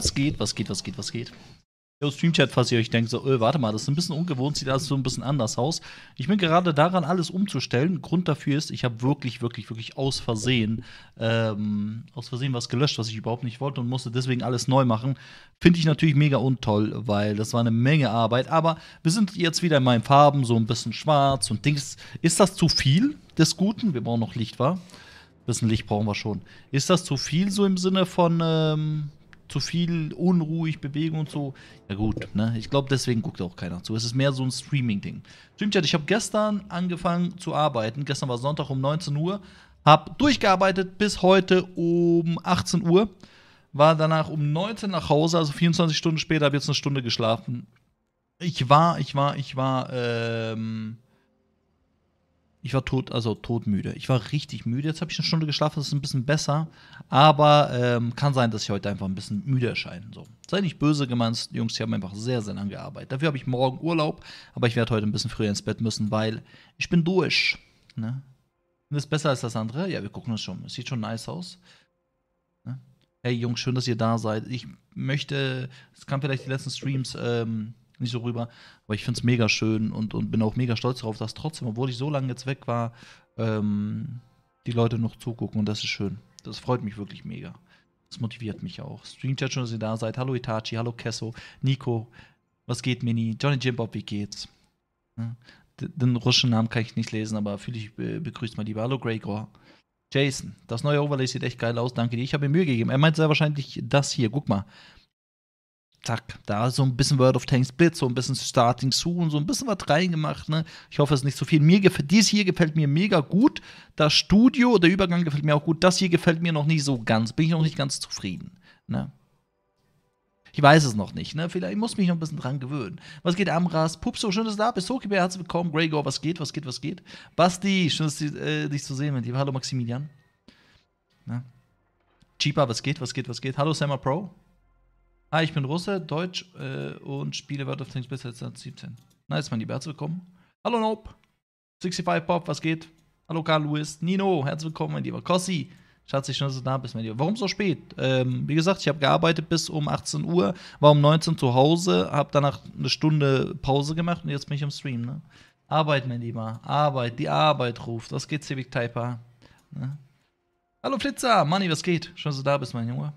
Was geht, was geht, was geht, was geht? Yo, Streamchat, falls ihr euch denkt, so, äh, warte mal, das ist ein bisschen ungewohnt, sieht alles so ein bisschen anders aus. Ich bin gerade daran, alles umzustellen. Grund dafür ist, ich habe wirklich, wirklich, wirklich aus Versehen, ähm, aus Versehen was gelöscht, was ich überhaupt nicht wollte und musste deswegen alles neu machen. Finde ich natürlich mega untoll, weil das war eine Menge Arbeit. Aber wir sind jetzt wieder in meinen Farben, so ein bisschen schwarz und Dings. Ist das zu viel des Guten? Wir brauchen noch Licht, wa? Bisschen Licht brauchen wir schon. Ist das zu viel so im Sinne von, ähm, zu viel unruhig, Bewegung und so. Ja gut, ne? Ich glaube, deswegen guckt auch keiner zu. Es ist mehr so ein Streaming-Ding. Streamchat, ich habe gestern angefangen zu arbeiten. Gestern war Sonntag um 19 Uhr. Hab durchgearbeitet bis heute um 18 Uhr. War danach um 19 nach Hause, also 24 Stunden später, habe jetzt eine Stunde geschlafen. Ich war, ich war, ich war, ähm, ich war tot, also todmüde. Ich war richtig müde. Jetzt habe ich eine Stunde geschlafen, das ist ein bisschen besser. Aber ähm, kann sein, dass ich heute einfach ein bisschen müde erscheine. So. Sei nicht böse gemeint, Jungs, die haben einfach sehr, sehr lange gearbeitet. Dafür habe ich morgen Urlaub, aber ich werde heute ein bisschen früher ins Bett müssen, weil ich bin durch. Ne? Ist das besser als das andere? Ja, wir gucken uns schon. Es sieht schon nice aus. Ne? Hey Jungs, schön, dass ihr da seid. Ich möchte, es kam vielleicht die letzten Streams ähm, nicht so rüber. Aber ich finde es mega schön und, und bin auch mega stolz darauf, dass trotzdem, obwohl ich so lange jetzt weg war, ähm, die Leute noch zugucken und das ist schön. Das freut mich wirklich mega. Das motiviert mich auch. Streamchat schon, dass ihr da seid. Hallo Itachi, hallo Kesso, Nico, was geht Mini, Johnny Jimbob, wie geht's? Den russischen Namen kann ich nicht lesen, aber fühle ich begrüßt mal lieber. Hallo Gregor. Jason, das neue Overlay sieht echt geil aus, danke dir. Ich habe mir Mühe gegeben. Er meint sehr wahrscheinlich das hier. Guck mal zack, da so ein bisschen World of Tanks Blitz, so ein bisschen Starting Soon, so ein bisschen was reingemacht, ne? Ich hoffe, es ist nicht so viel. Mir dies hier gefällt mir mega gut. Das Studio, der Übergang gefällt mir auch gut. Das hier gefällt mir noch nicht so ganz. Bin ich noch nicht ganz zufrieden, ne? Ich weiß es noch nicht, ne? Vielleicht muss ich mich noch ein bisschen dran gewöhnen. Was geht, Amras? Pupso, schön, dass du da bist. Okay, herzlich willkommen. Gregor, was geht, was geht, was geht? Basti, schön, äh, dich zu sehen mit dir. Hallo, Maximilian. Ne? Cheaper, was geht, was geht, was geht? Hallo, Sammer Pro. Ah, ich bin Russe, Deutsch äh, und spiele World of Tanks bis jetzt 17. Nice, mein Lieber, herzlich willkommen. Hallo Nope. 65 Pop, was geht? Hallo Carl Lewis. Nino, herzlich willkommen, mein Lieber. Kossi, Schatz, ich schön, dass du da bist, mein Lieber. Warum so spät? Ähm, wie gesagt, ich habe gearbeitet bis um 18 Uhr, war um 19 Uhr zu Hause, habe danach eine Stunde Pause gemacht und jetzt bin ich im Stream, ne? Arbeit, mein Lieber. Arbeit, die Arbeit ruft. Was geht, Civic Typer? Ne? Hallo Flitzer, Manni, was geht? Schön, dass du da bist, mein Junge.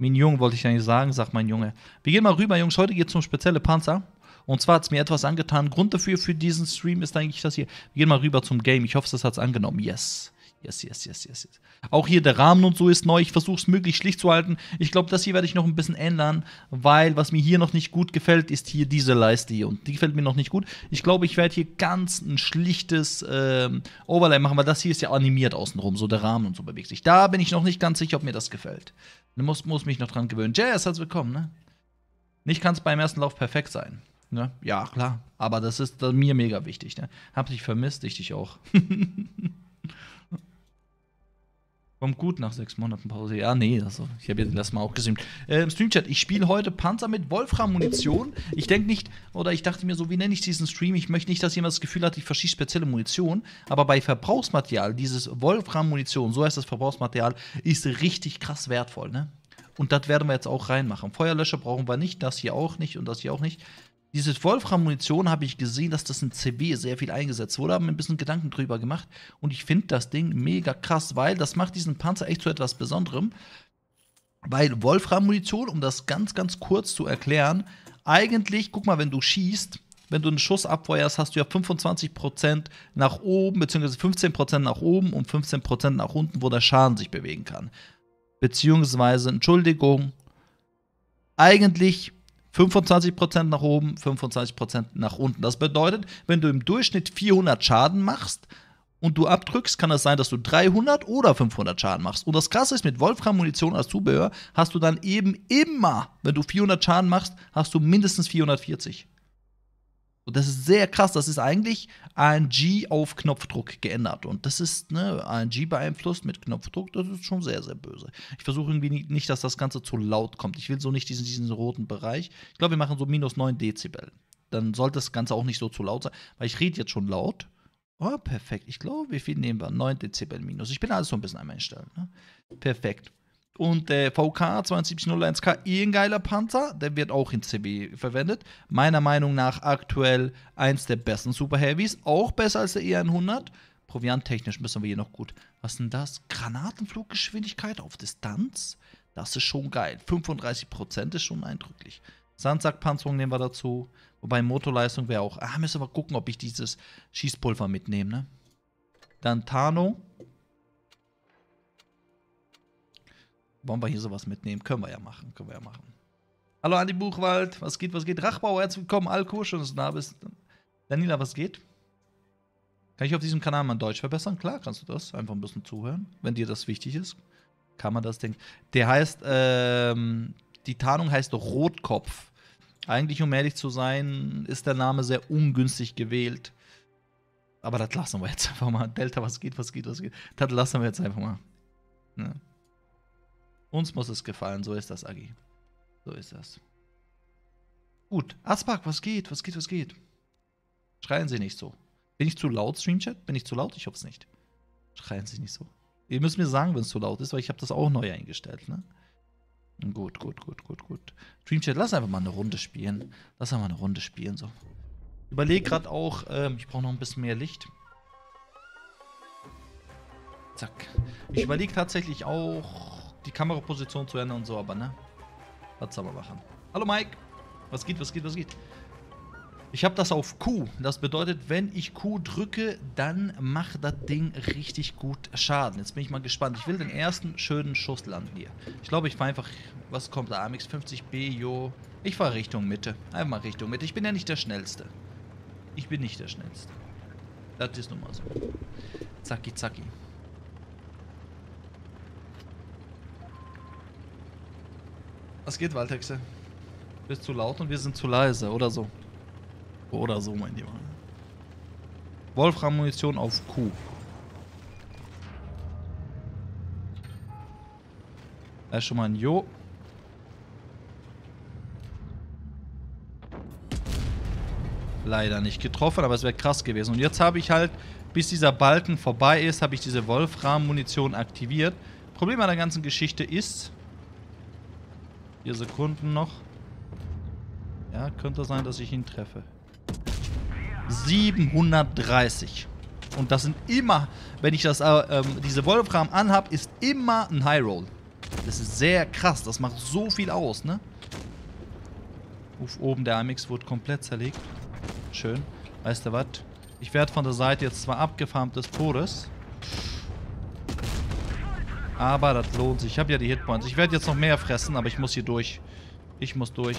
Mein Junge wollte ich eigentlich sagen, sagt mein Junge. Wir gehen mal rüber, Jungs. Heute geht es um spezielle Panzer. Und zwar hat es mir etwas angetan. Grund dafür für diesen Stream ist eigentlich das hier. Wir gehen mal rüber zum Game. Ich hoffe, das hat es angenommen. Yes. Yes, yes, yes, yes, yes. Auch hier der Rahmen und so ist neu. Ich versuche es möglichst schlicht zu halten. Ich glaube, das hier werde ich noch ein bisschen ändern, weil was mir hier noch nicht gut gefällt, ist hier diese Leiste hier. Und die gefällt mir noch nicht gut. Ich glaube, ich werde hier ganz ein schlichtes ähm, Overlay machen, weil das hier ist ja animiert außenrum. So der Rahmen und so bewegt sich. Da bin ich noch nicht ganz sicher, ob mir das gefällt. Muss, muss mich noch dran gewöhnen. Jazz, herzlich willkommen, ne? Nicht kann es beim ersten Lauf perfekt sein. Ne? Ja, klar. Aber das ist mir mega wichtig. Ne? Hab dich vermisst, ich dich auch. Kommt gut nach sechs Monaten Pause. Ja, nee, also, ich habe ja das Mal auch gesehen. Äh, Streamchat, ich spiele heute Panzer mit Wolfram-Munition. Ich denke nicht, oder ich dachte mir so, wie nenne ich diesen Stream? Ich möchte nicht, dass jemand das Gefühl hat, ich verschieße spezielle Munition. Aber bei Verbrauchsmaterial, dieses Wolfram-Munition, so heißt das Verbrauchsmaterial, ist richtig krass wertvoll, ne? Und das werden wir jetzt auch reinmachen. Feuerlöscher brauchen wir nicht, das hier auch nicht und das hier auch nicht. Diese Wolfram-Munition habe ich gesehen, dass das in CW sehr viel eingesetzt wurde, haben mir ein bisschen Gedanken drüber gemacht und ich finde das Ding mega krass, weil das macht diesen Panzer echt zu etwas Besonderem. Weil Wolfram-Munition, um das ganz, ganz kurz zu erklären, eigentlich, guck mal, wenn du schießt, wenn du einen Schuss abfeuerst, hast du ja 25% nach oben, beziehungsweise 15% nach oben und 15% nach unten, wo der Schaden sich bewegen kann. Beziehungsweise, Entschuldigung, eigentlich 25% nach oben, 25% nach unten. Das bedeutet, wenn du im Durchschnitt 400 Schaden machst und du abdrückst, kann es sein, dass du 300 oder 500 Schaden machst. Und das Krasse ist, mit Wolfram-Munition als Zubehör hast du dann eben immer, wenn du 400 Schaden machst, hast du mindestens 440. Und das ist sehr krass. Das ist eigentlich ANG auf Knopfdruck geändert. Und das ist ne, ANG beeinflusst mit Knopfdruck. Das ist schon sehr, sehr böse. Ich versuche irgendwie nicht, dass das Ganze zu laut kommt. Ich will so nicht diesen, diesen roten Bereich. Ich glaube, wir machen so minus 9 Dezibel. Dann sollte das Ganze auch nicht so zu laut sein. Weil ich rede jetzt schon laut. Oh, perfekt. Ich glaube, wie viel nehmen wir? 9 Dezibel minus. Ich bin alles so ein bisschen einmal einstellen. Ne? Perfekt. Und der VK 7201K, eh ein geiler Panzer, der wird auch in CB verwendet. Meiner Meinung nach aktuell eins der besten Super Heavies, auch besser als der E100. Provianttechnisch müssen wir hier noch gut. Was denn das? Granatenfluggeschwindigkeit auf Distanz? Das ist schon geil. 35% ist schon eindrücklich. Sandsackpanzerung nehmen wir dazu. Wobei Motorleistung wäre auch. Ah, müssen wir gucken, ob ich dieses Schießpulver mitnehme, ne? Dann Tarnung. Wollen wir hier sowas mitnehmen? Können wir ja machen. Können wir ja machen. Hallo Andi Buchwald. Was geht, was geht? Rachbau, herzlich willkommen. Alko, schön, dass du da bist. Daniela, was geht? Kann ich auf diesem Kanal mein Deutsch verbessern? Klar, kannst du das. Einfach ein bisschen zuhören, wenn dir das wichtig ist. Kann man das denken. Der heißt, ähm, die Tarnung heißt Rotkopf. Eigentlich, um ehrlich zu sein, ist der Name sehr ungünstig gewählt. Aber das lassen wir jetzt einfach mal. Delta, was geht, was geht, was geht. Das lassen wir jetzt einfach mal. Ne? Uns muss es gefallen, so ist das, Agi. So ist das. Gut. Aspak, was geht, was geht, was geht? Schreien Sie nicht so. Bin ich zu laut, Streamchat? Bin ich zu laut? Ich hoffe es nicht. Schreien Sie nicht so. Ihr müsst mir sagen, wenn es zu laut ist, weil ich habe das auch neu eingestellt, ne? Gut, gut, gut, gut, gut. Streamchat, lass einfach mal eine Runde spielen. Lass einfach mal eine Runde spielen, so. Überlege gerade auch, ähm, ich brauche noch ein bisschen mehr Licht. Zack. Ich überlege tatsächlich auch, die Kameraposition zu ändern und so, aber ne? Was soll man machen? Hallo Mike! Was geht, was geht, was geht? Ich habe das auf Q. Das bedeutet, wenn ich Q drücke, dann macht das Ding richtig gut Schaden. Jetzt bin ich mal gespannt. Ich will den ersten schönen Schuss landen hier. Ich glaube, ich fahre einfach... Was kommt da? AMX 50B, jo. Ich fahre Richtung Mitte. Einfach mal Richtung Mitte. Ich bin ja nicht der Schnellste. Ich bin nicht der Schnellste. Das ist nun mal so. Zacki, zacki. Was geht, Waldhexe? Bist zu laut und wir sind zu leise, oder so. Oder so, mein Lieber. Wolfram-Munition auf Q. Da ist schon mal ein Jo. Leider nicht getroffen, aber es wäre krass gewesen. Und jetzt habe ich halt, bis dieser Balken vorbei ist, habe ich diese Wolfram-Munition aktiviert. Problem an der ganzen Geschichte ist... Vier Sekunden noch. Ja, könnte sein, dass ich ihn treffe. 730. Und das sind immer, wenn ich das, äh, ähm, diese Wolfram anhab, ist immer ein High Roll. Das ist sehr krass. Das macht so viel aus, ne? Uff, oben der AMX wurde komplett zerlegt. Schön. Weißt du was? Ich werde von der Seite jetzt zwar abgefarmt des Todes. Aber das lohnt sich. Ich habe ja die Hitpoints. Ich werde jetzt noch mehr fressen, aber ich muss hier durch. Ich muss durch.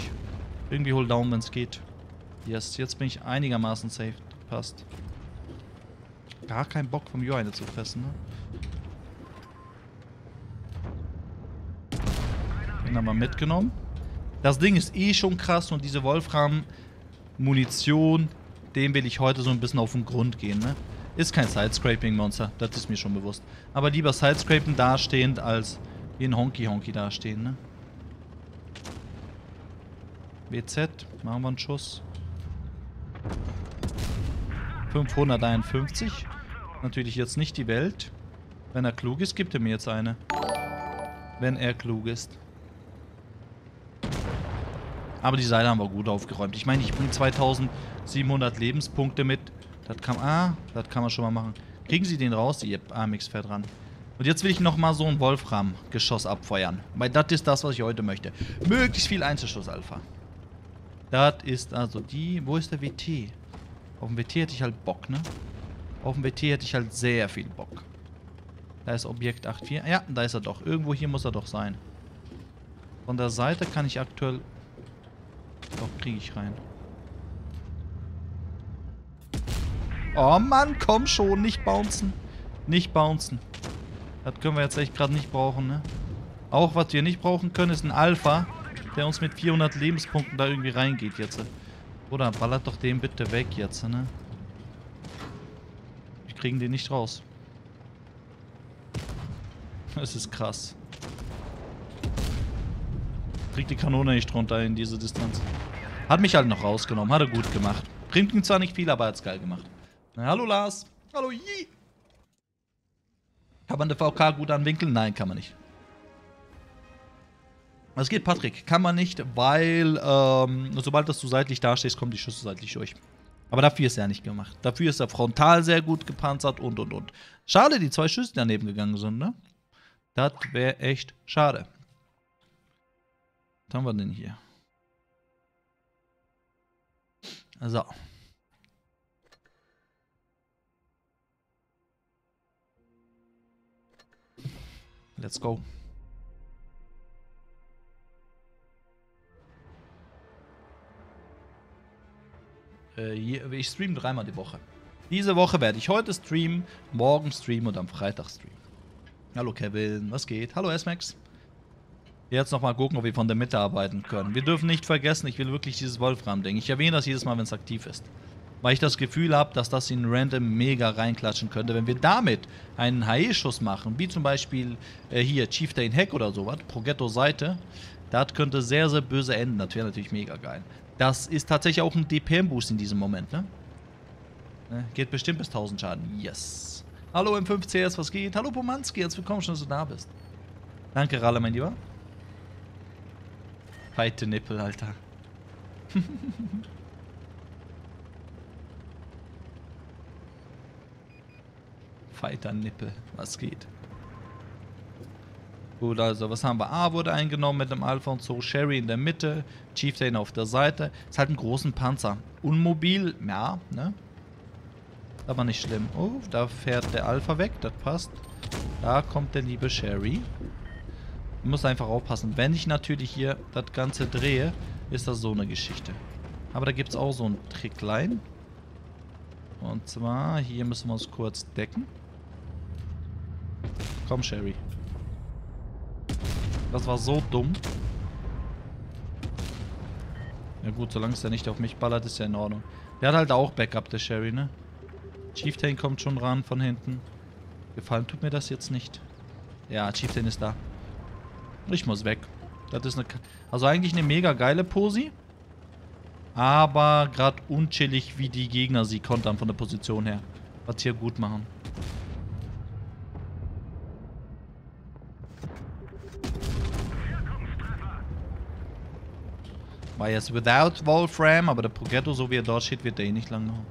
Irgendwie hol down, wenn es geht. Yes, jetzt bin ich einigermaßen safe. Passt. Gar keinen Bock vom Joine zu fressen, ne? Den haben wir mitgenommen. Das Ding ist eh schon krass und diese Wolfram-Munition, dem will ich heute so ein bisschen auf den Grund gehen, ne? Ist kein Sidescraping-Monster, das ist mir schon bewusst. Aber lieber Sidescrapen dastehend, als wie ein Honky-Honky dastehen, ne? WZ, machen wir einen Schuss. 551. Natürlich jetzt nicht die Welt. Wenn er klug ist, gibt er mir jetzt eine. Wenn er klug ist. Aber die Seile haben wir gut aufgeräumt. Ich meine, ich bringe 2700 Lebenspunkte mit. Das kann, ah, das kann man schon mal machen. Kriegen Sie den raus? Die Amix fährt ran. Und jetzt will ich nochmal so ein Wolfram-Geschoss abfeuern. Weil das ist das, was ich heute möchte. Möglichst viel Einzelschuss, Alpha. Das ist also die... Wo ist der WT? Auf dem WT hätte ich halt Bock, ne? Auf dem WT hätte ich halt sehr viel Bock. Da ist Objekt 8.4. Ja, da ist er doch. Irgendwo hier muss er doch sein. Von der Seite kann ich aktuell... Doch, kriege ich rein. Oh Mann, komm schon. Nicht bouncen. Nicht bouncen. Das können wir jetzt echt gerade nicht brauchen, ne? Auch was wir nicht brauchen können, ist ein Alpha der uns mit 400 Lebenspunkten da irgendwie reingeht jetzt. Oder ballert doch den bitte weg jetzt, ne? Wir kriegen den nicht raus. Das ist krass. Kriegt die Kanone nicht runter in diese Distanz. Hat mich halt noch rausgenommen. Hat er gut gemacht. Bringt ihm zwar nicht viel, aber er hat's geil gemacht. Hallo Lars. Hallo Yi. Kann man eine VK gut anwinkeln? Nein, kann man nicht. Das geht, Patrick. Kann man nicht, weil ähm, sobald dass du seitlich dastehst, kommen die Schüsse seitlich durch. Aber dafür ist er nicht gemacht. Dafür ist er frontal sehr gut gepanzert und und und. Schade, die zwei Schüsse, daneben gegangen sind, ne? Das wäre echt schade. Was haben wir denn hier? So. Let's go. Äh, ich streame dreimal die Woche. Diese Woche werde ich heute streamen, morgen streamen und am Freitag streamen. Hallo Kevin, was geht? Hallo S-Max. Jetzt nochmal gucken, ob wir von der Mitte arbeiten können. Wir dürfen nicht vergessen, ich will wirklich dieses Wolfram-Ding. Ich erwähne das jedes Mal, wenn es aktiv ist. Weil ich das Gefühl habe, dass das in random mega reinklatschen könnte. Wenn wir damit einen HE-Schuss machen, wie zum Beispiel äh, hier Chieftain Hack oder sowas, Progetto Seite, das könnte sehr, sehr böse enden. Das wäre natürlich mega geil. Das ist tatsächlich auch ein DPM-Boost in diesem Moment, ne? ne? Geht bestimmt bis 1000 Schaden. Yes. Hallo M5CS, was geht? Hallo Pomanski, herzlich willkommen, schön, dass du da bist. Danke, Ralle, mein Lieber. Weite Nippel, Alter. Fighter Nippel, was geht? Gut, also was haben wir? A wurde eingenommen mit dem Alfonso, Sherry in der Mitte, Chieftain auf der Seite. Ist halt ein großen Panzer. Unmobil, ja, ne? Aber nicht schlimm. Oh, da fährt der Alpha weg, das passt. Da kommt der liebe Sherry. Ich muss einfach aufpassen. Wenn ich natürlich hier das Ganze drehe, ist das so eine Geschichte. Aber da gibt es auch so ein Tricklein. Und zwar, hier müssen wir uns kurz decken. Komm, Sherry. Das war so dumm. Ja gut, solange es ja nicht auf mich ballert, ist ja in Ordnung. Der hat halt auch Backup, der Sherry, ne? Chieftain kommt schon ran von hinten. Gefallen tut mir das jetzt nicht. Ja, Chieftain ist da. Ich muss weg. Das ist eine... Also eigentlich eine mega geile Posi. Aber gerade unchillig, wie die Gegner sie kontern von der Position her. Was hier gut machen. War jetzt without Wolfram, aber der Progetto, so wie er dort steht, wird der eh nicht lang machen.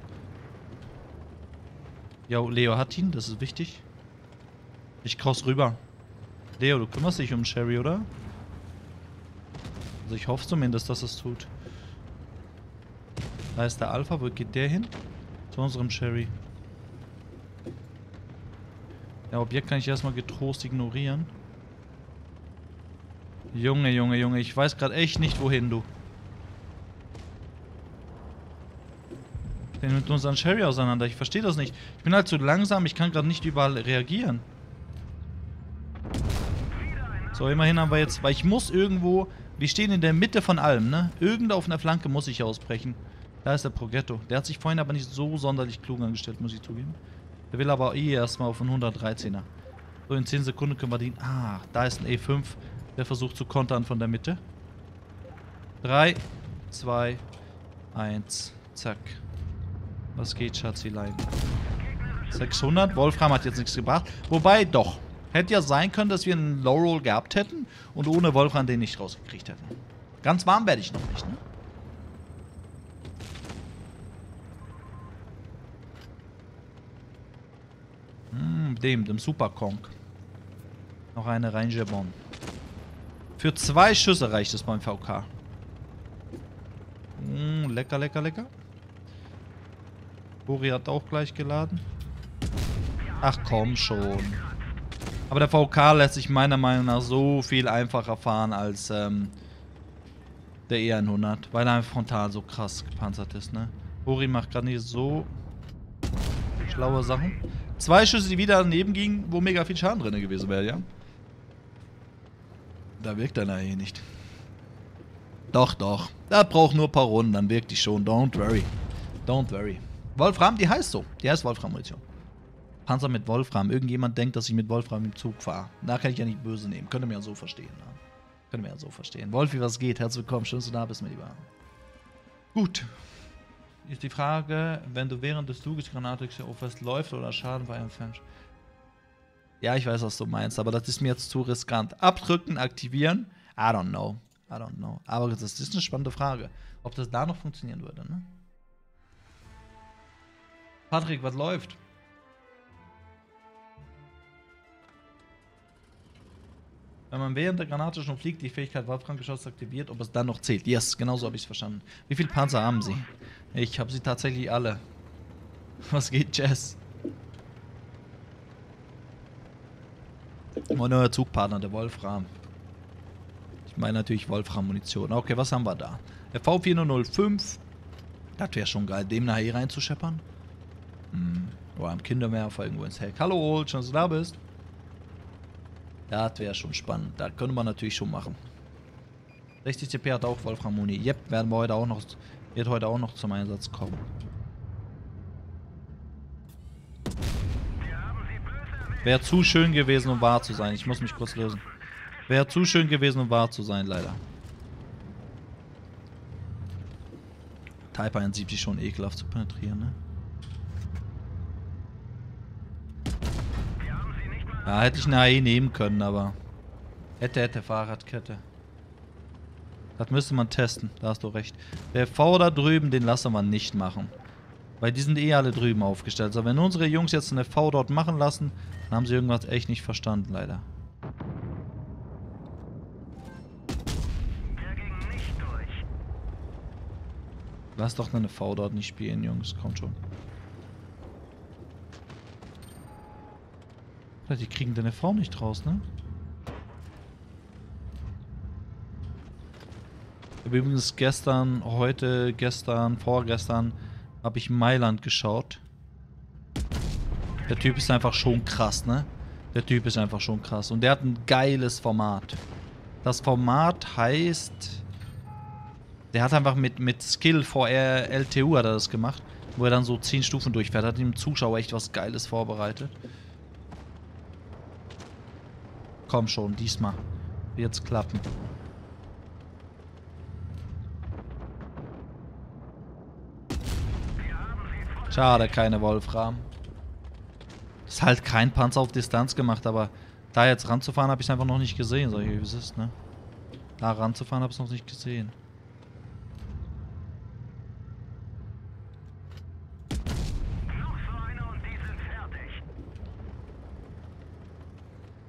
Jo, Leo hat ihn, das ist wichtig. Ich cross rüber. Leo, du kümmerst dich um Sherry, oder? Also ich hoffe zumindest, dass es tut. Da ist der Alpha, wo geht der hin? Zu unserem Sherry. Ja, Objekt kann ich erstmal getrost ignorieren. Junge, Junge, Junge, ich weiß gerade echt nicht, wohin du. Der nimmt unseren Sherry auseinander. Ich verstehe das nicht. Ich bin halt zu langsam. Ich kann gerade nicht überall reagieren. So, immerhin haben wir jetzt... Weil ich muss irgendwo... Wir stehen in der Mitte von allem, ne? Irgendwo auf einer Flanke muss ich ausbrechen. Da ist der Progetto. Der hat sich vorhin aber nicht so sonderlich klug angestellt, muss ich zugeben. Der will aber eh erstmal auf einen 113er. So, in 10 Sekunden können wir den... Ah, da ist ein E5. Der versucht zu kontern von der Mitte. 3, 2, 1, zack. Was geht, Schatzilein? 600. Wolfram hat jetzt nichts gebracht. Wobei, doch. Hätte ja sein können, dass wir einen Low Roll gehabt hätten und ohne Wolfram den nicht rausgekriegt hätten. Ganz warm werde ich noch nicht, ne? Hm, dem, dem Super Kong. Noch eine Ranger Bomb. Für zwei Schüsse reicht es beim VK. Hm, lecker, lecker, lecker. Buri hat auch gleich geladen. Ach komm schon. Aber der VK lässt sich meiner Meinung nach so viel einfacher fahren als ähm, der E100. Weil er einfach frontal so krass gepanzert ist, ne? Buri macht gerade nicht so schlaue Sachen. Zwei Schüsse, die wieder daneben gingen, wo mega viel Schaden drin gewesen wäre, ja? Da wirkt er hier nicht. Doch, doch. Da braucht nur ein paar Runden, dann wirkt die schon. Don't worry. Don't worry. Wolfram, die heißt so. Die heißt Wolfram-Munition. Panzer mit Wolfram. Irgendjemand denkt, dass ich mit Wolfram im Zug fahre. Da kann ich ja nicht böse nehmen. Könnte mir ja so verstehen. Ne? Könnte mir ja so verstehen. Wolfi, was geht? Herzlich willkommen. Schön, dass du da bist, mein Lieber. Gut. Ist die Frage, wenn du während des Zuges Granate aufhörst, läuft oder Schaden bei einem Fan. Ja, ich weiß, was du meinst, aber das ist mir jetzt zu riskant. Abdrücken, aktivieren. I don't know. I don't know. Aber das ist eine spannende Frage, ob das da noch funktionieren würde, ne? Patrick, was läuft? Wenn man während der Granate schon fliegt, die Fähigkeit Wolfgang-Geschoss aktiviert, ob es dann noch zählt. Yes, genauso habe ich es verstanden. Wie viele Panzer haben Sie? Ich habe sie tatsächlich alle. Was geht, Jess? Mein neuer Zugpartner, der Wolfram. Ich meine natürlich Wolfram-Munition. Okay, was haben wir da? Der V4005. Das wäre schon geil, dem nachher reinzuscheppern. Hm. Oder am Kinderwerfer irgendwo ins Heck. Hallo, schön, dass du da bist. Das wäre schon spannend. Das könnte man natürlich schon machen. 60 CP hat auch Wolfram Muni. Yep, werden wir heute auch noch, wird heute auch noch zum Einsatz kommen. Wäre zu schön gewesen, um wahr zu sein. Ich muss mich kurz lösen. Wäre zu schön gewesen, um wahr zu sein, leider. Type 71 schon ekelhaft zu penetrieren, ne? Ja, hätte ich eine AI nehmen können, aber... Hätte, hätte, Fahrradkette. Das müsste man testen, da hast du recht. Der V da drüben, den lassen wir nicht machen. Weil die sind eh alle drüben aufgestellt. Also wenn unsere Jungs jetzt eine V dort machen lassen, dann haben sie irgendwas echt nicht verstanden, leider. Lass doch eine V dort nicht spielen, Jungs. Kommt schon. Die kriegen deine Frau nicht raus, ne? Übrigens gestern, heute, gestern, vorgestern habe ich Mailand geschaut. Der Typ ist einfach schon krass, ne? Der Typ ist einfach schon krass. Und der hat ein geiles Format. Das Format heißt... Der hat einfach mit, mit Skill VR LTU hat er das gemacht. Wo er dann so 10 Stufen durchfährt. Hat dem Zuschauer echt was Geiles vorbereitet. Komm schon, diesmal. Wird's klappen. Schade, keine Wolfram. Ist halt kein Panzer auf Distanz gemacht, aber da jetzt ranzufahren, habe ich einfach noch nicht gesehen, sag ich, wie es ist, ne? Da ranzufahren, habe ich es noch nicht gesehen.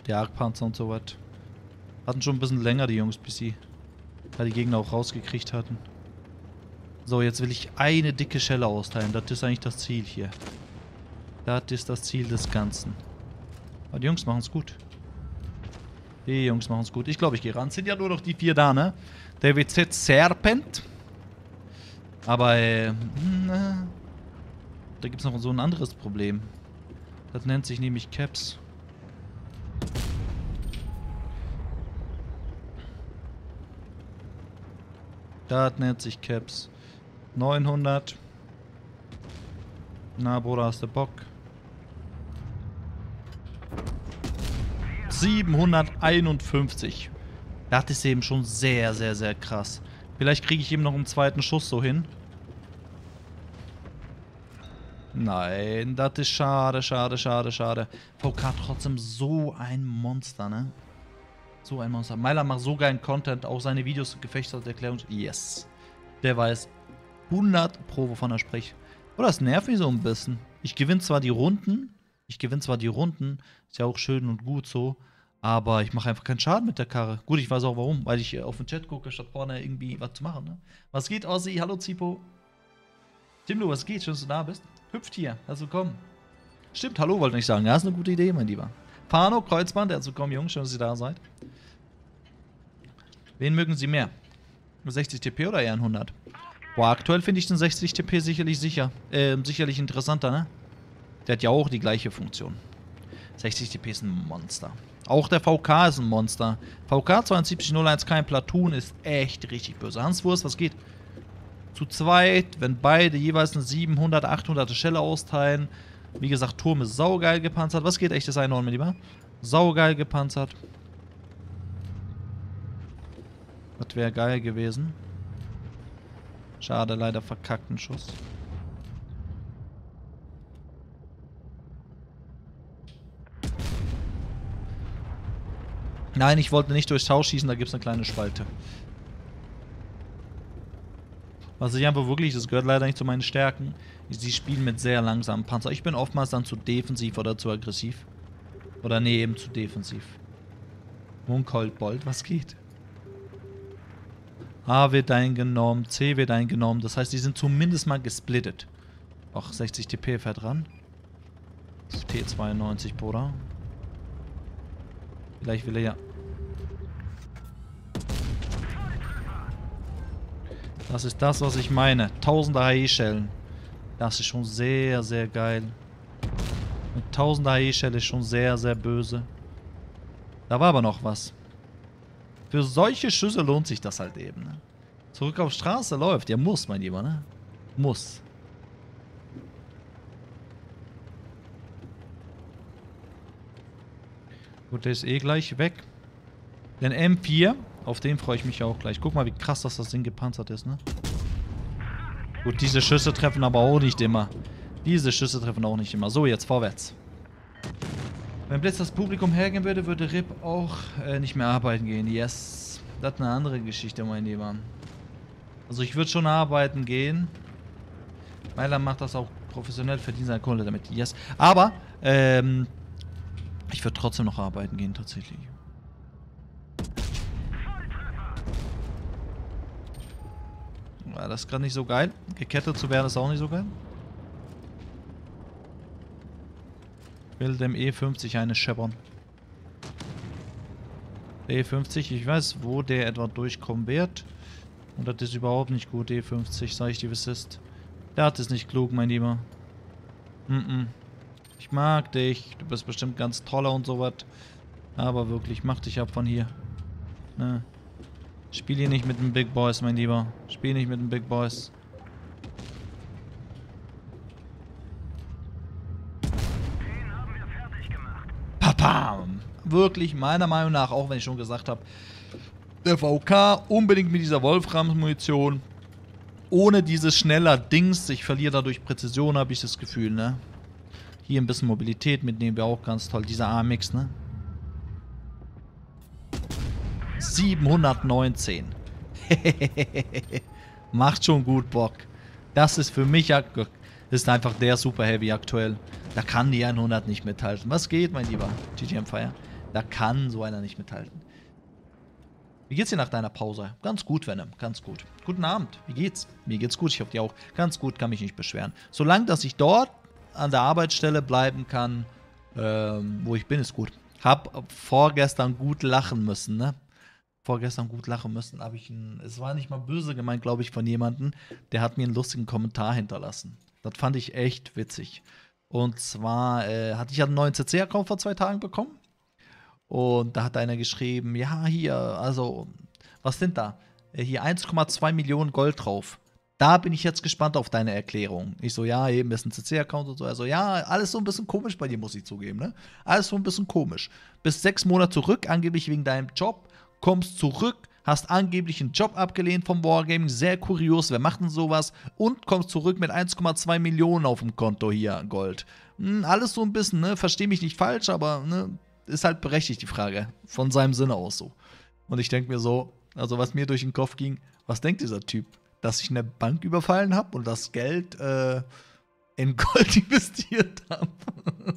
Die Argpanzer und so was. Hatten schon ein bisschen länger die Jungs, bis sie da die Gegner auch rausgekriegt hatten. So, jetzt will ich eine dicke Schelle austeilen. Das ist eigentlich das Ziel hier. Das ist das Ziel des Ganzen. Aber die Jungs machen es gut. Die Jungs machen es gut. Ich glaube, ich gehe ran. Sind ja nur noch die vier da, ne? Der WZ Serpent. Aber, äh, hm, äh da gibt es noch so ein anderes Problem. Das nennt sich nämlich Caps. Das nennt sich Caps. 900. Na, Bruder, hast du Bock? 751. Das ist eben schon sehr, sehr, sehr krass. Vielleicht kriege ich eben noch einen zweiten Schuss so hin. Nein, das ist schade, schade, schade, schade. VK trotzdem so ein Monster, ne? So ein Monster. Myler macht so geilen Content, auch seine Videos, Gefechtserklärung. Yes. Der weiß 100 Pro, wovon er spricht. Oder das nervt mich so ein bisschen. Ich gewinne zwar die Runden, ich gewinne zwar die Runden, ist ja auch schön und gut so, aber ich mache einfach keinen Schaden mit der Karre. Gut, ich weiß auch warum, weil ich auf den Chat gucke, statt vorne irgendwie was zu machen. Ne? Was geht, Ossi? Hallo, Zipo. Timlo, was geht? Schön, dass du da bist. Hüpft hier, herzlich willkommen. Stimmt, hallo, wollte ich sagen. Ja, ist eine gute Idee, mein Lieber. Pano, Kreuzband, herzlich willkommen, Jungs. Schön, dass ihr da seid. Wen mögen Sie mehr? 60 TP oder eher ein 100? Boah, aktuell finde ich den 60 TP sicherlich sicher. Äh, sicherlich interessanter, ne? Der hat ja auch die gleiche Funktion. 60 TP ist ein Monster. Auch der VK ist ein Monster. VK 7201 kein Platoon ist echt richtig böse. Hans Wurst, was geht? Zu zweit, wenn beide jeweils eine 700, 800 Schelle austeilen. Wie gesagt, Turm ist saugeil gepanzert. Was geht echtes Einhorn, mein Lieber? Saugeil gepanzert. Das wäre geil gewesen. Schade, leider verkackten Schuss. Nein, ich wollte nicht durchs Haus schießen, da gibt es eine kleine Spalte. Was ich einfach wirklich, das gehört leider nicht zu meinen Stärken, sie spielen mit sehr langsamen Panzer. Ich bin oftmals dann zu defensiv oder zu aggressiv. Oder nee, eben zu defensiv. Munkoldbold, was geht? A wird eingenommen, C wird eingenommen. Das heißt, die sind zumindest mal gesplittet. Ach, 60 TP fährt ran. T92, Bruder. Vielleicht will er ja... Das ist das, was ich meine. Tausende HE-Schellen. Das ist schon sehr, sehr geil. Mit tausender HE-Schelle ist schon sehr, sehr böse. Da war aber noch was. Für solche Schüsse lohnt sich das halt eben. Ne? Zurück auf Straße läuft. Ja, muss, mein Lieber, ne? Muss. Gut, der ist eh gleich weg. Den M4, auf den freue ich mich auch gleich. Guck mal, wie krass dass das Ding gepanzert ist, ne? Gut, diese Schüsse treffen aber auch nicht immer. Diese Schüsse treffen auch nicht immer. So, jetzt vorwärts. Wenn Blitz das Publikum hergehen würde, würde Rip auch äh, nicht mehr arbeiten gehen. Yes. Das ist eine andere Geschichte, mein Lieber. Also ich würde schon arbeiten gehen. Mailand macht das auch professionell, verdient seine Kohle damit. Yes. Aber, ähm, ich würde trotzdem noch arbeiten gehen, tatsächlich. Ja, das ist gerade nicht so geil. Gekettet zu werden ist auch nicht so geil. Will dem E50 eine scheppern. Der E50, ich weiß, wo der etwa durchkommen wird. Und das ist überhaupt nicht gut, E50, sag ich dir, es ist. Der hat es nicht klug, mein Lieber. Mm -mm. Ich mag dich, du bist bestimmt ganz toller und sowas. Aber wirklich, mach dich ab von hier. Ne? Spiel hier nicht mit den Big Boys, mein Lieber. Spiel nicht mit den Big Boys. Bam! Wirklich, meiner Meinung nach, auch wenn ich schon gesagt habe, der VK unbedingt mit dieser Wolframs-Munition. Ohne dieses schneller Dings, ich verliere dadurch Präzision, habe ich das Gefühl, ne? Hier ein bisschen Mobilität mitnehmen wir auch ganz toll. Dieser AMX, ne? 719. Macht schon gut Bock. Das ist für mich ist einfach der Super Heavy aktuell. Da kann die 100 nicht mithalten. Was geht, mein lieber GGM Fire? Da kann so einer nicht mithalten. Wie geht's dir nach deiner Pause? Ganz gut, Venom, ganz gut. Guten Abend, wie geht's? Mir geht's gut, ich hoffe dir auch. Ganz gut, kann mich nicht beschweren. Solange, dass ich dort an der Arbeitsstelle bleiben kann, ähm, wo ich bin, ist gut. Hab vorgestern gut lachen müssen, ne? Vorgestern gut lachen müssen, habe ich ein, es war nicht mal böse gemeint, glaube ich, von jemandem, der hat mir einen lustigen Kommentar hinterlassen. Das fand ich echt witzig. Und zwar äh, hatte ich ja einen neuen CC-Account vor zwei Tagen bekommen. Und da hat einer geschrieben, ja, hier, also, was sind da? Äh, hier 1,2 Millionen Gold drauf. Da bin ich jetzt gespannt auf deine Erklärung. Ich so, ja, eben ist ein CC-Account und so. Also, ja, alles so ein bisschen komisch bei dir, muss ich zugeben, ne? Alles so ein bisschen komisch. Bis sechs Monate zurück, angeblich wegen deinem Job, kommst zurück, hast angeblich einen Job abgelehnt vom Wargaming, sehr kurios, wer macht denn sowas? Und kommst zurück mit 1,2 Millionen auf dem Konto hier Gold. Hm, alles so ein bisschen, ne? Versteh mich nicht falsch, aber ne, ist halt berechtigt die Frage. Von seinem Sinne aus so. Und ich denke mir so, also was mir durch den Kopf ging, was denkt dieser Typ? Dass ich eine Bank überfallen habe und das Geld äh, in Gold investiert habe.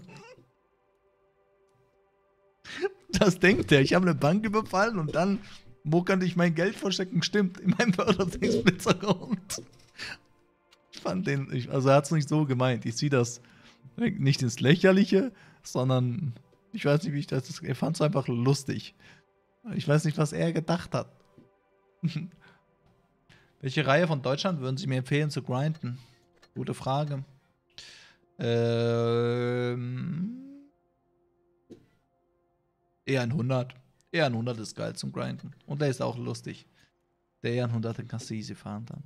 das denkt er. Ich habe eine Bank überfallen und dann wo kann ich mein Geld verstecken? Stimmt, in meinem Förderungsblitz-Account. Ich fand den, ich, also er hat es nicht so gemeint. Ich ziehe das nicht ins Lächerliche, sondern ich weiß nicht, wie ich das. Er fand es einfach lustig. Ich weiß nicht, was er gedacht hat. Welche Reihe von Deutschland würden Sie mir empfehlen zu grinden? Gute Frage. Ähm. Eher ein 100. Ein 100 ist geil zum Grinden. Und der ist auch lustig. Der eher ein 100 den kannst du easy fahren dann.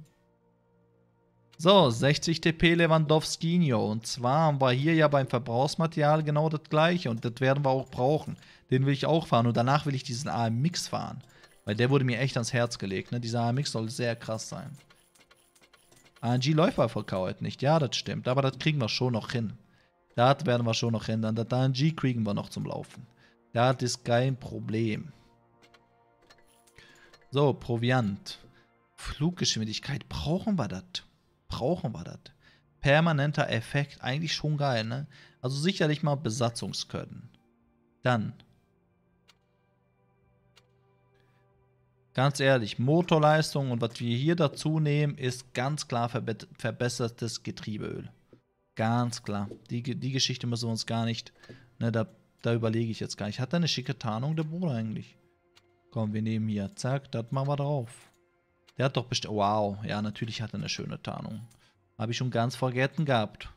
So, 60 TP Lewandowskinho. Und zwar haben wir hier ja beim Verbrauchsmaterial genau das gleiche. Und das werden wir auch brauchen. Den will ich auch fahren. Und danach will ich diesen AMX fahren. Weil der wurde mir echt ans Herz gelegt. Ne? Dieser AMX soll sehr krass sein. ANG läuft bei VK nicht. Ja, das stimmt. Aber das kriegen wir schon noch hin. Das werden wir schon noch hin. Dann das ANG kriegen wir noch zum Laufen. Das ist kein Problem. So, Proviant. Fluggeschwindigkeit. Brauchen wir das? Brauchen wir das? Permanenter Effekt. Eigentlich schon geil, ne? Also sicherlich mal Besatzungskönnen. Dann. Ganz ehrlich, Motorleistung und was wir hier dazu nehmen, ist ganz klar verbe verbessertes Getriebeöl. Ganz klar. Die, die Geschichte müssen wir uns gar nicht. Ne, da, da überlege ich jetzt gar nicht. Hat er eine schicke Tarnung, der Bruder eigentlich? Komm, wir nehmen hier. Zack, das machen wir drauf. Der hat doch bestimmt. Wow, ja, natürlich hat er eine schöne Tarnung. Habe ich schon ganz vergessen gehabt.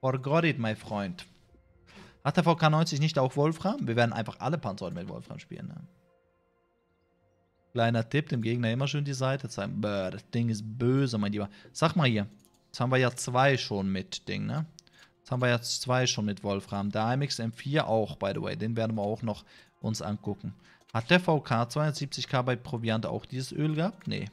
Forgot it, mein Freund. Hat der VK90 nicht auch Wolfram? Wir werden einfach alle Panzer mit Wolfram spielen. Ne? Kleiner Tipp, dem Gegner immer schön die Seite zeigen. Bäh, das Ding ist böse, mein Lieber. Sag mal hier. Jetzt haben wir ja zwei schon mit Ding, ne? Jetzt haben wir ja zwei schon mit Wolfram. Der AMX M4 auch, by the way. Den werden wir auch noch uns angucken. Hat der VK 270k bei Proviant auch dieses Öl gehabt? Nee.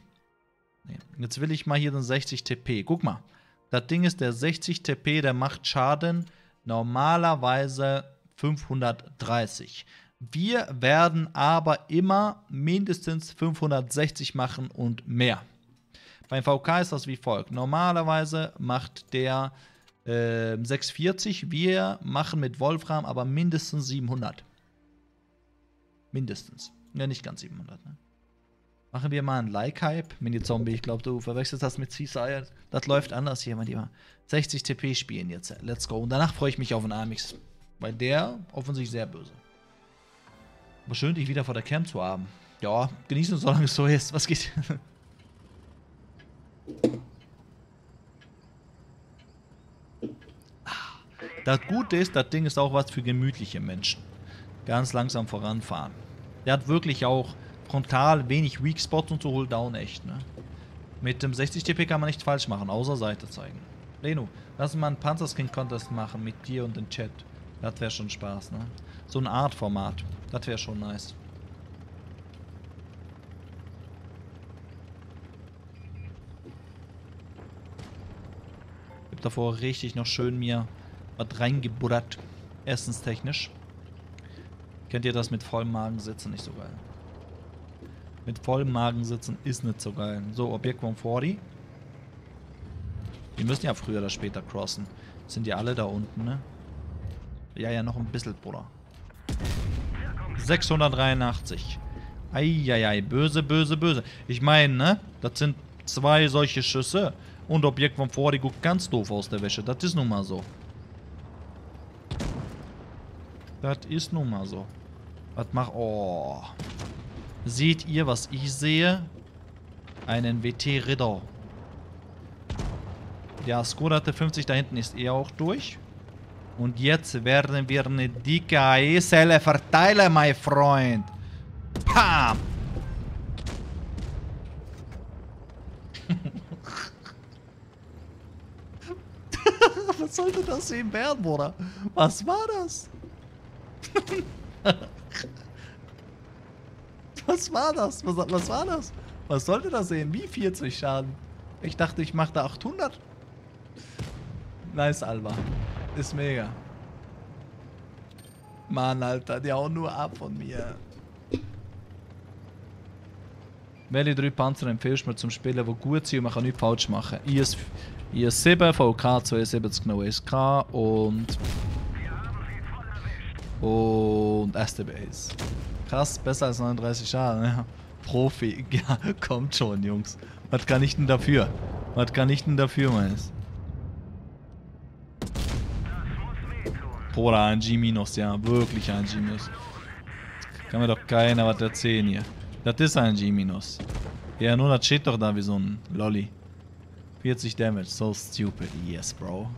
nee. Jetzt will ich mal hier den 60 TP. Guck mal. Das Ding ist, der 60 TP, der macht Schaden normalerweise 530. Wir werden aber immer mindestens 560 machen und mehr. Beim VK ist das wie folgt. Normalerweise macht der äh, 640. Wir machen mit Wolfram aber mindestens 700. Mindestens. Ja, nicht ganz 700. Ne? Machen wir mal einen Like-Hype. Mini-Zombie, ich glaube, du verwechselst das mit Seaside. Das läuft anders hier, mein Lieber. 60 TP spielen jetzt. Let's go. Und danach freue ich mich auf einen Amix. Weil der offensichtlich sehr böse. Aber schön, dich wieder vor der Cam zu haben. Ja, genießen, solange es so ist. Was geht? Das Gute ist, das Ding ist auch was für gemütliche Menschen. Ganz langsam voranfahren. Der hat wirklich auch frontal wenig Weak Spot und so holt down echt, ne? Mit dem 60 TP kann man nichts falsch machen, außer Seite zeigen. Leno, lass mal einen Panzerskin-Contest machen mit dir und dem Chat. Das wäre schon Spaß, ne? So eine Art Format. Das wäre schon nice. Ich davor richtig noch schön mir was reingebuddert. Essenstechnisch. Kennt ihr das mit vollem Magen sitzen? Nicht so geil. Mit vollem Magen sitzen ist nicht so geil. So, Objekt 140. Die müssen ja früher oder später crossen. Sind die alle da unten, ne? Ja, ja, noch ein bisschen, Bruder. 683. Eieiei, böse, böse, böse. Ich meine, ne? Das sind zwei solche Schüsse. Und Objekt von vor, die guckt ganz doof aus der Wäsche. Das ist nun mal so. Das ist nun mal so. Was macht... Oh. Seht ihr, was ich sehe? Einen WT-Ritter. Ja, Skoda T50 da hinten ist eh auch durch. Und jetzt werden wir eine dicke AE-Zelle verteilen, mein Freund. Pam! Was sollte das eben werden, Bruder? Was war das? was war das? Was, was war das? Was sollte das sehen? Wie 40 Schaden? Ich dachte, ich mache da 800. Nice, Alba. Ist mega. Mann, Alter, die hauen nur ab von mir. Welche drei Panzer empfiehlst du mir zum Spielen, die gut sind und man kann nichts falsch machen? IS, IS-7, VK 72 genau SK und... Und STBs. Krass, besser als 39 Schaden, ja. Profi. Ja, kommt schon, Jungs. Was kann ich denn dafür? Was kann ich denn dafür, meines? Bruder, ein G-, ja. Wirklich ein G-. Kann mir doch keiner was erzählen hier. Das ist ein G-. Ja, nur das steht doch da wie so ein Lolly. 40 Damage, so stupid. Yes, Bro.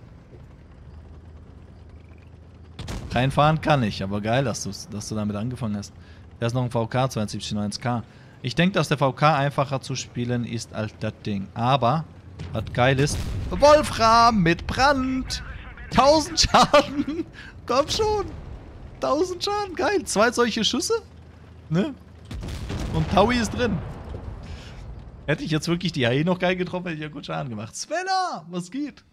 Reinfahren kann ich, aber geil, dass, dass du damit angefangen hast. Da ist noch ein VK 7291K. Ich denke, dass der VK einfacher zu spielen ist als das Ding. Aber, was geil ist, Wolfram mit Brand! 1000 Schaden. Komm schon. 1000 Schaden. Geil. Zwei solche Schüsse. Ne? Und Taui ist drin. Hätte ich jetzt wirklich die HE noch geil getroffen, hätte ich ja gut Schaden gemacht. Svenna, was geht?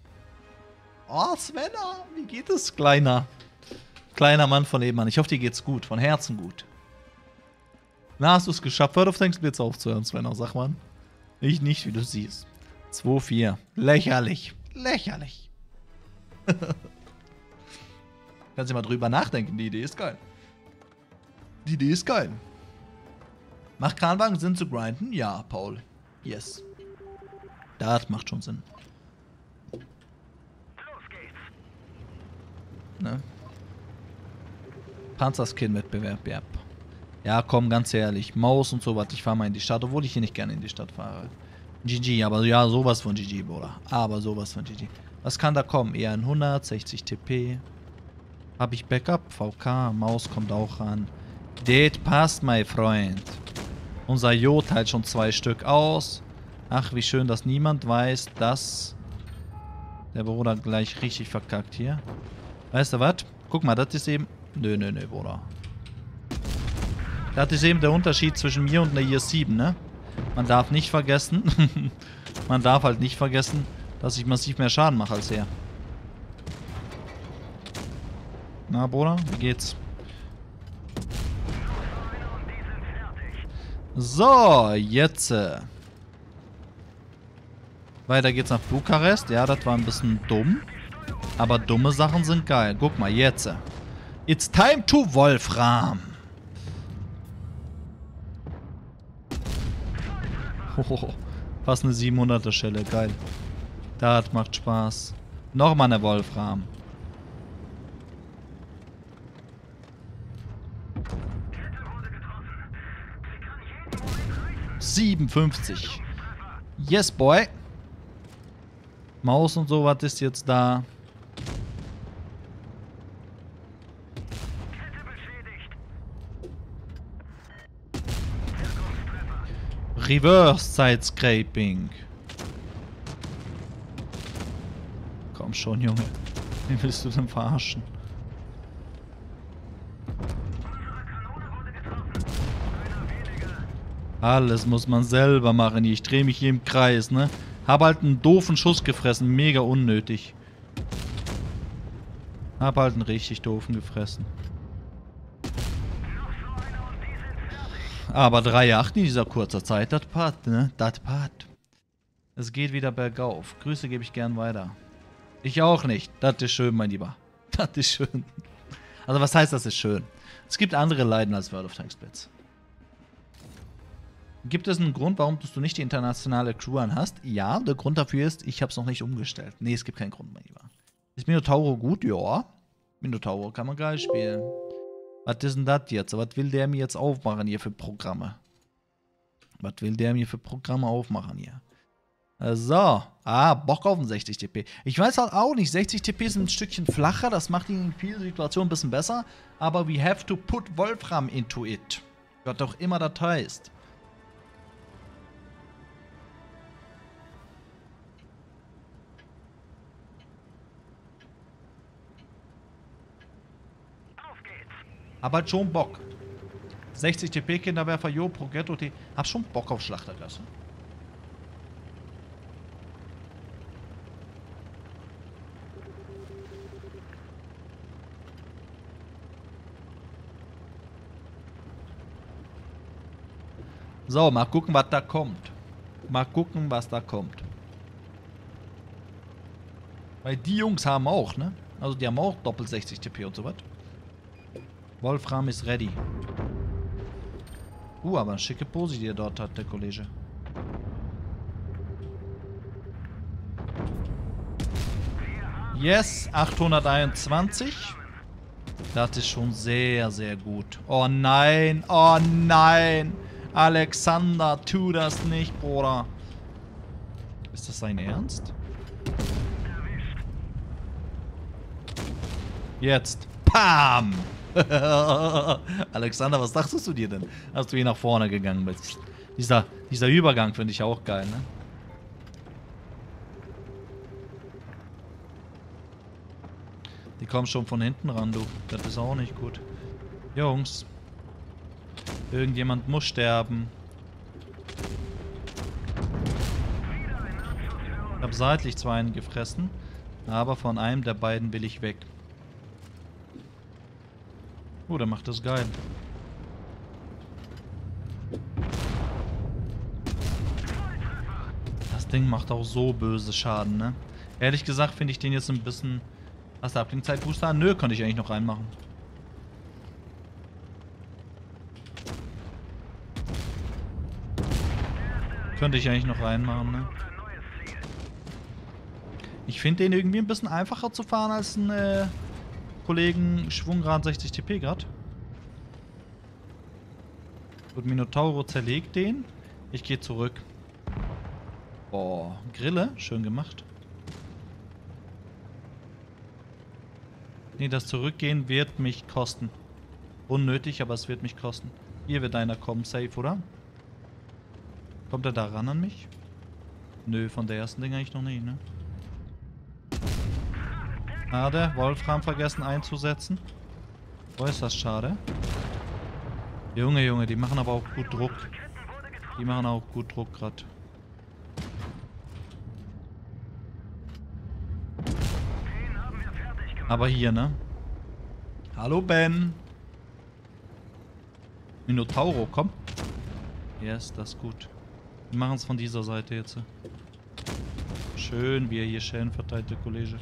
Oh, Svenna, wie geht es, kleiner? Kleiner Mann von nebenan. Ich hoffe, dir geht's gut. Von Herzen gut. Na, hast du es geschafft, World of Tanks Blitz aufzuhören, Svenner, sag mal. Ich nicht, wie du siehst. 2-4. Lächerlich. Lächerlich. Kannst du mal drüber nachdenken, die Idee ist geil. Die Idee ist geil. Macht Kranwagen Sinn zu grinden? Ja, Paul. Yes. Das macht schon Sinn. Ne? Panzerskin-Wettbewerb, ja. Ja, komm, ganz ehrlich. Maus und sowas, ich fahre mal in die Stadt, obwohl ich hier nicht gerne in die Stadt fahre. GG, aber ja, sowas von GG, Bruder. Aber sowas von GG. Was kann da kommen? Eher ein 100, 60 TP. Habe ich Backup? VK, Maus kommt auch ran. Das passt, mein Freund. Unser Jo teilt schon zwei Stück aus. Ach, wie schön, dass niemand weiß, dass der Bruder gleich richtig verkackt hier. Weißt du was? Guck mal, das ist eben... Nö, nö, nö, Bruder. Das ist eben der Unterschied zwischen mir und einer Year 7, ne? Man darf nicht vergessen, man darf halt nicht vergessen, dass ich massiv mehr Schaden mache als er. Na, Bruder, wie geht's? So, jetzt. Äh. Weiter geht's nach Bukarest. Ja, das war ein bisschen dumm. Aber dumme Sachen sind geil. Guck mal, jetzt. Äh. It's time to Wolfram. Oh, fast eine 700er Schelle. Geil. Das macht Spaß. Nochmal eine Wolfram. 57. Yes, boy. Maus und so, was ist jetzt da? Reverse Side Scraping. Komm schon, Junge. Wie willst du denn verarschen? Alles muss man selber machen. Ich drehe mich hier im Kreis, ne? Hab halt einen doofen Schuss gefressen. Mega unnötig. Hab halt einen richtig doofen gefressen. Aber 3,8 in dieser kurzer Zeit, das passt, ne? Das passt. Es geht wieder bergauf. Grüße gebe ich gern weiter. Ich auch nicht. Das ist schön, mein Lieber. Das ist schön. Also was heißt, das ist schön? Es gibt andere Leiden als World of Tanks Blitz. Gibt es einen Grund, warum du nicht die internationale Crew an hast? Ja, der Grund dafür ist, ich habe es noch nicht umgestellt. Nee, es gibt keinen Grund, mein Lieber. Ist Minotauro gut? Ja. Minotauro kann man geil spielen. Was ist denn das jetzt? Was will der mir jetzt aufmachen hier für Programme? Was will der mir für Programme aufmachen hier? So. Ah, Bock auf ein 60 TP. Ich weiß halt auch nicht, 60 TP sind ein Stückchen flacher, das macht in vielen Situationen ein bisschen besser, aber we have to put Wolfram into it. Was auch immer das heißt. Aber halt schon Bock. 60 TP Kinderwerfer, Jo, Progetto T. Hab schon Bock auf Schlachtergasse. So, mal gucken, was da kommt. Mal gucken, was da kommt. Weil die Jungs haben auch, ne? Also die haben auch doppelt 60 TP und so was. Wolfram ist ready. Uh, aber eine schicke Pose, die er dort hat, der Kollege. Yes, 821. Das ist schon sehr, sehr gut. Oh nein, oh nein. Alexander, tu das nicht, Bruder. Ist das sein Ernst? Jetzt. Pam! Alexander, was dachtest du dir denn, als du hier nach vorne gegangen bist? Dieser, dieser Übergang finde ich auch geil, ne? Die kommen schon von hinten ran, du. Das ist auch nicht gut. Jungs. Irgendjemand muss sterben. Ich habe seitlich zwei einen gefressen, aber von einem der beiden will ich weg. Oh, der macht das geil. Das Ding macht auch so böse Schaden, ne? Ehrlich gesagt finde ich den jetzt ein bisschen... Was da ab dem Zeitbooster? Nö, konnte ich eigentlich noch reinmachen. Könnte ich eigentlich noch reinmachen, ne? Ich finde den irgendwie ein bisschen einfacher zu fahren als ein... Äh Kollegen Schwungrad 60 TP gerade. Gut, Minotauro zerlegt den. Ich gehe zurück. Boah, Grille, schön gemacht. Nee, das Zurückgehen wird mich kosten. Unnötig, aber es wird mich kosten. Hier wird einer kommen, safe, oder? Kommt er da ran an mich? Nö, von der ersten Ding eigentlich noch nicht, ne? Schade, Wolfram vergessen einzusetzen. Das schade? Junge, Junge, die machen aber auch gut Druck. Die machen auch gut Druck gerade. Aber hier, ne? Hallo, Ben. Minotauro, komm. Yes, das ist gut. Wir machen es von dieser Seite jetzt. Schön, wie er hier Schellen verteilt, der Kollege.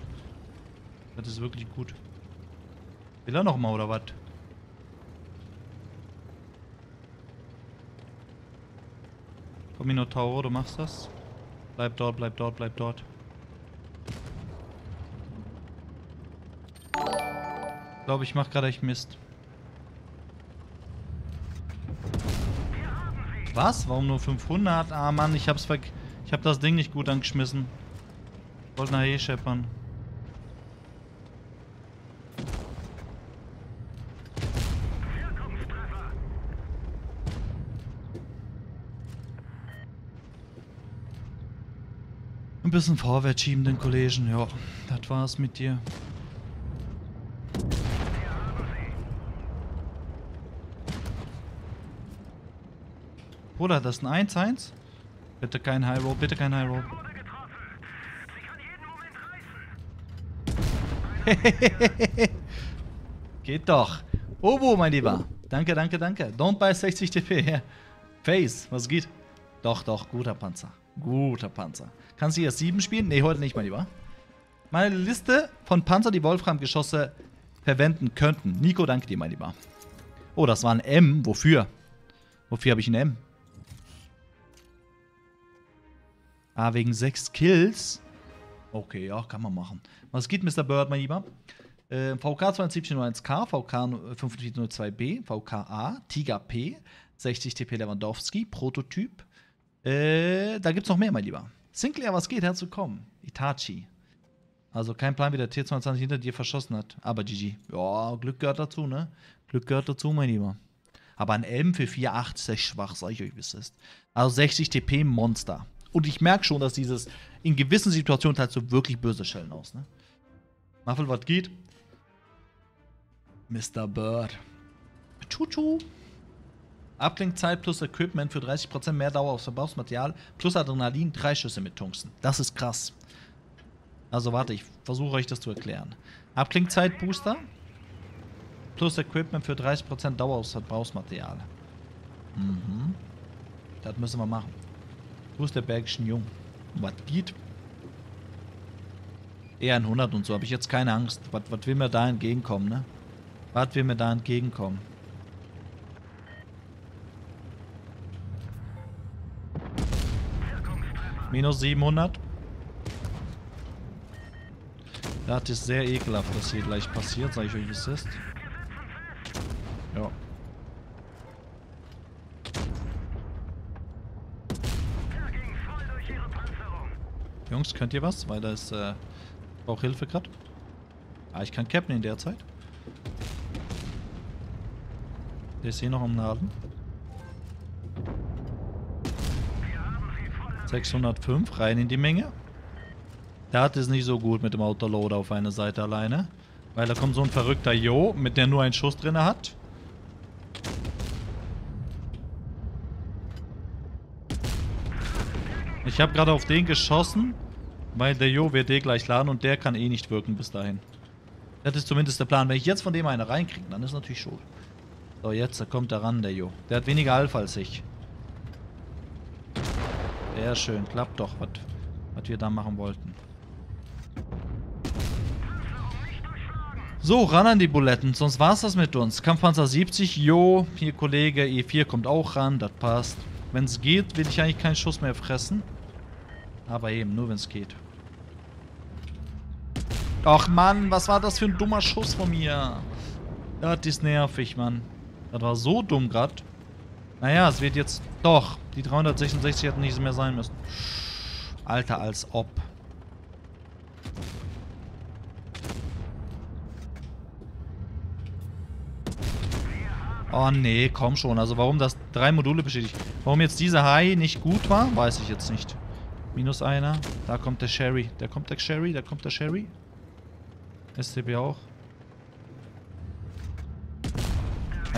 Das ist wirklich gut. Will er nochmal, oder was? Komm, Minotauro, du machst das. Bleib dort, bleib dort, bleib dort. Glaube, ich mache gerade echt Mist. Was? Warum nur 500? Ah, Mann, ich hab's weg. Ich hab das Ding nicht gut angeschmissen. Ich wollte nachher eh scheppern. Bisschen vorwärts schieben, den Kollegen. Ja, das war's mit dir. Bruder, das ist ein 1-1. Bitte kein High Roll, bitte kein High Roll. Geht doch. Obo, mein Lieber. Danke, danke, danke. Don't buy 60 TP. Face, was geht? Doch, doch, guter Panzer. Guter Panzer. Kannst du hier 7 spielen? Nee, heute nicht, mein Lieber. Meine Liste von Panzer, die Wolfram-Geschosse verwenden könnten. Nico, danke dir, mein Lieber. Oh, das war ein M. Wofür? Wofür habe ich ein M? Ah, wegen 6 Kills. Okay, ja, kann man machen. Was geht, Mr. Bird, mein Lieber? Äh, VK 7201K, VK 5402B, VKA, Tiger P, 60 TP Lewandowski, Prototyp. Äh, da gibt's noch mehr, mein Lieber. Sinclair, was geht? Herzlich willkommen. Itachi. Also kein Plan, wie der T22 hinter dir verschossen hat. Aber GG. Ja, Glück gehört dazu, ne? Glück gehört dazu, mein Lieber. Aber ein M für 4,8 ist echt schwach, sag ich euch, wie es ist. Also 60 TP Monster. Und ich merke schon, dass dieses in gewissen Situationen halt so wirklich böse Schellen aus, ne? Muffel, was geht? Mr. Bird. Chuchu. Abklingzeit plus Equipment für 30% mehr Dauer aufs Verbrauchsmaterial plus Adrenalin, drei Schüsse mit Tungsten. Das ist krass. Also warte, ich versuche euch das zu erklären. Abklingzeit Booster plus Equipment für 30% Dauer aufs Verbrauchsmaterial. Mhm. Das müssen wir machen. Wo ist der bergischen Jung? Was geht? Eher ein 100 und so, habe ich jetzt keine Angst. Was will mir da entgegenkommen, ne? Was will mir da entgegenkommen? Minus 700. Das ist sehr ekelhaft, was hier gleich passiert, sage ich euch, wie es ist. Ja. Jungs, könnt ihr was? Weil da ist, äh, brauche Hilfe gerade. Ah, ich kann cappen in der Zeit. Der ist hier noch am Laden. 605, rein in die Menge. Der hat es nicht so gut mit dem Autoloader auf einer Seite alleine. Weil da kommt so ein verrückter Jo, mit der nur einen Schuss drin hat. Ich habe gerade auf den geschossen, weil der Jo wird eh gleich laden und der kann eh nicht wirken bis dahin. Das ist zumindest der Plan. Wenn ich jetzt von dem eine reinkriege, dann ist natürlich schon. So, jetzt kommt er ran, der Jo. Der hat weniger Alpha als ich. Sehr schön, klappt doch. Was, wir da machen wollten. So, ran an die Buletten, sonst war's das mit uns. Kampfpanzer 70, jo, hier Kollege E4 kommt auch ran, das passt. Wenn es geht, will ich eigentlich keinen Schuss mehr fressen. Aber eben, nur wenn es geht. Ach Mann, was war das für ein dummer Schuss von mir? Das ist nervig, Mann. Das war so dumm gerade. Naja, es wird jetzt... Doch, die 366 hätten nicht mehr sein müssen. Alter, als ob. Oh nee, komm schon. Also warum das drei Module beschädigt. Warum jetzt dieser High nicht gut war, weiß ich jetzt nicht. Minus einer. Da kommt der Sherry. Da kommt der Sherry. Da kommt der Sherry. STB auch.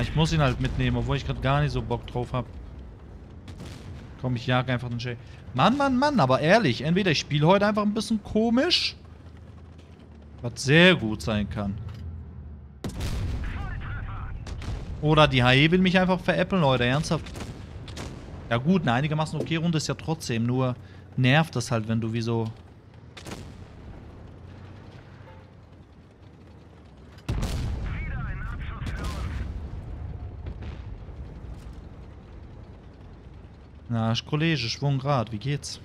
Ich muss ihn halt mitnehmen, obwohl ich gerade gar nicht so Bock drauf habe. Komm, ich jag einfach den Sherry. Mann, Mann, Mann, aber ehrlich, entweder ich spiele heute einfach ein bisschen komisch, was sehr gut sein kann. Oder die HE will mich einfach veräppeln, Leute, ernsthaft. Ja gut, eine einigermaßen okay Runde ist ja trotzdem, nur nervt das halt, wenn du wie so... Na, Kollege, Schwunggrad, wie geht's?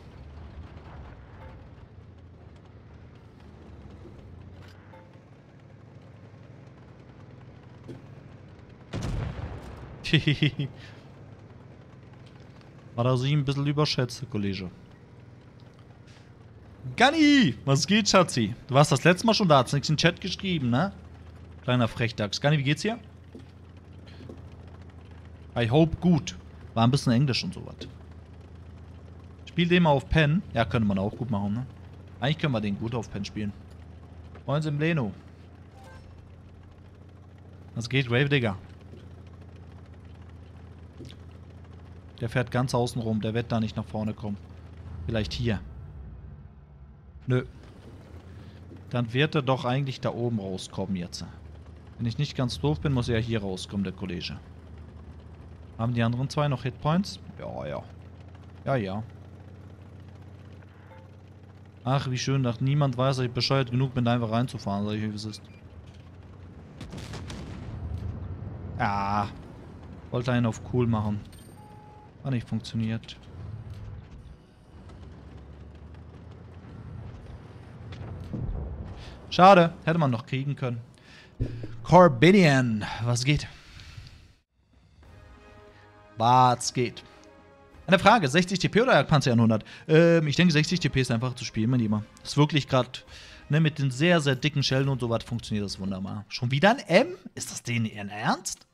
War er sich ein bisschen überschätzt, Kollege. Ganni! Was geht, Schatzi? Du warst das letzte Mal schon da, hast nichts in den Chat geschrieben, ne? Kleiner Frechdachs. Ganni, wie geht's hier? I hope gut. War ein bisschen Englisch und sowas. Spiel den mal auf Pen. Ja, könnte man auch gut machen, ne? Eigentlich können wir den gut auf Pen spielen. Freunde im Leno. Was geht, Rave Digger? Der fährt ganz außen rum. Der wird da nicht nach vorne kommen. Vielleicht hier. Nö. Dann wird er doch eigentlich da oben rauskommen jetzt. Wenn ich nicht ganz doof bin, muss er hier rauskommen, der Kollege. Haben die anderen zwei noch Hitpoints? Ja, ja. Ja, ja. Ach, wie schön, dass niemand weiß, dass ich bescheuert genug bin, da einfach reinzufahren, sag ich, wie es ist. Ja. Wollte einen auf cool machen. Hat nicht funktioniert. Schade, hätte man noch kriegen können. Corbinian, was geht? Was geht? Eine Frage, 60 TP oder Panzer 100? Ähm, ich denke 60 TP ist einfach zu spielen, mein Lieber. Ist wirklich gerade, ne, mit den sehr, sehr dicken Schellen und so was funktioniert das wunderbar. Schon wieder ein M? Ist das denen ihren Ernst?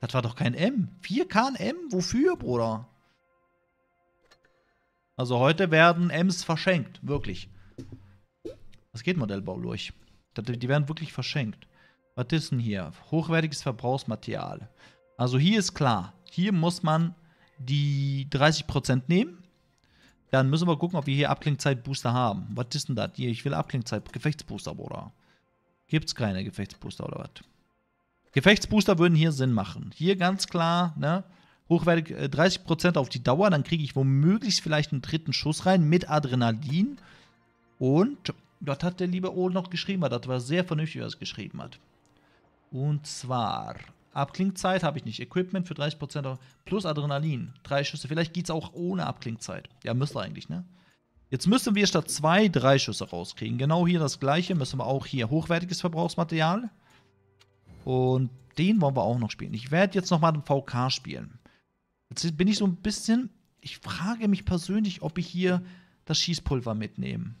Das war doch kein M. 4K ein M? Wofür, Bruder? Also heute werden Ms verschenkt, wirklich. Was geht Modellbau durch? Die werden wirklich verschenkt. Was ist denn hier? Hochwertiges Verbrauchsmaterial. Also hier ist klar, hier muss man die 30% nehmen. Dann müssen wir gucken, ob wir hier Abklingzeit-Booster haben. Was ist denn das? Hier, ich will Abklingzeit, Gefechtsbooster, Bruder. Gibt's keine Gefechtsbooster oder was? Gefechtsbooster würden hier Sinn machen. Hier ganz klar, ne? Hochwertig äh, 30% auf die Dauer, dann kriege ich womöglich vielleicht einen dritten Schuss rein mit Adrenalin. Und dort hat der liebe Ohl noch geschrieben, das war sehr vernünftig, was er geschrieben hat. Und zwar, Abklingzeit habe ich nicht. Equipment für 30% plus Adrenalin. Drei Schüsse. Vielleicht geht es auch ohne Abklingzeit. Ja, müsste eigentlich, ne? Jetzt müssen wir statt zwei drei Schüsse rauskriegen. Genau hier das gleiche. Müssen wir auch hier hochwertiges Verbrauchsmaterial. Und den wollen wir auch noch spielen. Ich werde jetzt nochmal den VK spielen. Jetzt bin ich so ein bisschen. Ich frage mich persönlich, ob ich hier das Schießpulver mitnehme.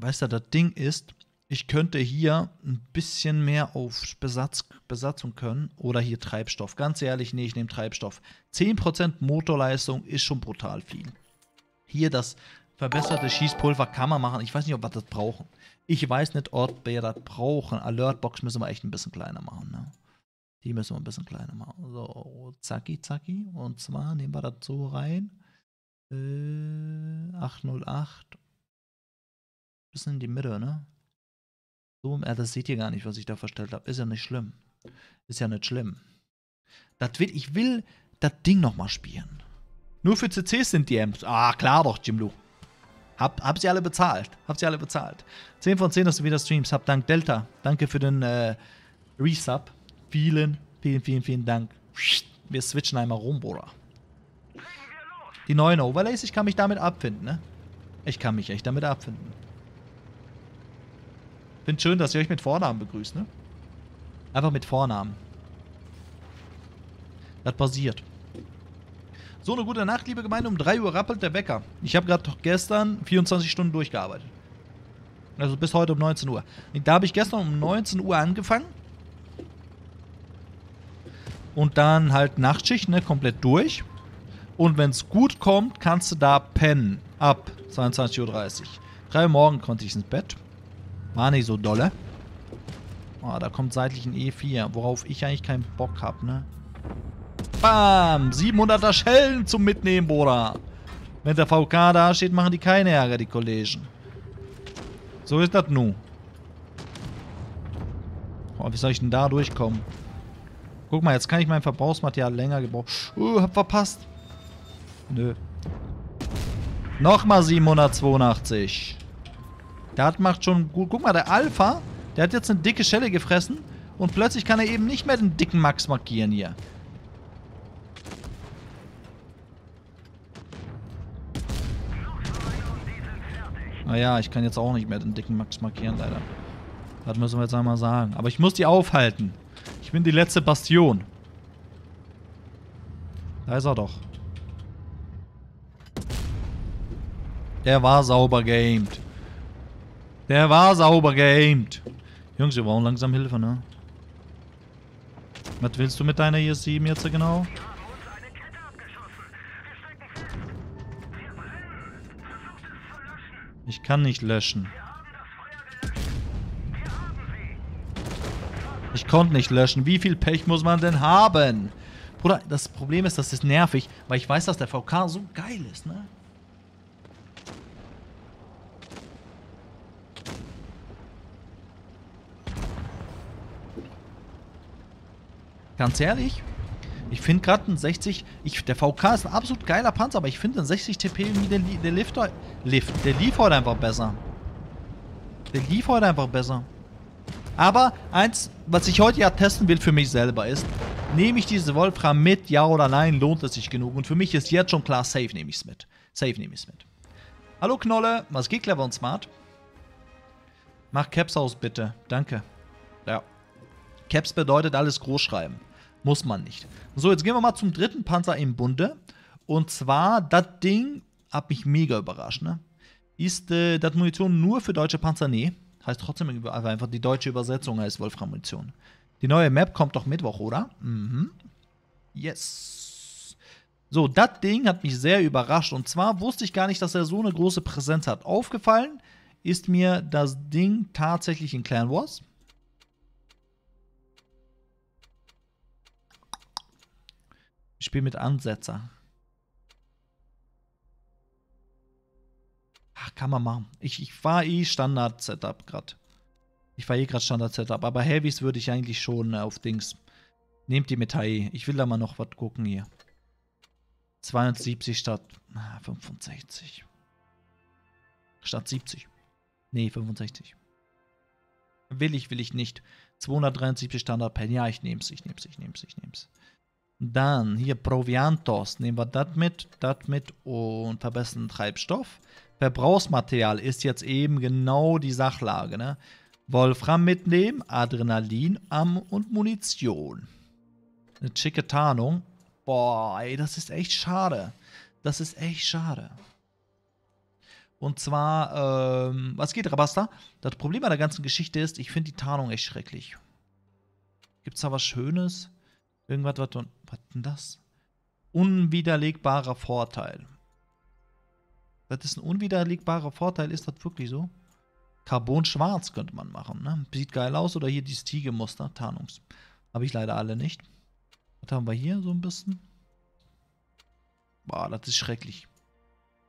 Weißt du, das Ding ist, ich könnte hier ein bisschen mehr auf Besatz, Besatzung können oder hier Treibstoff. Ganz ehrlich, nee, ich nehme Treibstoff. 10% Motorleistung ist schon brutal viel. Hier das verbesserte Schießpulver kann man machen. Ich weiß nicht, ob wir das brauchen. Ich weiß nicht, ob wir das brauchen. Alertbox müssen wir echt ein bisschen kleiner machen. Ne? Die müssen wir ein bisschen kleiner machen. So, zacki, zacki. Und zwar nehmen wir das so rein. Äh, 808. Bisschen in die Mitte, ne? So, äh, das seht ihr gar nicht, was ich da verstellt habe. Ist ja nicht schlimm. Ist ja nicht schlimm. Das will, ich will das Ding nochmal spielen. Nur für CCs sind die Amps. Ah, klar doch, Jimlu. Hab, hab sie alle bezahlt. Hab sie alle bezahlt. 10 von 10, dass du wieder streamst. Hab Dank Delta. Danke für den äh, Resub. Vielen, vielen, vielen, vielen Dank. Wir switchen einmal rum, Bruder. Die neuen Overlays, ich kann mich damit abfinden, ne? Ich kann mich echt damit abfinden. Find schön, dass ihr euch mit Vornamen begrüßt, ne? Einfach mit Vornamen. Das passiert. So eine gute Nacht, liebe Gemeinde. Um 3 Uhr rappelt der Wecker. Ich habe gerade gestern 24 Stunden durchgearbeitet. Also bis heute um 19 Uhr. Da habe ich gestern um 19 Uhr angefangen. Und dann halt Nachtschicht, ne, komplett durch. Und wenn es gut kommt, kannst du da pennen. Ab 22.30 Uhr. 3 Uhr morgen konnte ich ins Bett. War nicht so dolle. Oh, da kommt seitlich ein E4, worauf ich eigentlich keinen Bock habe, ne? Bam! 700er Schellen zum Mitnehmen, Bruder. Wenn der VK da steht, machen die keine Ärger, die Kollegen. So ist das nun. Oh, wie soll ich denn da durchkommen? Guck mal, jetzt kann ich mein Verbrauchsmaterial länger gebrauchen. Uh, hab verpasst. Nö. Nochmal 782. Das macht schon gut. Guck mal, der Alpha, der hat jetzt eine dicke Schelle gefressen und plötzlich kann er eben nicht mehr den dicken Max markieren hier. Naja, ich kann jetzt auch nicht mehr den dicken Max markieren, leider. Das müssen wir jetzt einmal sagen. Aber ich muss die aufhalten. Ich bin die letzte Bastion. Da ist er doch. Der war sauber gamed. Der war sauber gamed. Jungs, wir brauchen langsam Hilfe, ne? Was willst du mit deiner IS-7 jetzt genau? Ich kann nicht löschen. Ich konnte nicht löschen. Wie viel Pech muss man denn haben? Bruder, das Problem ist, das ist nervig, weil ich weiß, dass der VK so geil ist, ne? Ganz ehrlich, ich finde gerade ein 60, ich, der VK ist ein absolut geiler Panzer, aber ich finde ein 60 TP irgendwie der, der Lifter, Lift, der lief heute einfach besser. Der lief heute einfach besser. Aber eins, was ich heute ja testen will für mich selber ist, nehme ich diese Wolfram mit, ja oder nein, lohnt es sich genug? Und für mich ist jetzt schon klar, safe nehme ich es mit. Safe nehme ich es mit. Hallo Knolle, was geht clever und smart? Mach Caps aus bitte, danke. Ja. Caps bedeutet alles groß schreiben. Muss man nicht. So, jetzt gehen wir mal zum dritten Panzer im Bunde. Und zwar, das Ding hat mich mega überrascht, ne? Ist äh, das Munition nur für deutsche Panzer? Nee. Heißt trotzdem einfach die deutsche Übersetzung heißt Wolfram-Munition. Die neue Map kommt doch Mittwoch, oder? Mhm. Yes. So, das Ding hat mich sehr überrascht. Und zwar wusste ich gar nicht, dass er so eine große Präsenz hat. Aufgefallen ist mir das Ding tatsächlich in Clan Wars. Ich spiele mit Ansetzer. Ach, kann man machen. Ich, ich war eh Standard-Setup gerade. Ich war eh gerade Standard-Setup. Aber Heavys würde ich eigentlich schon auf Dings. Nehmt die HE. Ich will da mal noch was gucken hier. 270 statt ah, 65. Statt 70. Nee, 65. Will ich, will ich nicht. 273 Standard-Pen. Ja, ich nehm's, ich nehm's, ich nehm's, ich nehm's. Dann hier Proviantos. Nehmen wir das mit, das mit und verbessern Treibstoff. Verbrauchsmaterial ist jetzt eben genau die Sachlage. Ne? Wolfram mitnehmen, Adrenalin am und Munition. Eine schicke Tarnung. Boah, ey, das ist echt schade. Das ist echt schade. Und zwar, ähm, was geht, Rabasta? Das Problem an der ganzen Geschichte ist, ich finde die Tarnung echt schrecklich. Gibt's da was Schönes? Irgendwas, was, was denn das? Unwiderlegbarer Vorteil. Das ist ein unwiderlegbarer Vorteil, ist das wirklich so? Carbon schwarz könnte man machen, ne? Sieht geil aus. Oder hier dieses Tigemuster, Tarnungs. Habe ich leider alle nicht. Was haben wir hier so ein bisschen? Boah, das ist schrecklich.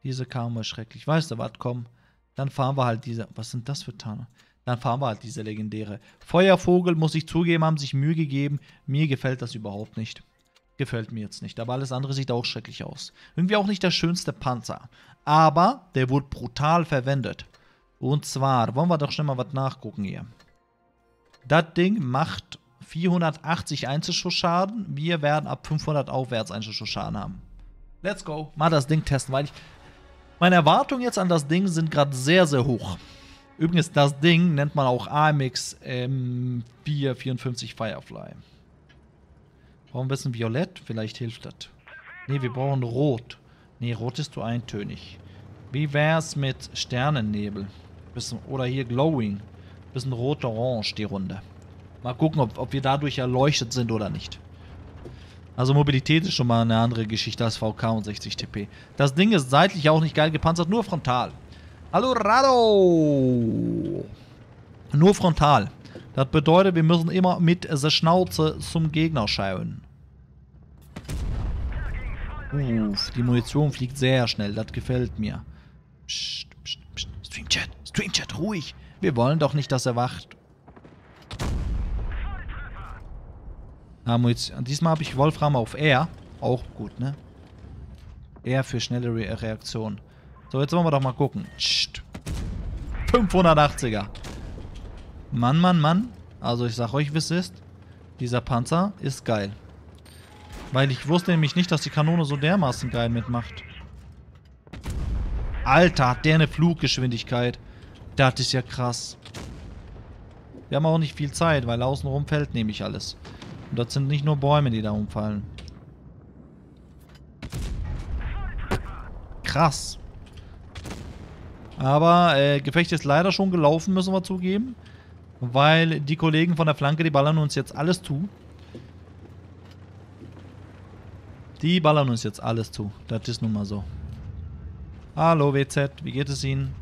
Diese Karma ist schrecklich. Weißt du was, komm. Dann fahren wir halt diese. Was sind das für Tarnung? Dann fahren wir halt diese legendäre. Feuervogel, muss ich zugeben, haben sich Mühe gegeben. Mir gefällt das überhaupt nicht. Gefällt mir jetzt nicht. Aber alles andere sieht auch schrecklich aus. Irgendwie auch nicht der schönste Panzer. Aber der wurde brutal verwendet. Und zwar, wollen wir doch schnell mal was nachgucken hier. Das Ding macht 480 Einzelschuss-Schaden. Wir werden ab 500 aufwärts Einzelschuss-Schaden haben. Let's go. Mal das Ding testen, weil ich. Meine Erwartungen jetzt an das Ding sind gerade sehr, sehr hoch. Übrigens, das Ding nennt man auch AMX M454 Firefly. Brauchen wir ein bisschen Violett? Vielleicht hilft das. Ne, wir brauchen Rot. Ne, Rot ist zu eintönig. Wie wär's mit Sternennebel? Bisschen, oder hier Glowing. Bisschen rot-orange die Runde. Mal gucken, ob, ob wir dadurch erleuchtet sind oder nicht. Also Mobilität ist schon mal eine andere Geschichte als VK und 60 TP. Das Ding ist seitlich auch nicht geil gepanzert, nur frontal. Hallo Rado! Nur frontal. Das bedeutet, wir müssen immer mit der Schnauze zum Gegner schauen. Uff, die Munition fliegt sehr schnell. Das gefällt mir. Psst, psst, psst. Streamchat, Streamchat, ruhig. Wir wollen doch nicht, dass er wacht. Ah, Munition. Diesmal habe ich Wolfram auf R. Auch gut, ne? R für schnelle Re Reaktion. So, jetzt wollen wir doch mal gucken. Psst. 580er. Mann, Mann, Mann. Also ich sag euch, wie es ist. Dieser Panzer ist geil. Weil ich wusste nämlich nicht, dass die Kanone so dermaßen geil mitmacht. Alter, hat der eine Fluggeschwindigkeit. Das ist ja krass. Wir haben auch nicht viel Zeit, weil außenrum fällt nämlich alles. Und das sind nicht nur Bäume, die da umfallen. Krass. Aber äh, Gefecht ist leider schon gelaufen, müssen wir zugeben. Weil die Kollegen von der Flanke, die ballern uns jetzt alles zu. Die ballern uns jetzt alles zu. Das ist nun mal so. Hallo WZ, wie geht es Ihnen?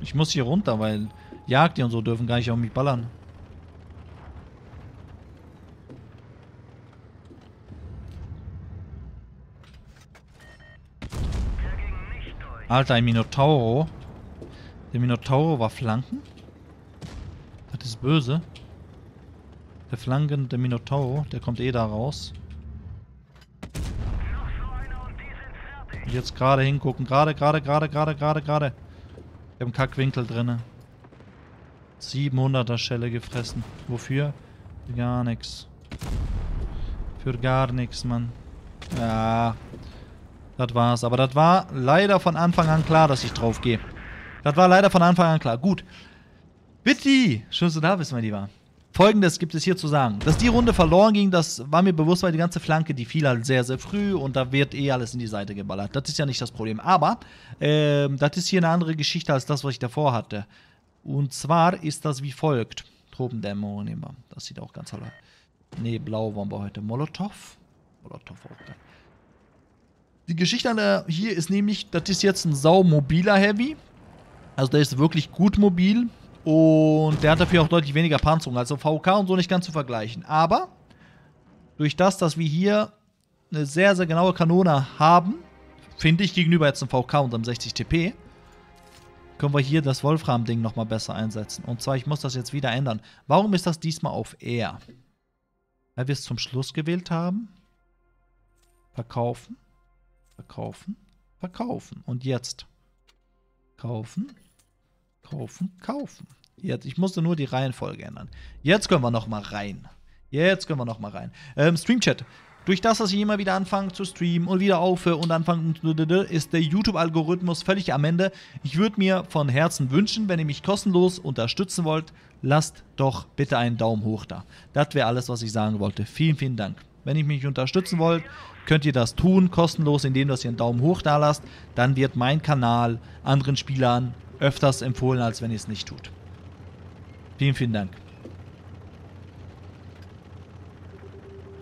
Ich muss hier runter, weil Jagd und so dürfen gar nicht auf mich ballern. Alter, ein Minotauro. Der Minotauro war Flanken? Das ist böse. Der Flanken, der Minotauro, der kommt eh da raus. Und jetzt gerade hingucken. Gerade, gerade, gerade, gerade, gerade, gerade. Ich habe einen Kackwinkel drinne. 700er Schelle gefressen. Wofür? Für gar nichts. Für gar nichts, Mann. Ja. Das war's. Aber das war leider von Anfang an klar, dass ich drauf gehe. Das war leider von Anfang an klar. Gut. Bitte, schön, dass du da bist, mein Lieber. Folgendes gibt es hier zu sagen. Dass die Runde verloren ging, das war mir bewusst, weil die ganze Flanke, die fiel halt sehr, sehr früh und da wird eh alles in die Seite geballert. Das ist ja nicht das Problem. Aber, ähm, das ist hier eine andere Geschichte als das, was ich davor hatte. Und zwar ist das wie folgt. Tropendämmerung nehmen wir. Das sieht auch ganz aus. Ne, blau wollen wir heute. Molotow. Molotow auch. Die Geschichte an der hier ist nämlich, das ist jetzt ein saumobiler Heavy. Also der ist wirklich gut mobil. Und der hat dafür auch deutlich weniger Panzerung. Also VK und so nicht ganz zu vergleichen. Aber durch das, dass wir hier eine sehr, sehr genaue Kanone haben, finde ich gegenüber jetzt einem VK und einem 60 TP, können wir hier das Wolfram-Ding nochmal besser einsetzen. Und zwar, ich muss das jetzt wieder ändern. Warum ist das diesmal auf R? Weil wir es zum Schluss gewählt haben. Verkaufen. Verkaufen. Verkaufen. Und jetzt. Kaufen. Kaufen. Kaufen. Jetzt, ich musste nur die Reihenfolge ändern. Jetzt können wir noch mal rein. Jetzt können wir noch mal rein. Ähm, Streamchat. Durch das, dass ich immer wieder anfange zu streamen und wieder aufhöre und anfange, ist der YouTube-Algorithmus völlig am Ende. Ich würde mir von Herzen wünschen, wenn ihr mich kostenlos unterstützen wollt, lasst doch bitte einen Daumen hoch da. Das wäre alles, was ich sagen wollte. Vielen, vielen Dank. Wenn ihr mich unterstützen wollt, könnt ihr das tun, kostenlos, indem ihr einen Daumen hoch da lasst. Dann wird mein Kanal anderen Spielern öfters empfohlen, als wenn ihr es nicht tut. Vielen, vielen Dank.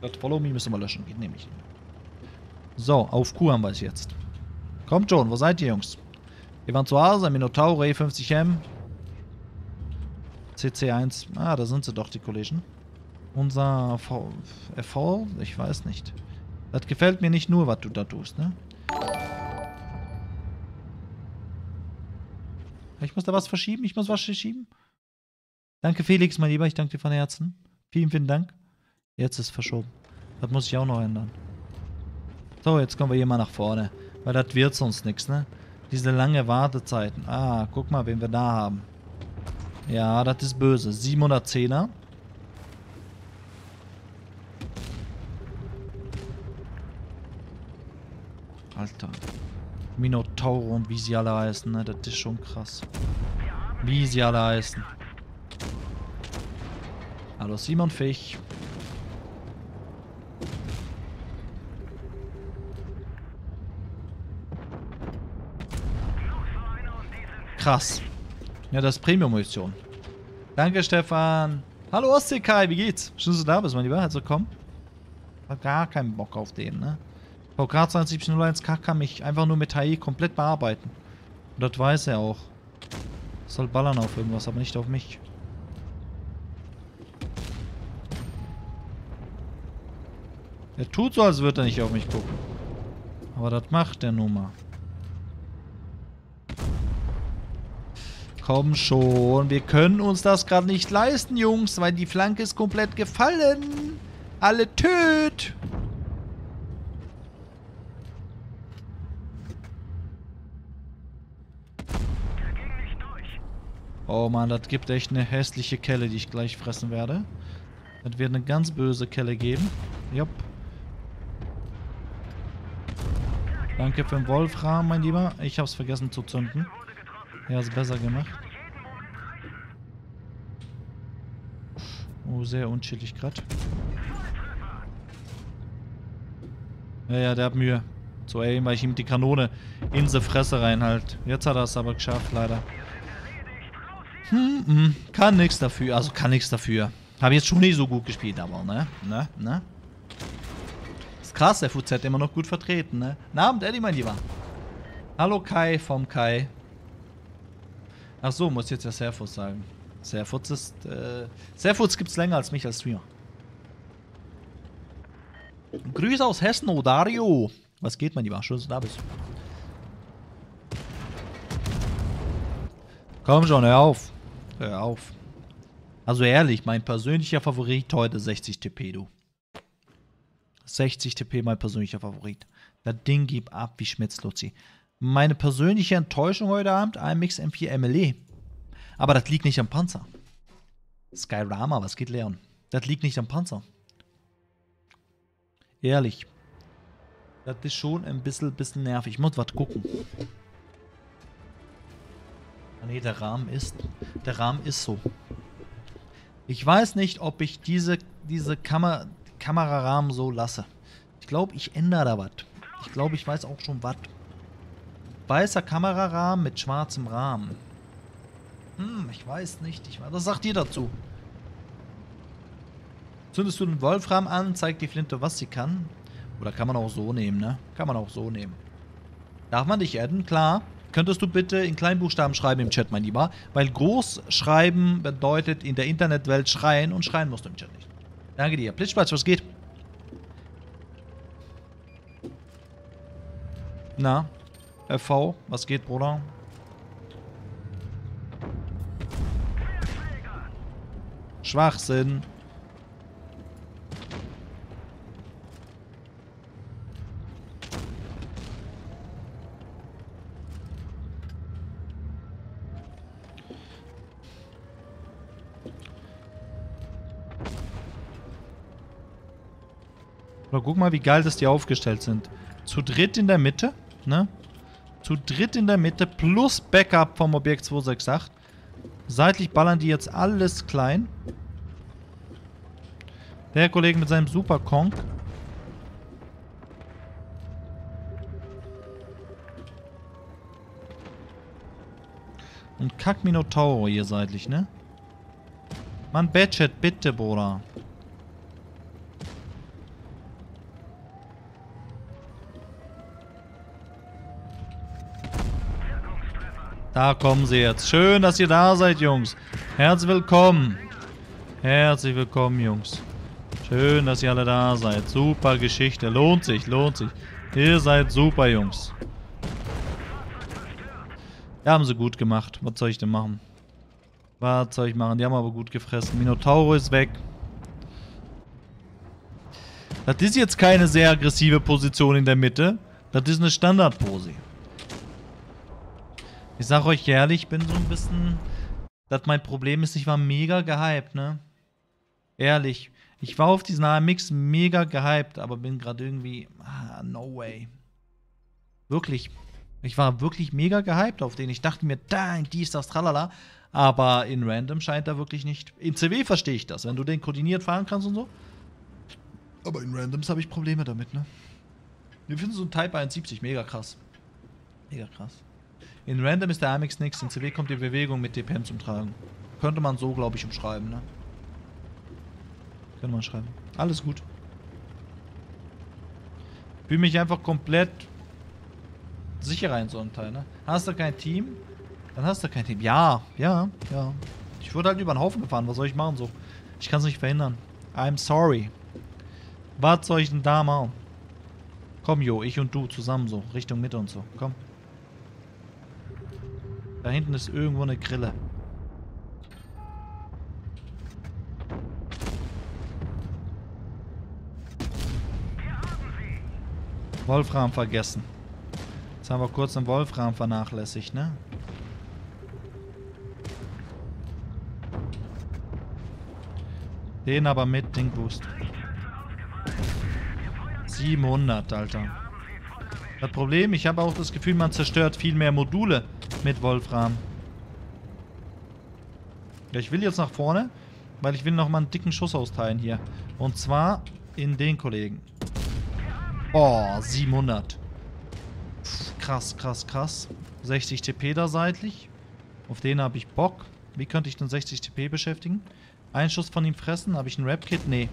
Das Follow Me müssen wir löschen. Geht nämlich. So, auf Q haben wir es jetzt. Kommt schon, wo seid ihr, Jungs? Wir waren zu Hause, Minotauro E50M. CC1. Ah, da sind sie doch, die Kollegen. Unser v FV? Ich weiß nicht. Das gefällt mir nicht nur, was du da tust, ne? Ich muss da was verschieben? Ich muss was verschieben? Danke, Felix, mein Lieber. Ich danke dir von Herzen. Vielen, vielen Dank. Jetzt ist verschoben. Das muss ich auch noch ändern. So, jetzt kommen wir hier mal nach vorne. Weil das wird sonst nichts, ne? Diese lange Wartezeiten. Ah, guck mal, wen wir da haben. Ja, das ist böse. 710er. Alter. Minotauro und wie sie alle heißen, ne? Das ist schon krass. Wie sie alle heißen. Hallo Simon Fich. Krass. Ja, das ist Premium-Munition. Danke, Stefan. Hallo Ostseekai, wie geht's? Schön, dass du da bist, mein Lieber. Also komm. Hat gar keinen Bock auf den, ne? VK 7201K kann mich einfach nur mit HI komplett bearbeiten. Und das weiß er auch. Soll ballern auf irgendwas, aber nicht auf mich. Er tut so, als würde er nicht auf mich gucken. Aber das macht er nun mal. Komm schon, wir können uns das gerade nicht leisten, Jungs, weil die Flanke ist komplett gefallen. Alle töt! Oh man, das gibt echt eine hässliche Kelle, die ich gleich fressen werde. Das wird eine ganz böse Kelle geben. Jupp. Danke für den Wolfram, mein Lieber. Ich hab's vergessen zu zünden. Ja, ist besser gemacht. Oh, sehr unchillig gerade. Ja, ja, der hat Mühe zu aimen, weil ich ihm die Kanone in die Fresse reinhalt. Jetzt hat er es aber geschafft, leider. Hm, hm, kann nichts dafür. Also kann nichts dafür. Habe jetzt schon nicht so gut gespielt, aber, ne? Ne? Ne? Ist krass, der FUZ immer noch gut vertreten, ne? Na, Abend, Eddie, mein Lieber. Hallo Kai vom Kai. Ach so, muss jetzt ja Serfutz sagen. Serfutz ist, äh... Serfutz gibt's länger als mich als Streamer. Grüße aus Hessen, Odario. Was geht, mein Lieber? Schön, dass du da bist. Komm schon, hör auf. Hör auf. Also ehrlich, mein persönlicher Favorit heute 60 TP, du. 60 TP mein persönlicher Favorit. Das Ding gibt ab wie Schmitzluzi. Meine persönliche Enttäuschung heute Abend, AMX M4 MLE. Aber das liegt nicht am Panzer. Skyrama, was geht, Leon? Das liegt nicht am Panzer. Ehrlich. Das ist schon ein bisschen, bisschen nervig. Ich muss was gucken. Ah, nee, der Rahmen ist. Der Rahmen ist so. Ich weiß nicht, ob ich diese, diese Kamer Kamerarahmen so lasse. Ich glaube, ich ändere da was. Ich glaube, ich weiß auch schon was. Weißer Kamerarahmen mit schwarzem Rahmen. Hm, ich weiß nicht. Ich weiß, was sagt ihr dazu? Zündest du den Wolfram an, zeigt die Flinte, was sie kann. Oder kann man auch so nehmen, ne? Kann man auch so nehmen. Darf man dich adden? Klar. Könntest du bitte in Kleinbuchstaben schreiben im Chat, mein Lieber? Weil groß schreiben bedeutet in der Internetwelt schreien und schreien musst du im Chat nicht. Danke dir. Blitzspatz, was geht? Na? FV, was geht, Bruder? Schwachsinn. Aber guck mal, wie geil das die aufgestellt sind. Zu dritt in der Mitte, ne? Zu dritt in der Mitte plus Backup vom Objekt 268. Seitlich ballern die jetzt alles klein. Der Kollege mit seinem Super Kong. Und Kack Minotauro hier seitlich, ne? Mann, Badchat, bitte, Bruder. Da kommen sie jetzt. Schön, dass ihr da seid, Jungs. Herzlich willkommen. Herzlich willkommen, Jungs. Schön, dass ihr alle da seid. Super Geschichte. Lohnt sich, lohnt sich. Ihr seid super, Jungs. Ja, haben sie gut gemacht. Was soll ich denn machen? Was soll ich machen? Die haben aber gut gefressen. Minotauro ist weg. Das ist jetzt keine sehr aggressive Position in der Mitte. Das ist eine Standardpose. Ich sag euch ehrlich, ich bin so ein bisschen... Das mein Problem ist, ich war mega gehypt, ne? Ehrlich. Ich war auf diesen AMX mega gehypt, aber bin gerade irgendwie... Ah, no way. Wirklich. Ich war wirklich mega gehypt auf den. Ich dachte mir, dang, dies, das, tralala. Aber in Random scheint er wirklich nicht. In CW verstehe ich das, wenn du den koordiniert fahren kannst und so. Aber in Randoms habe ich Probleme damit, ne? Wir finden so ein Type 71 mega krass. Mega krass. In Random ist der AMX nix, in CW kommt die Bewegung mit DPM zum Tragen. Könnte man so, glaube ich, umschreiben, ne? Könnte man schreiben. Alles gut. Fühle mich einfach komplett sicherer in so einem Teil, ne? Hast du kein Team? Dann hast du kein Team. Ja, ja, ja. Ich wurde halt über den Haufen gefahren. Was soll ich machen so? Ich kann es nicht verhindern. I'm sorry. Was soll ich denn da machen? Komm, Jo, ich und du zusammen so. Richtung Mitte und so. Komm. Da hinten ist irgendwo eine Grille. Wolfram vergessen. Jetzt haben wir kurz den Wolfram vernachlässigt, ne? Den aber mit Dingboost. 700, Alter. Das Problem, ich habe auch das Gefühl, man zerstört viel mehr Module mit Wolfram. Ja, ich will jetzt nach vorne, weil ich will nochmal einen dicken Schuss austeilen hier. Und zwar in den Kollegen. Oh, 700. Pff, krass, krass, krass. 60 TP da seitlich. Auf den habe ich Bock. Wie könnte ich denn 60 TP beschäftigen? Ein Schuss von ihm fressen? Habe ich ein Rap-Kit? Nee.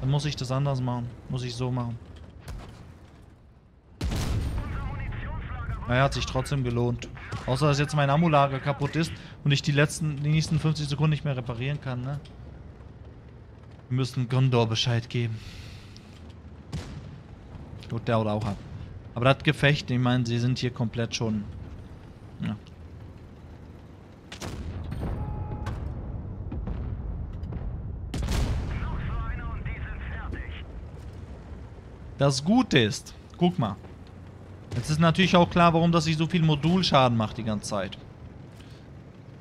Dann muss ich das anders machen. Muss ich so machen. Naja, hat sich trotzdem gelohnt. Außer, dass jetzt mein Ammulager kaputt ist und ich die letzten, die nächsten 50 Sekunden nicht mehr reparieren kann, ne? Wir müssen Gondor Bescheid geben. Gut, der haut auch ab. Aber das Gefecht, ich meine, sie sind hier komplett schon... Ja. Das Gute ist, guck mal. Jetzt ist natürlich auch klar, warum das sich so viel Modulschaden macht die ganze Zeit.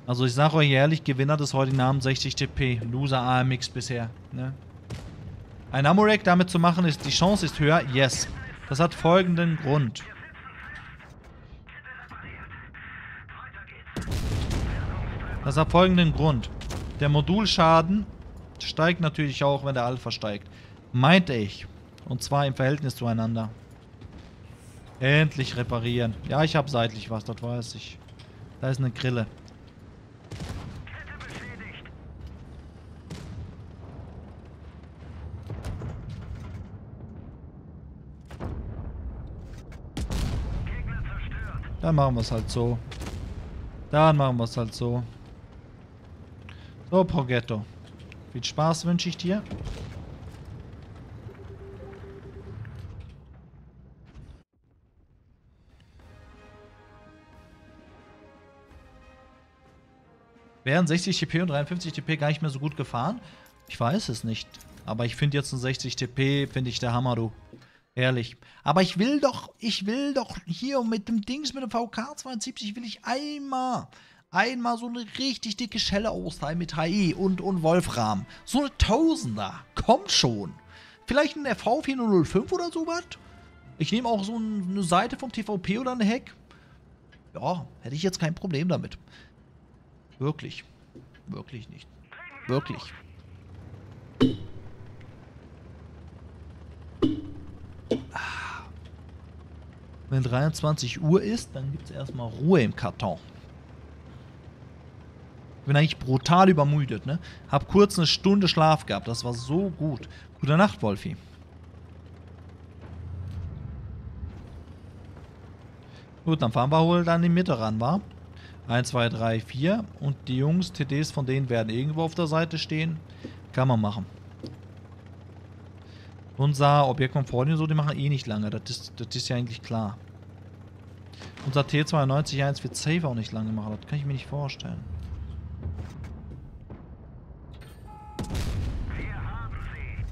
Also ich sage euch ehrlich, Gewinner des heutigen Abends 60 TP. Loser AMX bisher. Ne? Ein Amorek damit zu machen, ist die Chance ist höher. Yes. Das hat folgenden Grund. Das hat folgenden Grund. Der Modulschaden steigt natürlich auch, wenn der Alpha steigt. Meinte ich. Und zwar im Verhältnis zueinander. Endlich reparieren. Ja, ich habe seitlich was, das weiß ich. Da ist eine Grille. Dann machen wir es halt so. Dann machen wir es halt so. So, Progetto. Viel Spaß wünsche ich dir. Wären 60 TP und 53 TP gar nicht mehr so gut gefahren? Ich weiß es nicht. Aber ich finde jetzt ein 60 TP, finde ich der Hammer, du. Ehrlich. Aber ich will doch, ich will doch hier mit dem Dings, mit dem VK 72, will ich einmal, einmal so eine richtig dicke Schelle austeilen mit HE und, und Wolfram. So eine Tausender. Kommt schon. Vielleicht ein RV 405 oder sowas? Ich nehme auch so eine Seite vom TVP oder eine Hack. Ja, hätte ich jetzt kein Problem damit. Wirklich. Wirklich nicht. Wirklich. Ah. Wenn 23 Uhr ist, dann gibt es erstmal Ruhe im Karton. Ich bin eigentlich brutal übermüdet, ne? Hab kurz eine Stunde Schlaf gehabt. Das war so gut. Gute Nacht, Wolfi. Gut, dann fahren wir wohl dann in die Mitte ran, wa? 1, 2, 3, 4. Und die Jungs, TDs von denen werden irgendwo auf der Seite stehen. Kann man machen. Unser Objektkomfort und so, die machen eh nicht lange. Das ist, das ist ja eigentlich klar. Unser T92-1 wird safe auch nicht lange machen. Das kann ich mir nicht vorstellen.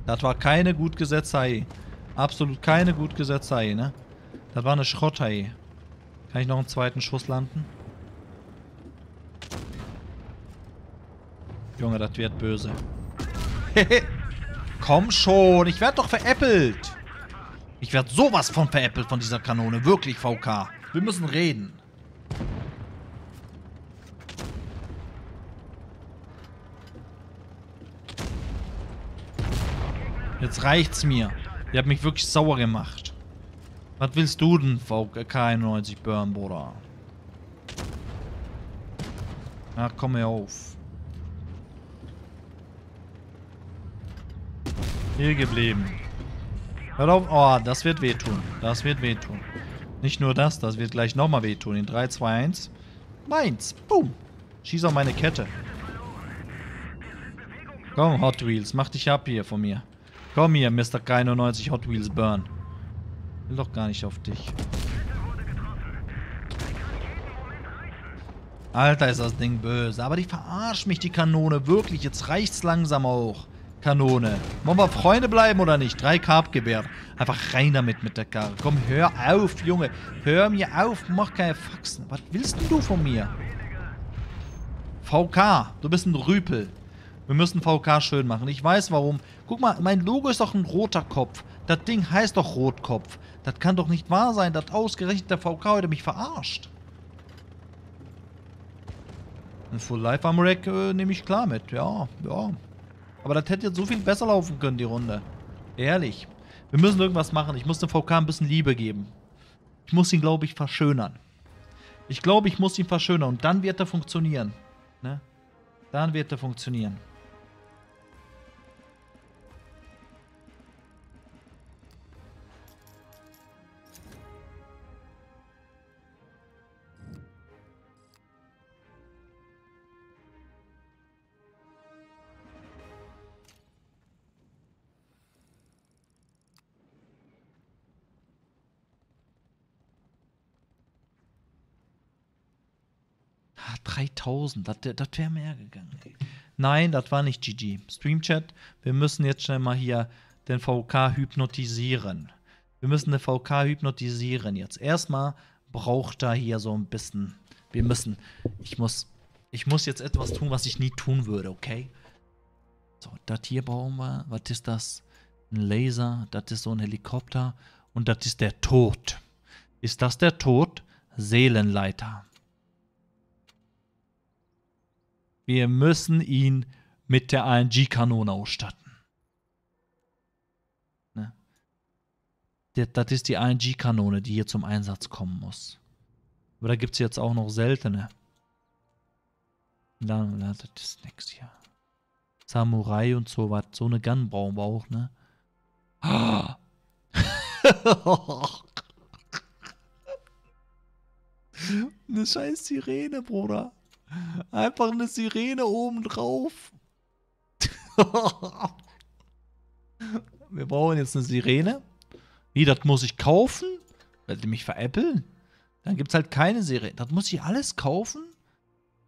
Das war keine gut gesetzte AI. Absolut keine gut gesetzte AE, ne? Das war eine Schrott-AE. Kann ich noch einen zweiten Schuss landen? Junge, das wird böse. Komm schon, ich werde doch veräppelt. Ich werde sowas von veräppelt von dieser Kanone. Wirklich, VK. Wir müssen reden. Jetzt reicht's mir. Ihr habt mich wirklich sauer gemacht. Was willst du denn, VK91 Burn, Bruder? Ach, komm her auf. Hier geblieben. Hör auf. Oh, das wird wehtun. Das wird wehtun. Nicht nur das, das wird gleich nochmal wehtun. In 3, 2, 1. Meins. Boom. Schieß auf meine Kette. Komm, Hot Wheels. Mach dich ab hier von mir. Komm hier, Mr. K91 Hot Wheels Burn. Will doch gar nicht auf dich. Alter, ist das Ding böse. Aber die verarscht mich, die Kanone. Wirklich, jetzt reicht's langsam auch. Kanone. Wollen wir Freunde bleiben oder nicht? Drei Carb-Gewehr. Einfach rein damit mit der Karre. Komm, hör auf, Junge. Hör mir auf. Mach keine Faxen. Was willst denn du von mir? VK, du bist ein Rüpel. Wir müssen VK schön machen. Ich weiß warum. Guck mal, mein Logo ist doch ein roter Kopf. Das Ding heißt doch Rotkopf. Das kann doch nicht wahr sein, dass ausgerechnet der VK heute mich verarscht. Ein Full Life am Rack äh, nehme ich klar mit. Ja, ja. Aber das hätte jetzt so viel besser laufen können, die Runde. Ehrlich. Wir müssen irgendwas machen. Ich muss dem VK ein bisschen Liebe geben. Ich muss ihn, glaube ich, verschönern. Ich glaube, ich muss ihn verschönern und dann wird er funktionieren. Ne? Dann wird er funktionieren. 3000, das, das wäre mehr gegangen. Nein, das war nicht GG. Streamchat, wir müssen jetzt schnell mal hier den VK hypnotisieren. Wir müssen den VK hypnotisieren jetzt. Erstmal braucht er hier so ein bisschen. Wir müssen. Ich muss. Ich muss jetzt etwas tun, was ich nie tun würde, okay? So, das hier brauchen wir. Was ist das? Ein Laser, das ist so ein Helikopter. Und das ist der Tod. Ist das der Tod? Seelenleiter. Wir müssen ihn mit der ANG-Kanone ausstatten. Ne? Das ist die ANG-Kanone, die hier zum Einsatz kommen muss. Aber da gibt es jetzt auch noch seltene. Da, das ist nix hier. Samurai und so was. So eine Gun brauchen wir auch, ne? Eine scheiß Sirene, Bruder. Einfach eine Sirene oben drauf. Wir brauchen jetzt eine Sirene. Wie, das muss ich kaufen? Wollt ihr mich veräppeln? Dann gibt es halt keine Sirene. Das muss ich alles kaufen?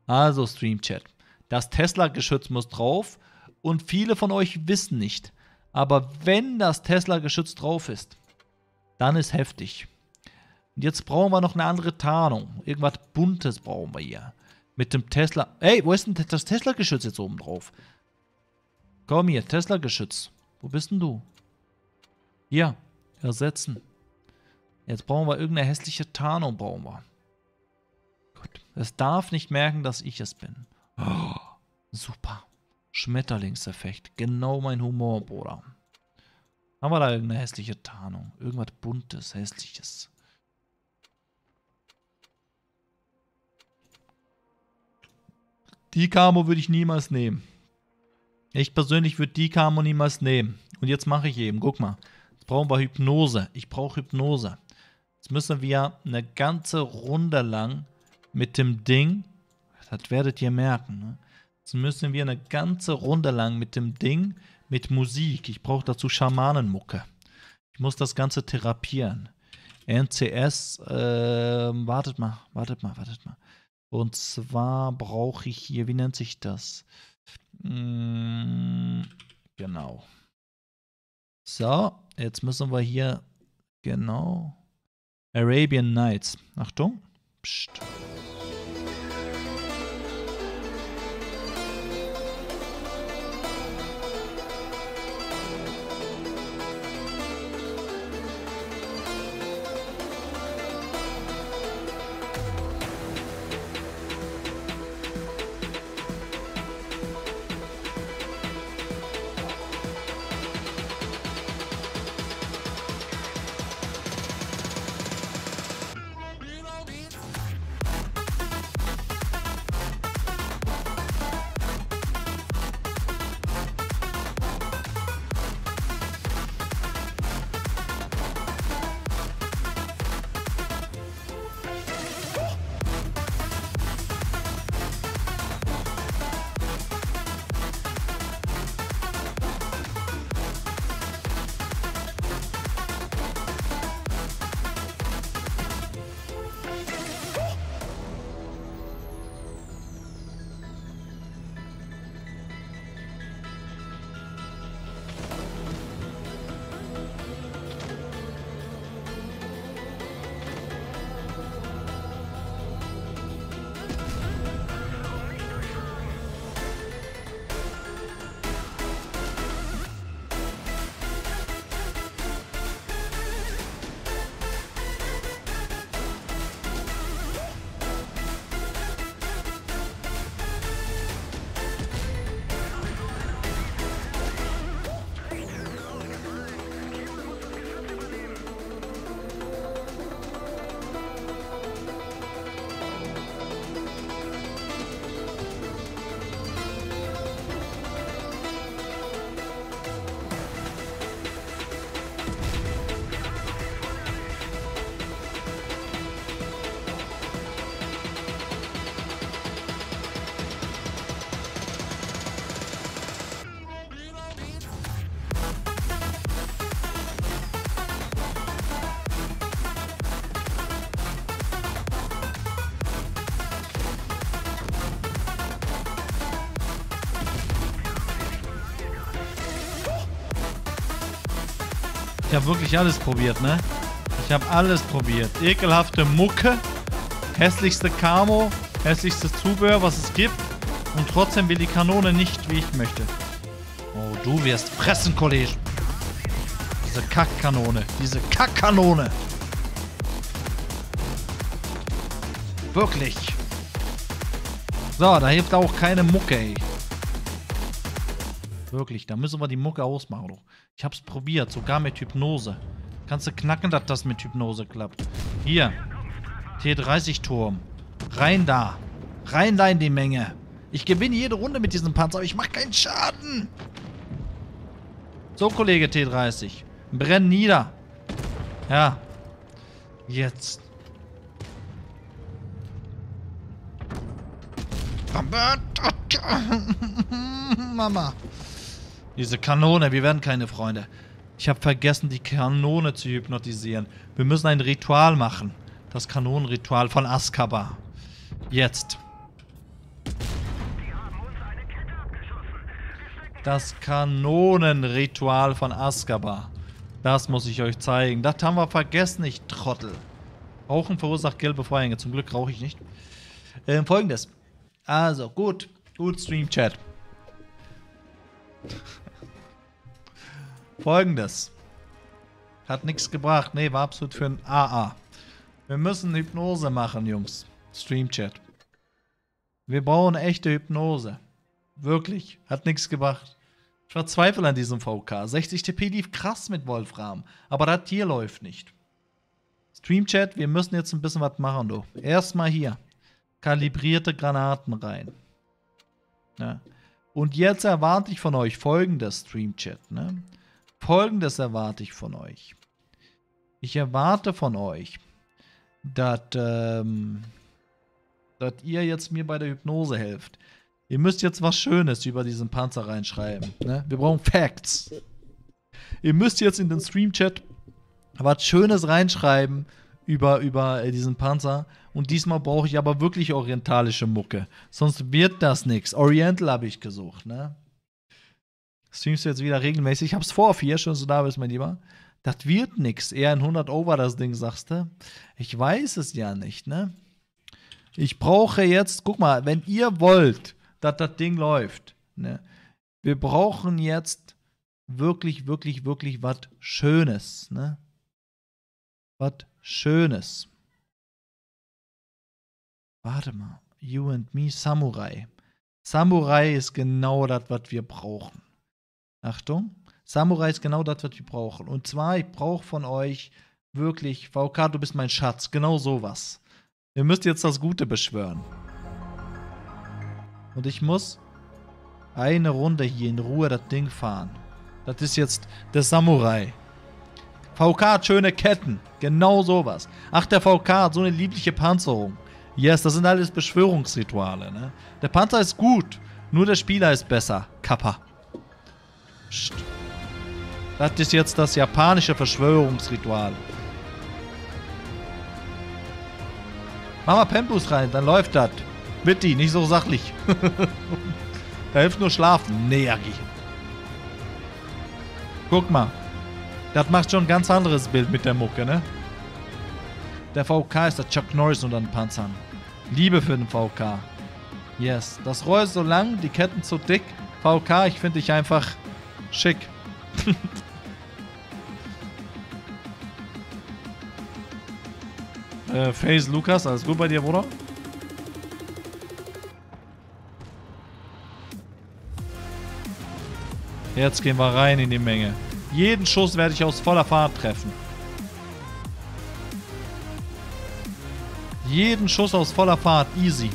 Also, Streamchat. Das Tesla-Geschütz muss drauf. Und viele von euch wissen nicht. Aber wenn das Tesla-Geschütz drauf ist, dann ist heftig. Und jetzt brauchen wir noch eine andere Tarnung. Irgendwas Buntes brauchen wir hier. Mit dem Tesla. Ey, wo ist denn das Tesla-Geschütz jetzt oben drauf? Komm hier, Tesla-Geschütz. Wo bist denn du? Hier, ersetzen. Jetzt brauchen wir irgendeine hässliche Tarnung, brauchen wir. Gut. Es darf nicht merken, dass ich es bin. Oh, super. Schmetterlingseffekt. Genau mein Humor, Bruder. Haben wir da irgendeine hässliche Tarnung? Irgendwas Buntes, Hässliches. Die Camo würde ich niemals nehmen. Ich persönlich würde die Camo niemals nehmen. Und jetzt mache ich eben, guck mal. Jetzt brauchen wir Hypnose. Ich brauche Hypnose. Jetzt müssen wir eine ganze Runde lang mit dem Ding, das werdet ihr merken, ne? Jetzt müssen wir eine ganze Runde lang mit dem Ding, mit Musik. Ich brauche dazu Schamanenmucke. Ich muss das Ganze therapieren. NCS, äh, wartet mal, wartet mal, wartet mal. Und zwar brauche ich hier, wie nennt sich das? Hm, genau. So, jetzt müssen wir hier genau Arabian Nights. Achtung. Psst. Wirklich alles probiert, ne? Ich habe alles probiert. Ekelhafte Mucke, hässlichste Camo, hässlichstes Zubehör, was es gibt. Und trotzdem will die Kanone nicht, wie ich möchte. Oh, du wirst fressen, Kollege. Diese Kackkanone. Diese Kackkanone. Wirklich. So, da hilft auch keine Mucke, ey. Wirklich, da müssen wir die Mucke ausmachen. Doch. Ich hab's probiert, sogar mit Hypnose. Kannst du knacken, dass das mit Hypnose klappt. Hier. T30-Turm. Rein da. Rein da in die Menge. Ich gewinne jede Runde mit diesem Panzer, aber ich mache keinen Schaden. So, Kollege T30. Brenn nieder. Ja. Jetzt. Mama. Diese Kanone, wir werden keine Freunde. Ich habe vergessen, die Kanone zu hypnotisieren. Wir müssen ein Ritual machen. Das Kanonenritual von Azkaban. Jetzt. Das Kanonenritual von Azkaban. Das muss ich euch zeigen. Das haben wir vergessen, ich Trottel. Rauchen verursacht gelbe Vorhänge. Zum Glück rauche ich nicht. Ähm, Folgendes. Also, gut. Gut, Stream-Chat. Folgendes. Hat nichts gebracht. Nee, war absolut für ein AA. Wir müssen Hypnose machen, Jungs. Streamchat. Wir brauchen echte Hypnose. Wirklich. Hat nichts gebracht. Ich verzweifle an diesem VK. 60 TP lief krass mit Wolfram. Aber das Tier läuft nicht. Streamchat, wir müssen jetzt ein bisschen was machen, du. Erstmal hier. Kalibrierte Granaten rein. Ja. Und jetzt erwarte ich von euch folgendes, Streamchat. Ne? Folgendes erwarte ich von euch. Ich erwarte von euch, dass, ähm, dass ihr jetzt mir bei der Hypnose helft. Ihr müsst jetzt was Schönes über diesen Panzer reinschreiben. Ne? Wir brauchen Facts. Ihr müsst jetzt in den Stream-Chat was Schönes reinschreiben über, über äh, diesen Panzer. Und diesmal brauche ich aber wirklich orientalische Mucke. Sonst wird das nichts. Oriental habe ich gesucht, ne? Streamst du jetzt wieder regelmäßig. Ich hab's vor, vier schon so da bist, mein Lieber. Das wird nix. Eher ein 100 Over das Ding, sagst du. Ich weiß es ja nicht, ne? Ich brauche jetzt, guck mal, wenn ihr wollt, dass das Ding läuft, ne? Wir brauchen jetzt wirklich, wirklich, wirklich was Schönes, ne? Was Schönes. Warte mal. You and me, Samurai. Samurai ist genau das, was wir brauchen. Achtung. Samurai ist genau das, was wir brauchen. Und zwar, ich brauche von euch wirklich, VK, du bist mein Schatz. Genau sowas. Ihr müsst jetzt das Gute beschwören. Und ich muss eine Runde hier in Ruhe das Ding fahren. Das ist jetzt der Samurai. VK hat schöne Ketten. Genau sowas. Ach, der VK hat so eine liebliche Panzerung. Yes, das sind alles Beschwörungsrituale. Ne? Der Panzer ist gut, nur der Spieler ist besser. Kappa. Psst. Das ist jetzt das japanische Verschwörungsritual. Mach mal Pempus rein, dann läuft das. Bitte, nicht so sachlich. da hilft nur schlafen. Nee, Agi. Guck mal. Das macht schon ein ganz anderes Bild mit der Mucke, ne? Der VK ist der Chuck Norris unter den Panzern. Liebe für den VK. Yes. Das Rohr ist so lang, die Ketten zu dick. VK, ich finde dich einfach schick. äh, Face Lukas, alles gut bei dir, Bruder? Jetzt gehen wir rein in die Menge. Jeden Schuss werde ich aus voller Fahrt treffen. Jeden Schuss aus voller Fahrt. Easy.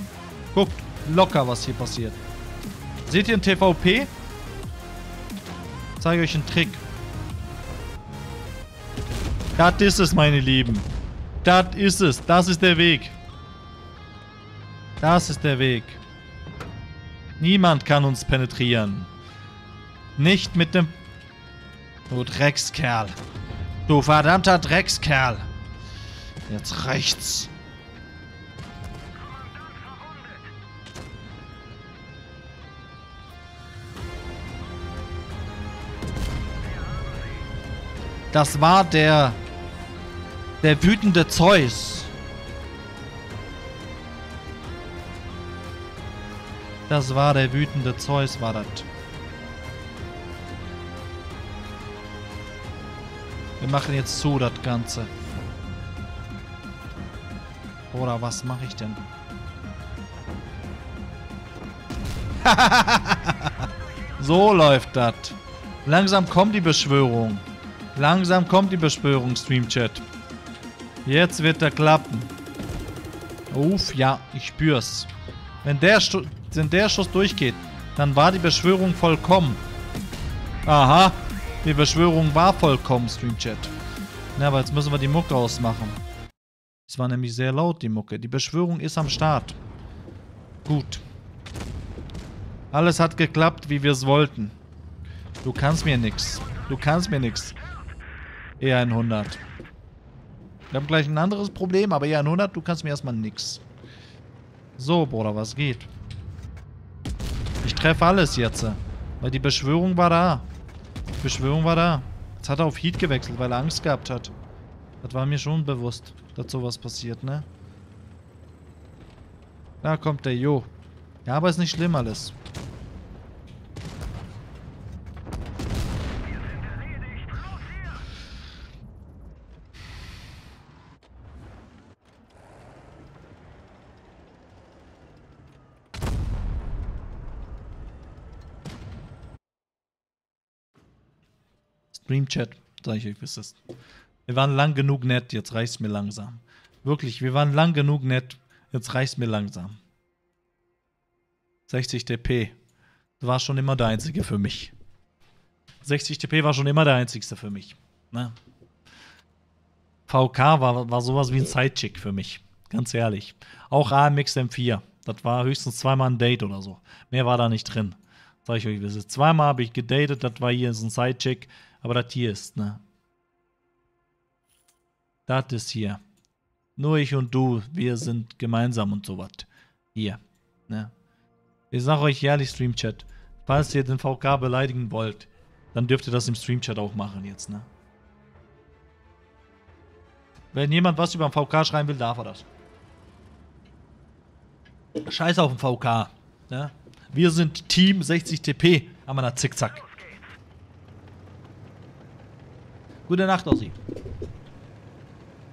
Guckt locker, was hier passiert. Seht ihr ein TVP? Zeige euch einen Trick. Das ist es, meine Lieben. Das ist es. Das ist der Weg. Das ist der Weg. Niemand kann uns penetrieren. Nicht mit dem... Du Dreckskerl. Du verdammter Dreckskerl. Jetzt rechts. Das war der... Der wütende Zeus. Das war der wütende Zeus, war das. Wir machen jetzt so das Ganze. Oder was mache ich denn? so läuft das. Langsam kommt die Beschwörung. Langsam kommt die Beschwörung, Streamchat. Jetzt wird er klappen. Uff, ja, ich spür's. Wenn der, wenn der Schuss durchgeht, dann war die Beschwörung vollkommen. Aha, die Beschwörung war vollkommen, Streamchat. Na, aber jetzt müssen wir die Mucke ausmachen. Es war nämlich sehr laut, die Mucke. Die Beschwörung ist am Start. Gut. Alles hat geklappt, wie wir es wollten. Du kannst mir nix. Du kannst mir nix. E100. Wir haben gleich ein anderes Problem, aber E100, du kannst mir erstmal nix. So, Bruder, was geht? Ich treffe alles jetzt. Weil die Beschwörung war da. Die Beschwörung war da. Jetzt hat er auf Heat gewechselt, weil er Angst gehabt hat. Das war mir schon bewusst, dass sowas passiert, ne? Da kommt der Jo. Ja, aber ist nicht schlimm alles. Streamchat, sag ich euch, wie es. Wir waren lang genug nett, jetzt reicht's mir langsam. Wirklich, wir waren lang genug nett, jetzt reicht's mir langsam. 60 dp. Warst schon immer der Einzige für mich. 60 dp war schon immer der Einzigste für mich. Ne? VK war, war sowas wie ein Sidechick für mich. Ganz ehrlich. Auch AMX M4. Das war höchstens zweimal ein Date oder so. Mehr war da nicht drin. Sag ich euch, das ist zweimal habe ich gedatet, das war hier so ein Sidechick. Aber das hier ist, ne? Das ist hier. Nur ich und du, wir sind gemeinsam und sowas. Hier, ne? Ich sag euch ehrlich, Streamchat, falls ihr den VK beleidigen wollt, dann dürft ihr das im Streamchat auch machen jetzt, ne? Wenn jemand was über den VK schreiben will, darf er das. Scheiß auf den VK. Ne? Wir sind Team 60TP. Haben wir da Zickzack. Gute Nacht, Ossi.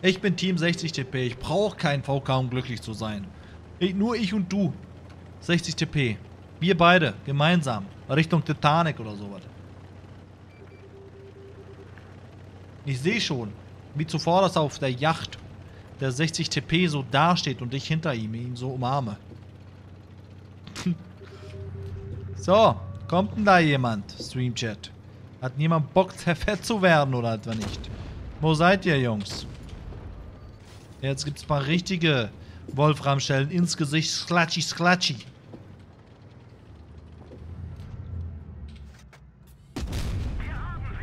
Ich bin Team 60TP. Ich brauche keinen VK, um glücklich zu sein. Ich, nur ich und du. 60TP. Wir beide, gemeinsam. Richtung Titanic oder sowas. Ich sehe schon, wie zuvor das auf der Yacht der 60TP so dasteht und ich hinter ihm ihn so umarme. so, kommt denn da jemand? Streamchat. Hat niemand Bock, zerfett zu werden oder etwa nicht? Wo seid ihr, Jungs? Jetzt gibt's mal richtige Wolframschellen ins Gesicht. Sklatschi, sklatschi.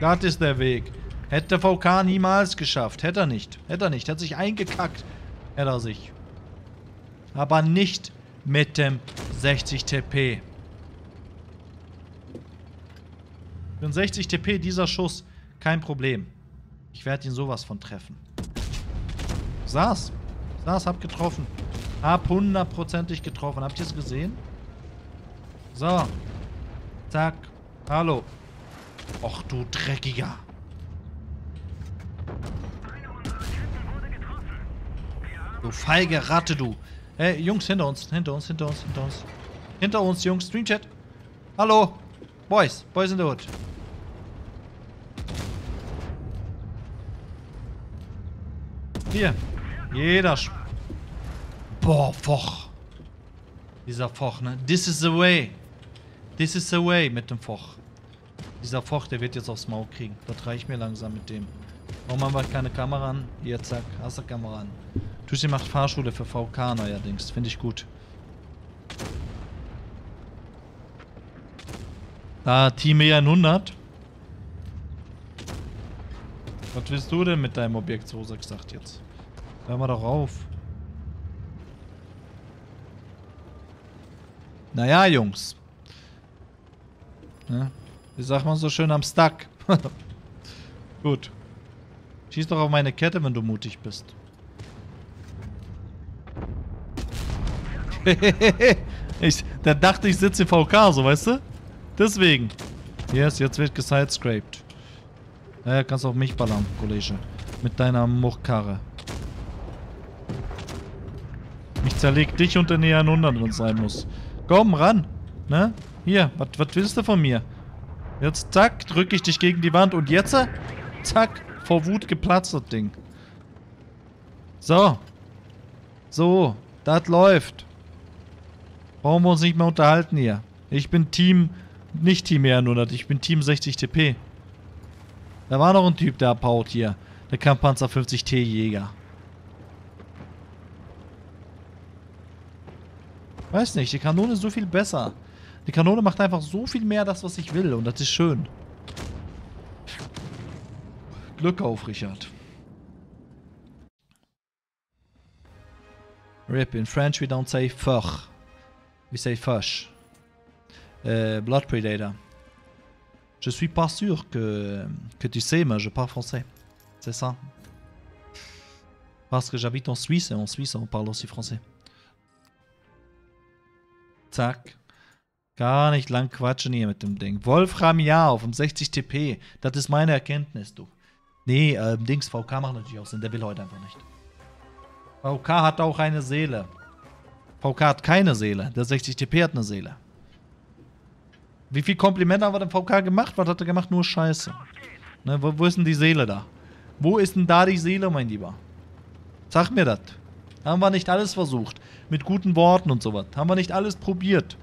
Das ist der Weg. Hätte VK niemals geschafft. Hätte er nicht. Hätte er nicht. Hätte sich eingekackt. Hätte er sich. Aber nicht mit dem 60 TP. Ein 60 TP dieser Schuss kein Problem. Ich werde ihn sowas von treffen. Saß. Saß, hab getroffen. Hab hundertprozentig getroffen. Habt ihr es gesehen? So. Zack. Hallo. Och du Dreckiger. Du feige Ratte, du. Hey, Jungs, hinter uns, hinter uns, hinter uns, hinter uns. Hinter uns, Jungs, Streamchat. Hallo. Boys, Boys in the Hood. Hier. Jeder. Sch Boah, Foch. Dieser Foch, ne? This is the way. This is the way mit dem Foch. Dieser Foch, der wird jetzt aufs Maul kriegen. Das reicht mir langsam mit dem. Warum haben wir keine Kamera an? Hier, zack, hast du Kamera an. Tussi macht Fahrschule für VK neuerdings. Finde ich gut. Da, Team E100. Was willst du denn mit deinem Objekt 268 jetzt? Hör mal doch auf. Naja, Jungs. Ne? Wie sagt man so schön am Stuck? Gut. Schieß doch auf meine Kette, wenn du mutig bist. ich, der dachte, ich sitze im VK, so, weißt du? Deswegen. Yes, jetzt wird gesidescraped. Ja, kannst auf mich ballern, Kollege. Mit deiner Muchkarre. Ich zerleg dich unter Nähe 100, wenn es sein muss. Komm, ran. Ne? Hier, was willst du von mir? Jetzt, zack, drücke ich dich gegen die Wand. Und jetzt, zack, vor Wut geplatzt, das Ding. So. So, das läuft. Brauchen wir uns nicht mehr unterhalten hier. Ich bin Team, nicht Team R100, ich bin Team 60 TP. Da war noch ein Typ, der abhaut hier. Der Kampfpanzer 50T Jäger. Weiß nicht, die Kanone ist so viel besser. Die Kanone macht einfach so viel mehr das, was ich will. Und das ist schön. Glück auf, Richard. Rip. In French we don't say fuch. We say fush. Euh, Blood Predator. Je suis pas sûr que, que tu sais, mais je parle français. C'est ça. Parce que j'habite en Suisse et en Suisse on parle aussi français. Zack. Gar nicht lang quatschen hier mit dem Ding. Wolfram ja auf dem 60 TP. Das ist meine Erkenntnis, du. Nee, ähm, Dings, VK macht natürlich auch Sinn. Der will heute einfach nicht. VK hat auch eine Seele. VK hat keine Seele. Der 60 TP hat eine Seele. Wie viel Komplimente haben wir dem VK gemacht? Was hat er gemacht? Nur Scheiße. Ne, wo, wo ist denn die Seele da? Wo ist denn da die Seele, mein Lieber? Sag mir das. Haben wir nicht alles versucht? Mit guten Worten und sowas. Haben wir nicht alles probiert?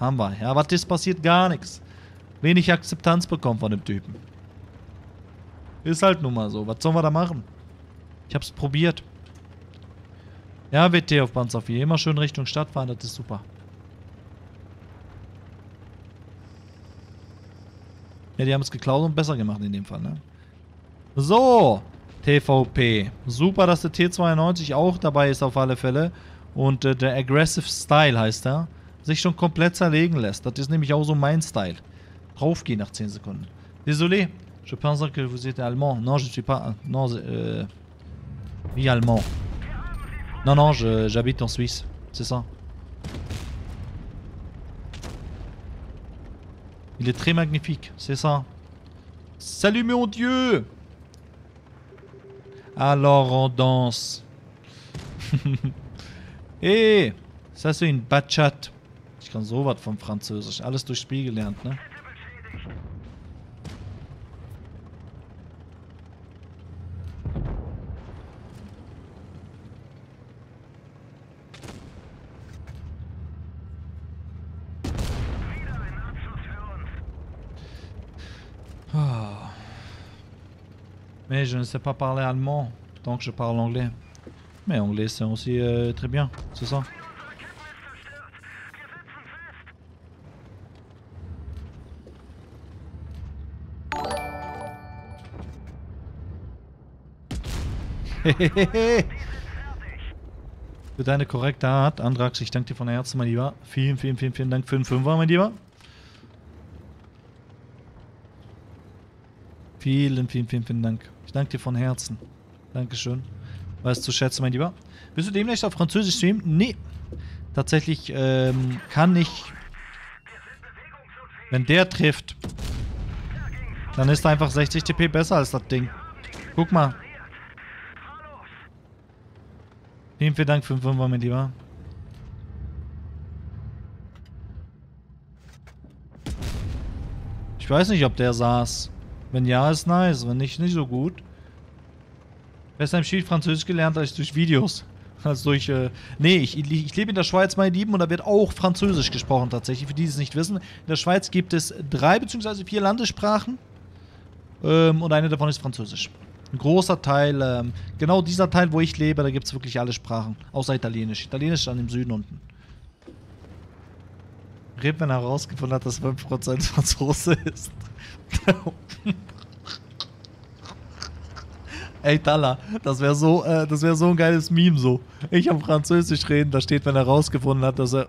Haben wir. Ja, was ist passiert? Gar nichts. Wenig Akzeptanz bekommen von dem Typen. Ist halt nun mal so. Was sollen wir da machen? Ich hab's probiert. Ja, WT auf Panzervieh. Immer schön Richtung Stadt fahren, das ist super. Ja, die haben es geklaut und besser gemacht in dem Fall, ne? So, TVP. Super, dass der T92 auch dabei ist auf alle Fälle. Und äh, der Aggressive Style heißt er. Sich schon komplett zerlegen lässt. Das ist nämlich auch so mein Style. Draufgehen nach 10 Sekunden. Désolé, je pense que vous êtes allemand. Non, je ne suis pas. Non, euh. Oui, allemand. Non, non, j'habite en Suisse. C'est ça. Il est très magnifique, c'est ça. Salut mon dieu Alors on danse. hey, ça c'est une Bachat. Ich kann so was vom Französisch. Alles durch Spiel gelernt, ne? Mais je ne sais pas parler allemand, donc je parle anglais. Mais anglais c'est aussi euh, très bien, c'est ça. Für deine korrekte Art, Andrax, ich danke dir von Herzen, mein Lieber. Vielen, vielen, vielen, vielen Dank für den Fünfer, mein Lieber. Vielen, vielen, vielen, vielen Dank. Ich danke dir von Herzen. Dankeschön. Weißt zu schätzen, mein Lieber. Willst du demnächst auf Französisch streamen? Nee. Tatsächlich ähm, kann ich... Wenn der trifft, dann ist einfach 60 TP besser als das Ding. Guck mal. Vielen, vielen Dank für den Fünfer, mein Lieber. Ich weiß nicht, ob der saß. Wenn ja, ist nice. Wenn nicht, nicht so gut. Besser im Schild Französisch gelernt als durch Videos. Als durch, äh, nee, ich, ich lebe in der Schweiz, meine Lieben, und da wird auch Französisch gesprochen tatsächlich, für die, die es nicht wissen. In der Schweiz gibt es drei bzw. vier Landessprachen ähm, und eine davon ist Französisch. Ein großer Teil, ähm, genau dieser Teil, wo ich lebe, da gibt es wirklich alle Sprachen, außer Italienisch. Italienisch dann im Süden unten. Er herausgefunden hat, dass 5% Franzose ist. Ey, Talla, das wäre so, äh, wäre so ein geiles Meme so. Ich am Französisch reden, da steht, wenn er rausgefunden hat, dass er,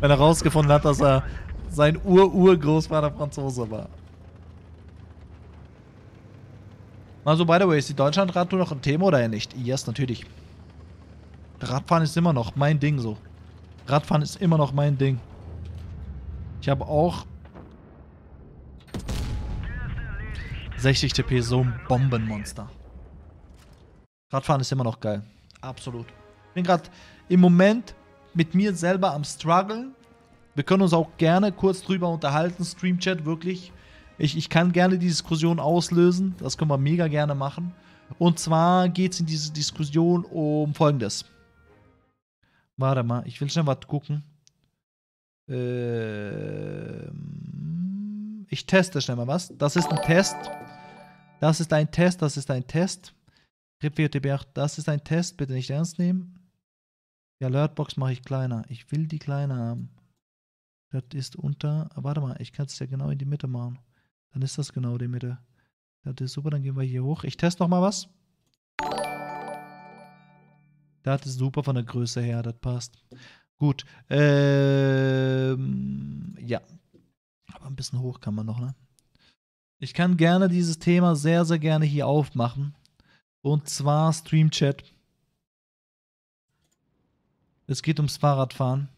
wenn er rausgefunden hat, dass er sein Ur-Urgroßvater Franzose war. Also, by the way, ist die Deutschlandradtour noch ein Thema oder ja nicht? Yes, natürlich. Radfahren ist immer noch mein Ding so. Radfahren ist immer noch mein Ding. Ich habe auch 60 TP, so ein Bombenmonster. Radfahren ist immer noch geil. Absolut. Ich bin gerade im Moment mit mir selber am struggeln. Wir können uns auch gerne kurz drüber unterhalten, Streamchat, wirklich. Ich, ich kann gerne die Diskussion auslösen. Das können wir mega gerne machen. Und zwar geht es in diese Diskussion um folgendes. Warte mal, ich will schnell was gucken. Ähm, ich teste schnell mal was. Das ist ein Test. Das ist ein Test, das ist ein Test. Das ist ein Test, bitte nicht ernst nehmen. Die Alertbox mache ich kleiner. Ich will die kleiner haben. Das ist unter. Warte mal, ich kann es ja genau in die Mitte machen. Dann ist das genau die Mitte. Das ist super, dann gehen wir hier hoch. Ich teste nochmal was. Das ist super von der Größe her, das passt. Gut. Ähm, ja. Aber ein bisschen hoch kann man noch, ne? Ich kann gerne dieses Thema sehr, sehr gerne hier aufmachen. Und zwar Streamchat. Es geht ums Fahrradfahren.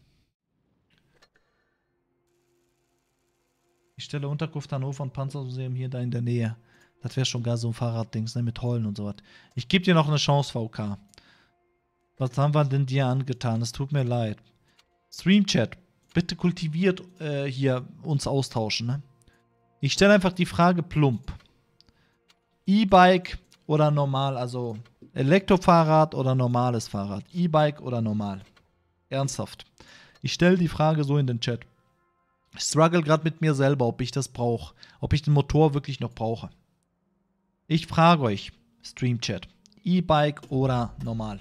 Ich stelle Unterkunft Hannover und Panzermuseum hier da in der Nähe. Das wäre schon gar so ein Fahrraddings, ne, mit Heulen und so was. Ich gebe dir noch eine Chance, VK. Was haben wir denn dir angetan? Es tut mir leid. Streamchat, bitte kultiviert äh, hier uns austauschen, ne? Ich stelle einfach die Frage plump. E-Bike oder normal, also Elektrofahrrad oder normales Fahrrad? E-Bike oder normal? Ernsthaft. Ich stelle die Frage so in den Chat. Ich struggle gerade mit mir selber, ob ich das brauche. Ob ich den Motor wirklich noch brauche. Ich frage euch, Streamchat, E-Bike oder normal?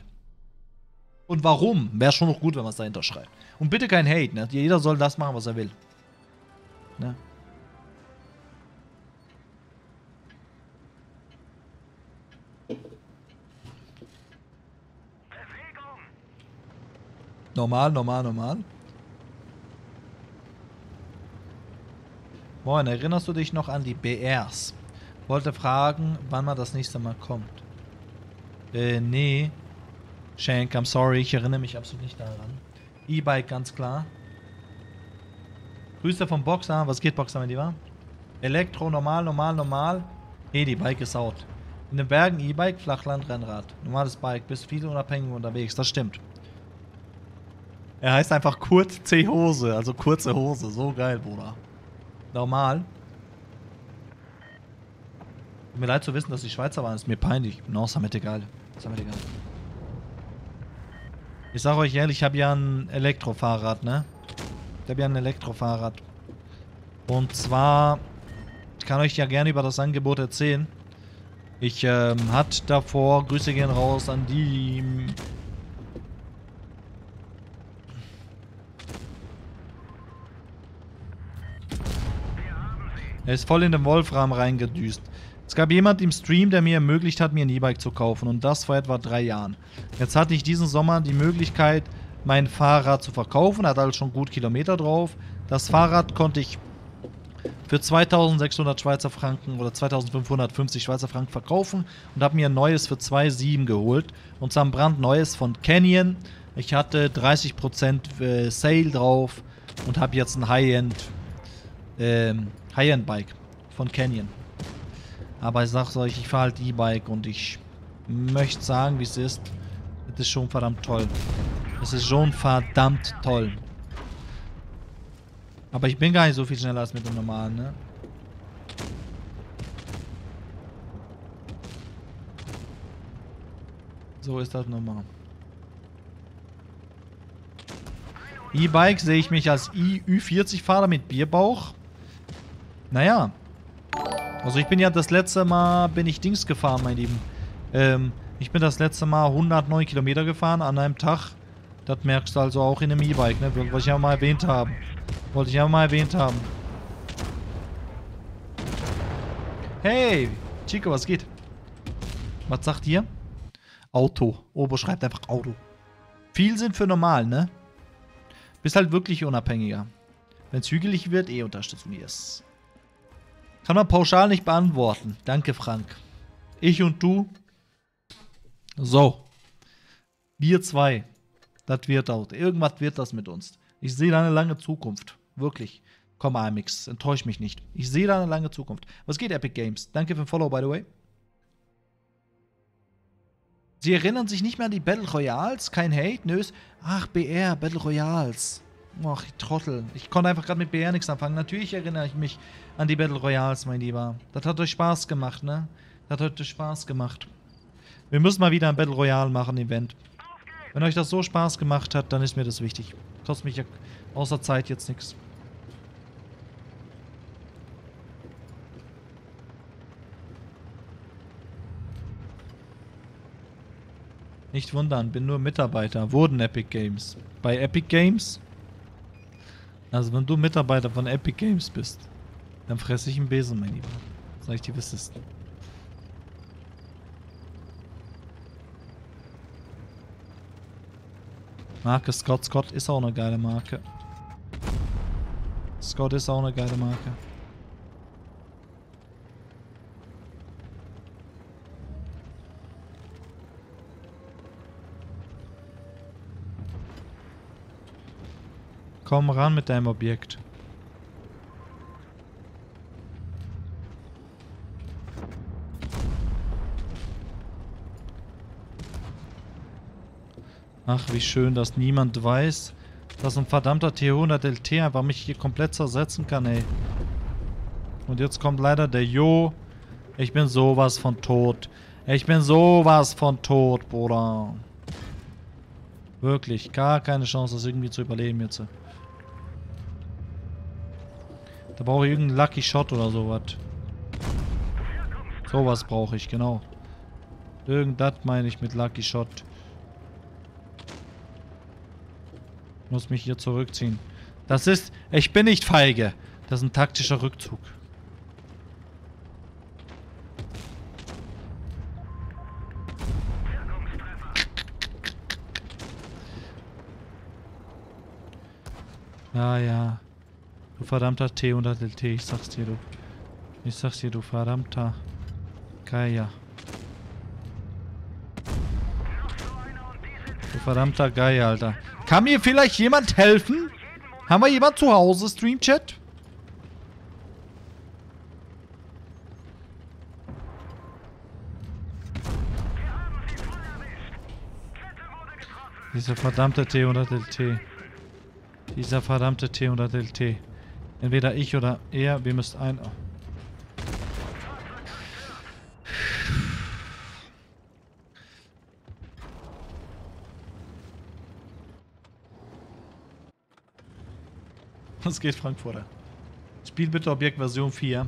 Und warum? Wäre schon noch gut, wenn man es dahinter schreibt. Und bitte kein Hate, ne? Jeder soll das machen, was er will. Ne? Normal, normal, normal. Moin, erinnerst du dich noch an die BRs? Wollte fragen, wann man das nächste Mal kommt. Äh, nee. Shank, I'm sorry, ich erinnere mich absolut nicht daran. E-Bike, ganz klar. Grüße vom Boxer. Was geht, Boxer, mein Lieber? Elektro, normal, normal, normal. Nee, die Bike ist out. In den Bergen E-Bike, Flachland, Rennrad. Normales Bike, bist viel unabhängig unterwegs, das stimmt. Er heißt einfach Kurz C Hose, also kurze Hose. So geil, Bruder. Normal. Tut mir leid zu wissen, dass die Schweizer waren, ist mir peinlich. No, ist damit egal. Ist damit egal. Ich sag euch ehrlich, ich habe ja ein Elektrofahrrad, ne? Ich habe ja ein Elektrofahrrad. Und zwar, ich kann euch ja gerne über das Angebot erzählen. Ich ähm, hatte davor, Grüße gehen raus an die... Er ist voll in den Wolfram reingedüst. Es gab jemand im Stream, der mir ermöglicht hat, mir ein E-Bike zu kaufen. Und das vor etwa drei Jahren. Jetzt hatte ich diesen Sommer die Möglichkeit, mein Fahrrad zu verkaufen. Er hat halt schon gut Kilometer drauf. Das Fahrrad konnte ich für 2600 Schweizer Franken oder 2550 Schweizer Franken verkaufen und habe mir ein neues für 2,7 geholt. Und zwar ein brandneues von Canyon. Ich hatte 30% äh, Sale drauf und habe jetzt ein High-End ähm, High-End-Bike von Canyon. Aber ich sag's euch, ich fahre halt E-Bike und ich möchte sagen, wie es ist. Es ist schon verdammt toll. Es ist schon verdammt toll. Aber ich bin gar nicht so viel schneller als mit dem normalen, ne? So ist das normal. E-Bike sehe ich mich als Ü40-Fahrer mit Bierbauch. Naja, also ich bin ja das letzte Mal, bin ich Dings gefahren, mein Lieben. Ähm, ich bin das letzte Mal 109 Kilometer gefahren an einem Tag. Das merkst du also auch in einem E-Bike, ne? Wollte ich ja mal erwähnt haben. Wollte ich ja mal erwähnt haben. Hey, Chico, was geht? Was sagt ihr? Auto. Obo schreibt einfach Auto. Viel sind für normal, ne? Bist halt wirklich unabhängiger. Wenn es hügelig wird, eh unterstützen wir es. Kann man pauschal nicht beantworten. Danke, Frank. Ich und du. So. Wir zwei. Das wird auch. Irgendwas wird das mit uns. Ich sehe da eine lange Zukunft. Wirklich. Komm, AMX, enttäusch mich nicht. Ich sehe da eine lange Zukunft. Was geht, Epic Games? Danke für den Follow, by the way. Sie erinnern sich nicht mehr an die Battle Royals? Kein Hate, nös. Ach, BR, Battle Royals. Ach, ich Trottel. Ich konnte einfach gerade mit BR nichts anfangen. Natürlich erinnere ich mich an die Battle Royals, mein Lieber. Das hat euch Spaß gemacht, ne? Das hat euch Spaß gemacht. Wir müssen mal wieder ein Battle Royale machen, Event. Wenn euch das so Spaß gemacht hat, dann ist mir das wichtig. Kostet mich ja außer Zeit jetzt nichts. Nicht wundern, bin nur Mitarbeiter. Wurden Epic Games. Bei Epic Games also wenn du Mitarbeiter von Epic Games bist, dann fresse ich einen Besen, mein Lieber. Sag ich dir, was ist. Marke Scott. Scott ist auch eine geile Marke. Scott ist auch eine geile Marke. Komm ran mit deinem Objekt. Ach, wie schön, dass niemand weiß, dass ein verdammter T100 LT einfach mich hier komplett zersetzen kann, ey. Und jetzt kommt leider der Jo. Ich bin sowas von tot. Ich bin sowas von tot, Bruder. Wirklich, gar keine Chance, das irgendwie zu überleben jetzt. Brauche ich irgendeinen Lucky Shot oder sowas. Sowas brauche ich, genau. Irgendwas meine ich mit Lucky Shot. Muss mich hier zurückziehen. Das ist... Ich bin nicht feige. Das ist ein taktischer Rückzug. Ja, ja. Du verdammter T unter T, ich sag's dir, du. Ich sag's dir, du verdammter Geier. Du verdammter Geier, Alter. Kann mir vielleicht jemand helfen? Haben wir jemand zu Hause, Streamchat? Dieser verdammte T unter T. Dieser verdammte T unter T. Entweder ich oder er, wir müssen ein... Oh. Was geht, Frankfurter? Spiel bitte Objekt Version 4.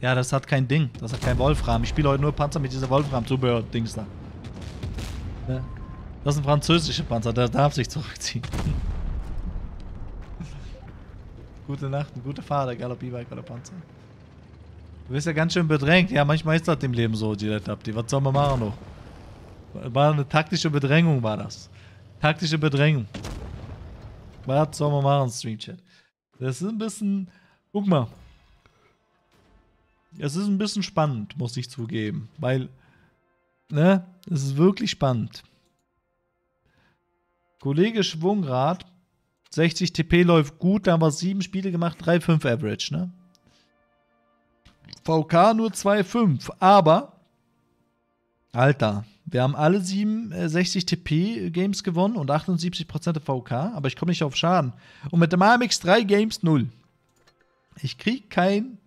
Ja, das hat kein Ding. Das hat kein Wolfram. Ich spiele heute nur Panzer mit dieser Wolfram-Zubehör-Dings da. Das ist ein französischer Panzer, der darf sich zurückziehen. Gute Nacht, gute Fahrt, egal ob E-Bike oder Panzer. Du bist ja ganz schön bedrängt. Ja, manchmal ist das im Leben so, Gillette Abdi. Was soll man machen noch? War eine taktische Bedrängung, war das. Taktische Bedrängung. Was soll man machen, Streamchat? Das ist ein bisschen. Guck mal. Es ist ein bisschen spannend, muss ich zugeben. Weil. Ne? Es ist wirklich spannend. Kollege Schwungrad, 60 TP läuft gut, da haben wir 7 Spiele gemacht, 3,5 Average, ne? VK nur 2,5, aber, Alter, wir haben alle 7, äh, 60 TP Games gewonnen und 78% der VK, aber ich komme nicht auf Schaden. Und mit dem AMX 3 Games 0. Ich krieg kein,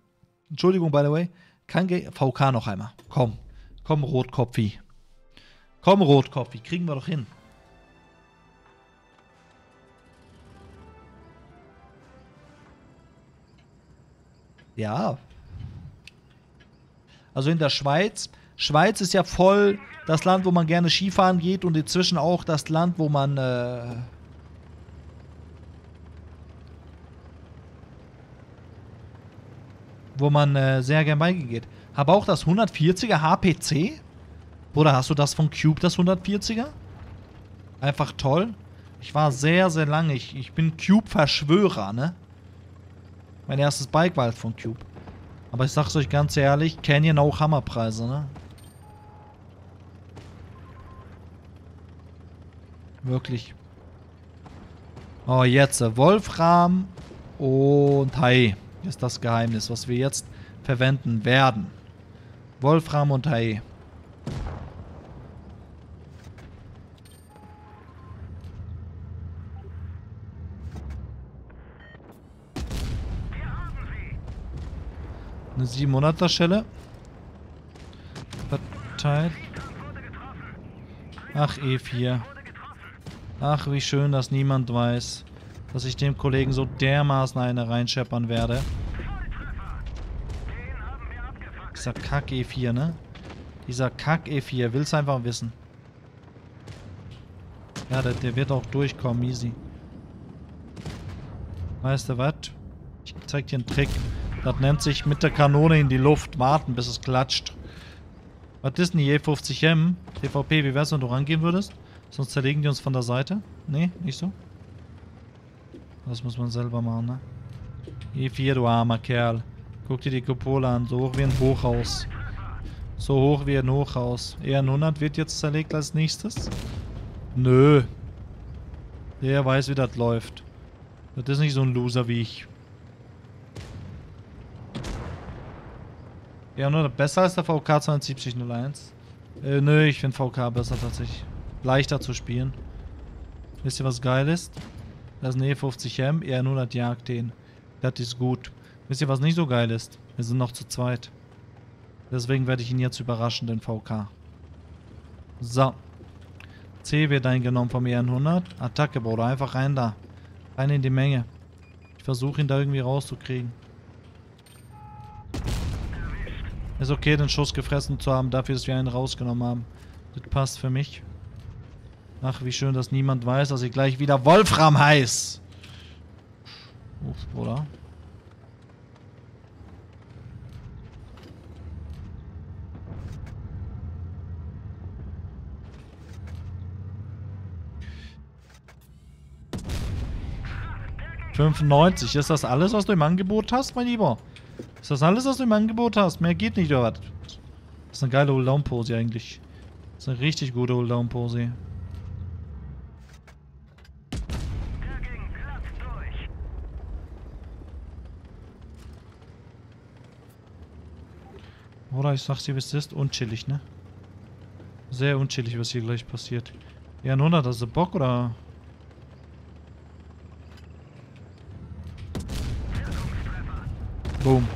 Entschuldigung, by the way, kein Ga VK noch einmal. Komm, komm, Rotkopfi. Komm, Rotkopfi, kriegen wir doch hin. Ja. Also in der Schweiz. Schweiz ist ja voll das Land, wo man gerne Skifahren geht und inzwischen auch das Land, wo man... Äh wo man äh, sehr gerne Bike geht. Habe auch das 140er HPC? Oder hast du das von Cube, das 140er? Einfach toll. Ich war sehr, sehr lange. Ich, ich bin Cube-Verschwörer, ne? Mein erstes Bike war halt von Cube. Aber ich sag's euch ganz ehrlich, Canyon auch Hammerpreise, ne? Wirklich. Oh, jetzt äh, Wolfram und Hai ist das Geheimnis, was wir jetzt verwenden werden. Wolfram und Hai. Eine 700er Schelle. Verteilt. Ach, E4. Ach, wie schön, dass niemand weiß, dass ich dem Kollegen so dermaßen eine reinscheppern werde. Dieser Kack E4, ne? Dieser Kack E4, will's einfach wissen. Ja, der, der wird auch durchkommen, easy. Weißt du was? Ich zeig dir einen Trick. Das nennt sich mit der Kanone in die Luft warten, bis es klatscht. Was ist denn die E50M? TVP, wie wär's, wenn du rangehen würdest? Sonst zerlegen die uns von der Seite. Nee, nicht so. Das muss man selber machen, ne? E4, du armer Kerl. Guck dir die Kupole an, so hoch wie ein Hochhaus. So hoch wie ein Hochhaus. EN100 wird jetzt zerlegt als nächstes? Nö. Der weiß, wie das läuft. Das ist nicht so ein Loser wie ich. Ja, nur besser als der VK 7201. Äh, nö, ich finde VK besser tatsächlich. Leichter zu spielen. Wisst ihr, was geil ist? Das ist ein E50M, eher 100 Jagd den. Das ist gut. Wisst ihr, was nicht so geil ist? Wir sind noch zu zweit. Deswegen werde ich ihn jetzt überraschen, den VK. So. C wird eingenommen vom E100. Attacke, Bruder. Einfach rein da. Rein in die Menge. Ich versuche ihn da irgendwie rauszukriegen. Ist okay, den Schuss gefressen zu haben, dafür, dass wir einen rausgenommen haben. Das passt für mich. Ach, wie schön, dass niemand weiß, dass ich gleich wieder Wolfram heiß. Uff, oder? 95. Ist das alles, was du im Angebot hast, mein Lieber? Ist das alles, was du im Angebot hast? Mehr geht nicht, oder was? Das ist eine geile Hold-Down-Pose eigentlich. Das ist eine richtig gute Hold-Down-Pose. Oder ich sag's dir, wie es ist. Unchillig, ne? Sehr unchillig, was hier gleich passiert. Ja, nun hat das Bock, oder? Boom.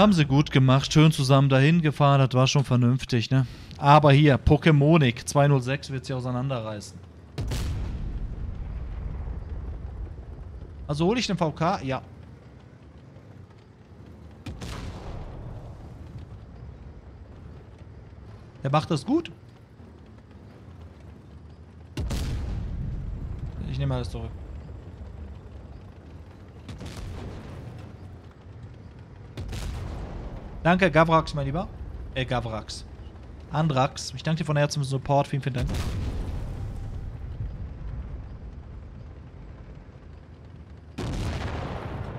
Haben sie gut gemacht. Schön zusammen dahin gefahren. Das war schon vernünftig, ne? Aber hier, Pokémonik 206 wird sie auseinanderreißen. Also hole ich den VK? Ja. Der macht das gut. Ich nehme alles zurück. Danke, Gavrax, mein Lieber. Äh, Gavrax. Andrax. Ich danke dir von Herzen für den Support. Vielen, vielen Dank.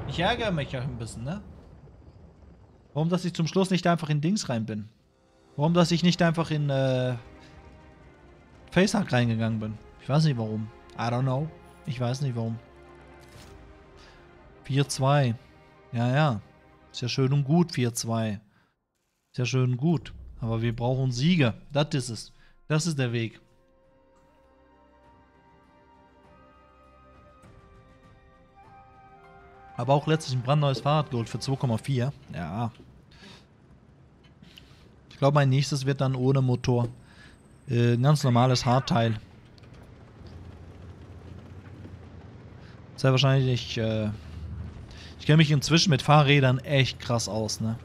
Ich ärgere mich ja ein bisschen, ne? Warum, dass ich zum Schluss nicht einfach in Dings rein bin? Warum, dass ich nicht einfach in äh, Facehack reingegangen bin? Ich weiß nicht warum. I don't know. Ich weiß nicht warum. 4-2. Ja, ja. Ist ja schön und gut, 4-2. Ist ja schön und gut. Aber wir brauchen Sieger. Das ist es. Das ist der Weg. Aber auch letztlich ein brandneues Fahrrad geholt für 2,4. Ja. Ich glaube, mein nächstes wird dann ohne Motor. Äh, ein ganz normales Hardteil. Sehr wahrscheinlich, äh, ich kenne mich inzwischen mit Fahrrädern echt krass aus, ne?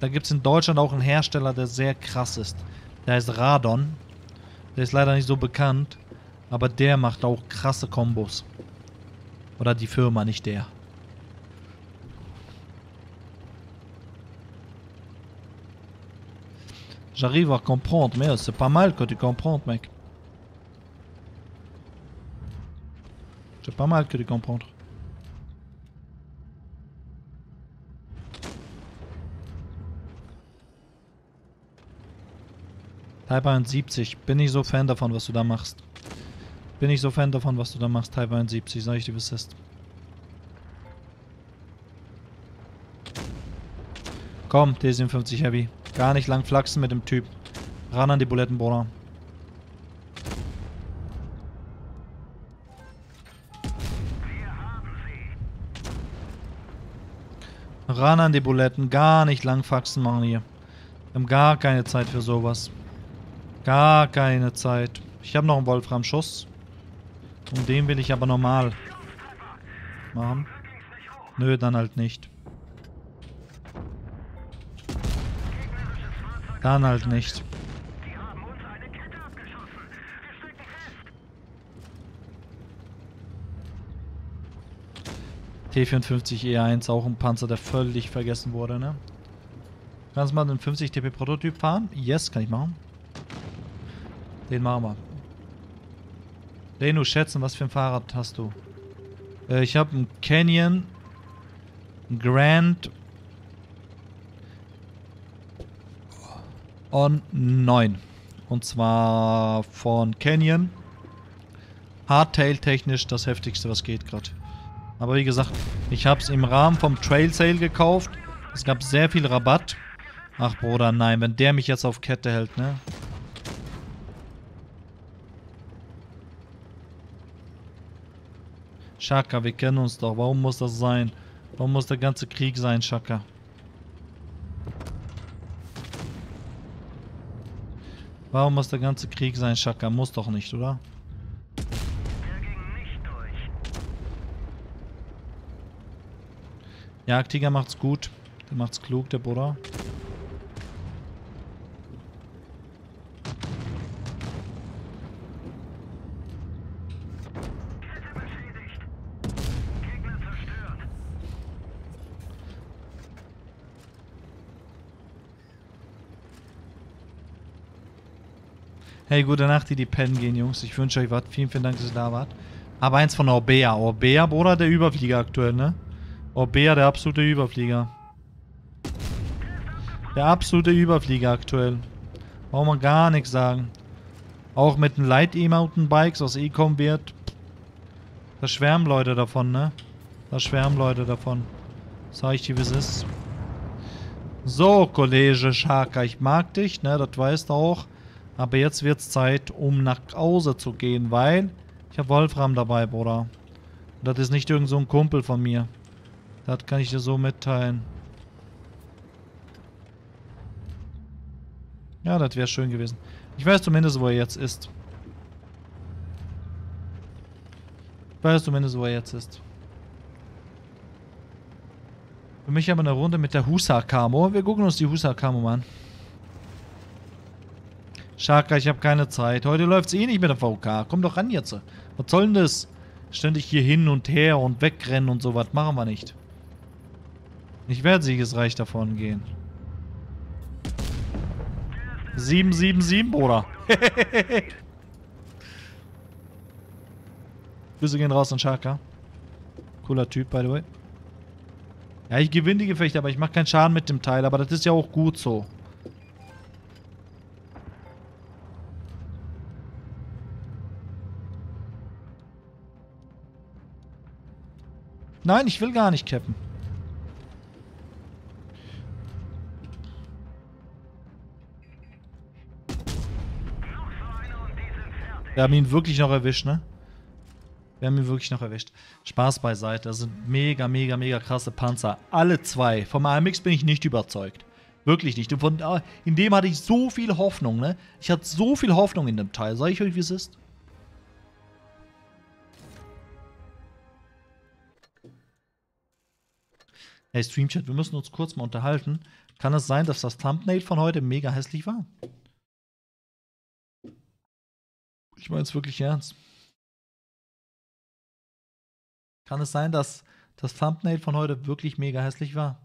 Da gibt es in Deutschland auch einen Hersteller, der sehr krass ist. Der heißt Radon. Der ist leider nicht so bekannt. Aber der macht auch krasse Kombos. Oder die Firma, nicht der. J'arrive à comprendre, mais c'est pas mal que tu comprennes, mec. Pas mal que tu comprendre. Type 71. Bin ich so Fan davon, was du da machst. Bin ich so Fan davon, was du da machst, Type 71. Sag ich dir, was ist. Komm, T57 Heavy. Gar nicht lang flachsen mit dem Typ. Ran an die Buletten, Ran an die Buletten. Gar nicht lang Faxen machen hier. Wir haben gar keine Zeit für sowas. Gar keine Zeit. Ich habe noch einen Wolfram-Schuss. Und den will ich aber normal machen. Nö, dann halt nicht. Dann halt nicht. T54 E1, auch ein Panzer, der völlig vergessen wurde, ne? Kannst du mal den 50 TP Prototyp fahren? Yes, kann ich machen. Den machen wir. Leno, schätzen, was für ein Fahrrad hast du? Äh, ich habe ein Canyon Grand On 9. Und zwar von Canyon. Hardtail technisch das heftigste, was geht gerade. Aber wie gesagt, ich habe es im Rahmen vom Trail Sale gekauft. Es gab sehr viel Rabatt. Ach Bruder, nein, wenn der mich jetzt auf Kette hält, ne? Shaka, wir kennen uns doch. Warum muss das sein? Warum muss der ganze Krieg sein, Shaka? Warum muss der ganze Krieg sein, Shaka? Muss doch nicht, oder? Jagdtiger macht's gut. Der macht's klug, der Bruder. Hey, gute Nacht, die die pennen gehen, Jungs. Ich wünsche euch was. Vielen, vielen Dank, dass ihr da wart. Aber eins von Orbea. Orbea, Bruder, der Überflieger aktuell, ne? Orbea, der absolute Überflieger. Der absolute Überflieger aktuell. Braucht man gar nichts sagen. Auch mit den Light-E-Mountain-Bikes aus Ecom wird. Da schwärmen Leute davon, ne? Da schwärmen Leute davon. Sag ich dir, wie es ist. So, Kollege Schaka, ich mag dich, ne? Das weißt du auch. Aber jetzt wird's Zeit, um nach Hause zu gehen, weil ich habe Wolfram dabei, Bruder. Das ist nicht irgend so ein Kumpel von mir. Das kann ich dir so mitteilen. Ja, das wäre schön gewesen. Ich weiß zumindest, wo er jetzt ist. Ich weiß zumindest, wo er jetzt ist. Für mich haben wir eine Runde mit der Husa-Camo. Wir gucken uns die Husa-Camo mal an. Shaka, ich habe keine Zeit. Heute läuft es eh nicht mit der VK. Komm doch ran jetzt. Was soll denn das? Ständig hier hin und her und wegrennen und sowas. Machen wir nicht. Ich werde siegesreich davon gehen. 777, Bruder. Grüße gehen raus an Shaka. Cooler Typ, by the way. Ja, ich gewinne die Gefechte, aber ich mache keinen Schaden mit dem Teil. Aber das ist ja auch gut so. Nein, ich will gar nicht cappen. Wir haben ihn wirklich noch erwischt, ne? Wir haben ihn wirklich noch erwischt. Spaß beiseite. Das sind mega, mega, mega krasse Panzer. Alle zwei. Vom AMX bin ich nicht überzeugt. Wirklich nicht. Und von, ah, in dem hatte ich so viel Hoffnung, ne? Ich hatte so viel Hoffnung in dem Teil. Sag ich euch, wie es ist? Hey Streamchat, wir müssen uns kurz mal unterhalten. Kann es sein, dass das Thumbnail von heute mega hässlich war? Ich meine es wirklich ernst. Kann es sein, dass das Thumbnail von heute wirklich mega hässlich war?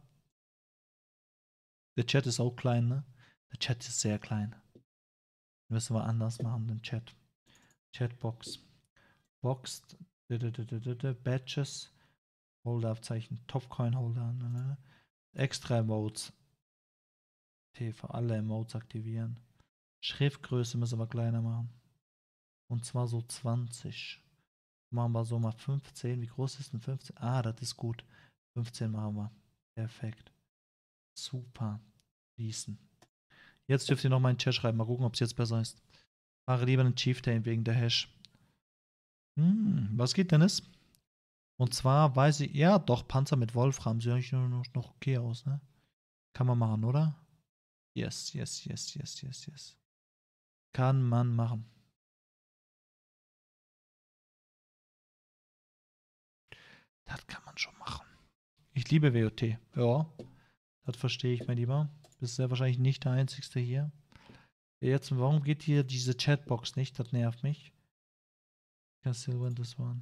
Der Chat ist auch klein, ne? Der Chat ist sehr klein. Müssen wir anders machen, den Chat. Chatbox. Box. Badges. Holderabzeichen, Topcoin-Holder, ne, ne? extra Emotes. TV, alle Emotes aktivieren. Schriftgröße müssen wir kleiner machen. Und zwar so 20. Machen wir so mal 15. Wie groß ist denn 15? Ah, das ist gut. 15 machen wir. Perfekt. Super. Schließen. Jetzt dürft ihr noch mal den Chat schreiben. Mal gucken, ob es jetzt besser ist. Mache lieber einen Chieftain wegen der Hash. Hm, was geht, Dennis? Und zwar weiß ich, ja, doch, Panzer mit Wolfram sieht eigentlich noch okay aus, ne? Kann man machen, oder? Yes, yes, yes, yes, yes, yes. Kann man machen. Das kann man schon machen. Ich liebe WOT. Ja, das verstehe ich, mein Lieber. Bist sehr wahrscheinlich nicht der Einzige hier. Jetzt, warum geht hier diese Chatbox nicht? Das nervt mich. Can still one.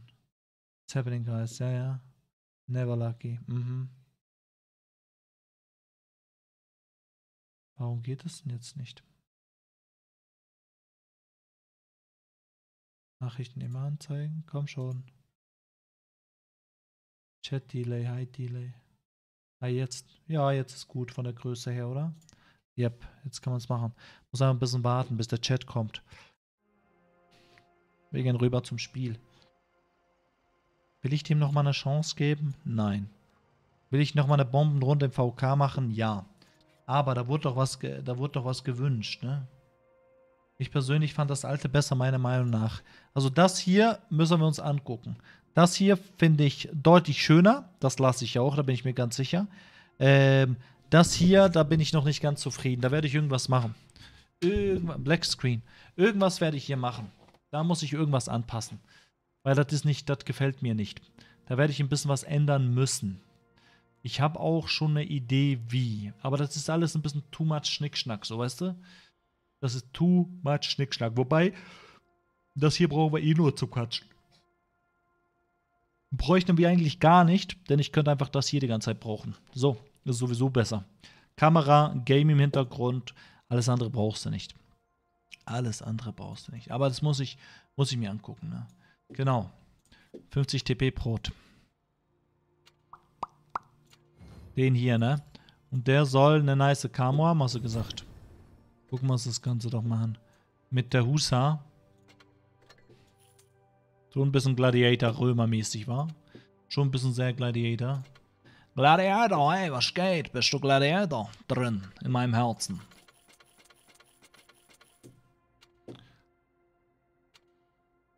It's happening, guys. Ja, ja. Never lucky. Mhm. Warum geht das denn jetzt nicht? Nachrichten immer anzeigen? Komm schon. Chat Delay, Hi Delay. Ah, jetzt. Ja, jetzt ist gut von der Größe her, oder? Yep, jetzt kann man es machen. Muss einfach ein bisschen warten, bis der Chat kommt. Wir gehen rüber zum Spiel. Will ich dem nochmal eine Chance geben? Nein. Will ich nochmal eine Bombenrunde im VK machen? Ja. Aber da wurde doch was, da wurde doch was gewünscht, ne? Ich persönlich fand das alte besser, meiner Meinung nach. Also das hier müssen wir uns angucken. Das hier finde ich deutlich schöner. Das lasse ich auch, da bin ich mir ganz sicher. Ähm, das hier, da bin ich noch nicht ganz zufrieden. Da werde ich irgendwas machen. Irgendwas, Black Screen. Irgendwas werde ich hier machen. Da muss ich irgendwas anpassen. Weil das ist nicht, das gefällt mir nicht. Da werde ich ein bisschen was ändern müssen. Ich habe auch schon eine Idee, wie. Aber das ist alles ein bisschen too much Schnickschnack, so weißt du? Das ist too much Schnickschnack. Wobei, das hier brauchen wir eh nur zu quatschen. Bräuchten wir eigentlich gar nicht, denn ich könnte einfach das hier die ganze Zeit brauchen. So, ist sowieso besser. Kamera, Game im Hintergrund, alles andere brauchst du nicht. Alles andere brauchst du nicht. Aber das muss ich, muss ich mir angucken. Ne? Genau. 50 TP Brot. Den hier, ne? Und der soll eine nice Camo haben, hast du gesagt. Gucken wir uns das Ganze doch mal an. Mit der Husa. So ein bisschen Gladiator-Römer-mäßig, war. Schon ein bisschen sehr Gladiator. Gladiator, ey, was geht? Bist du Gladiator? Drin, in meinem Herzen.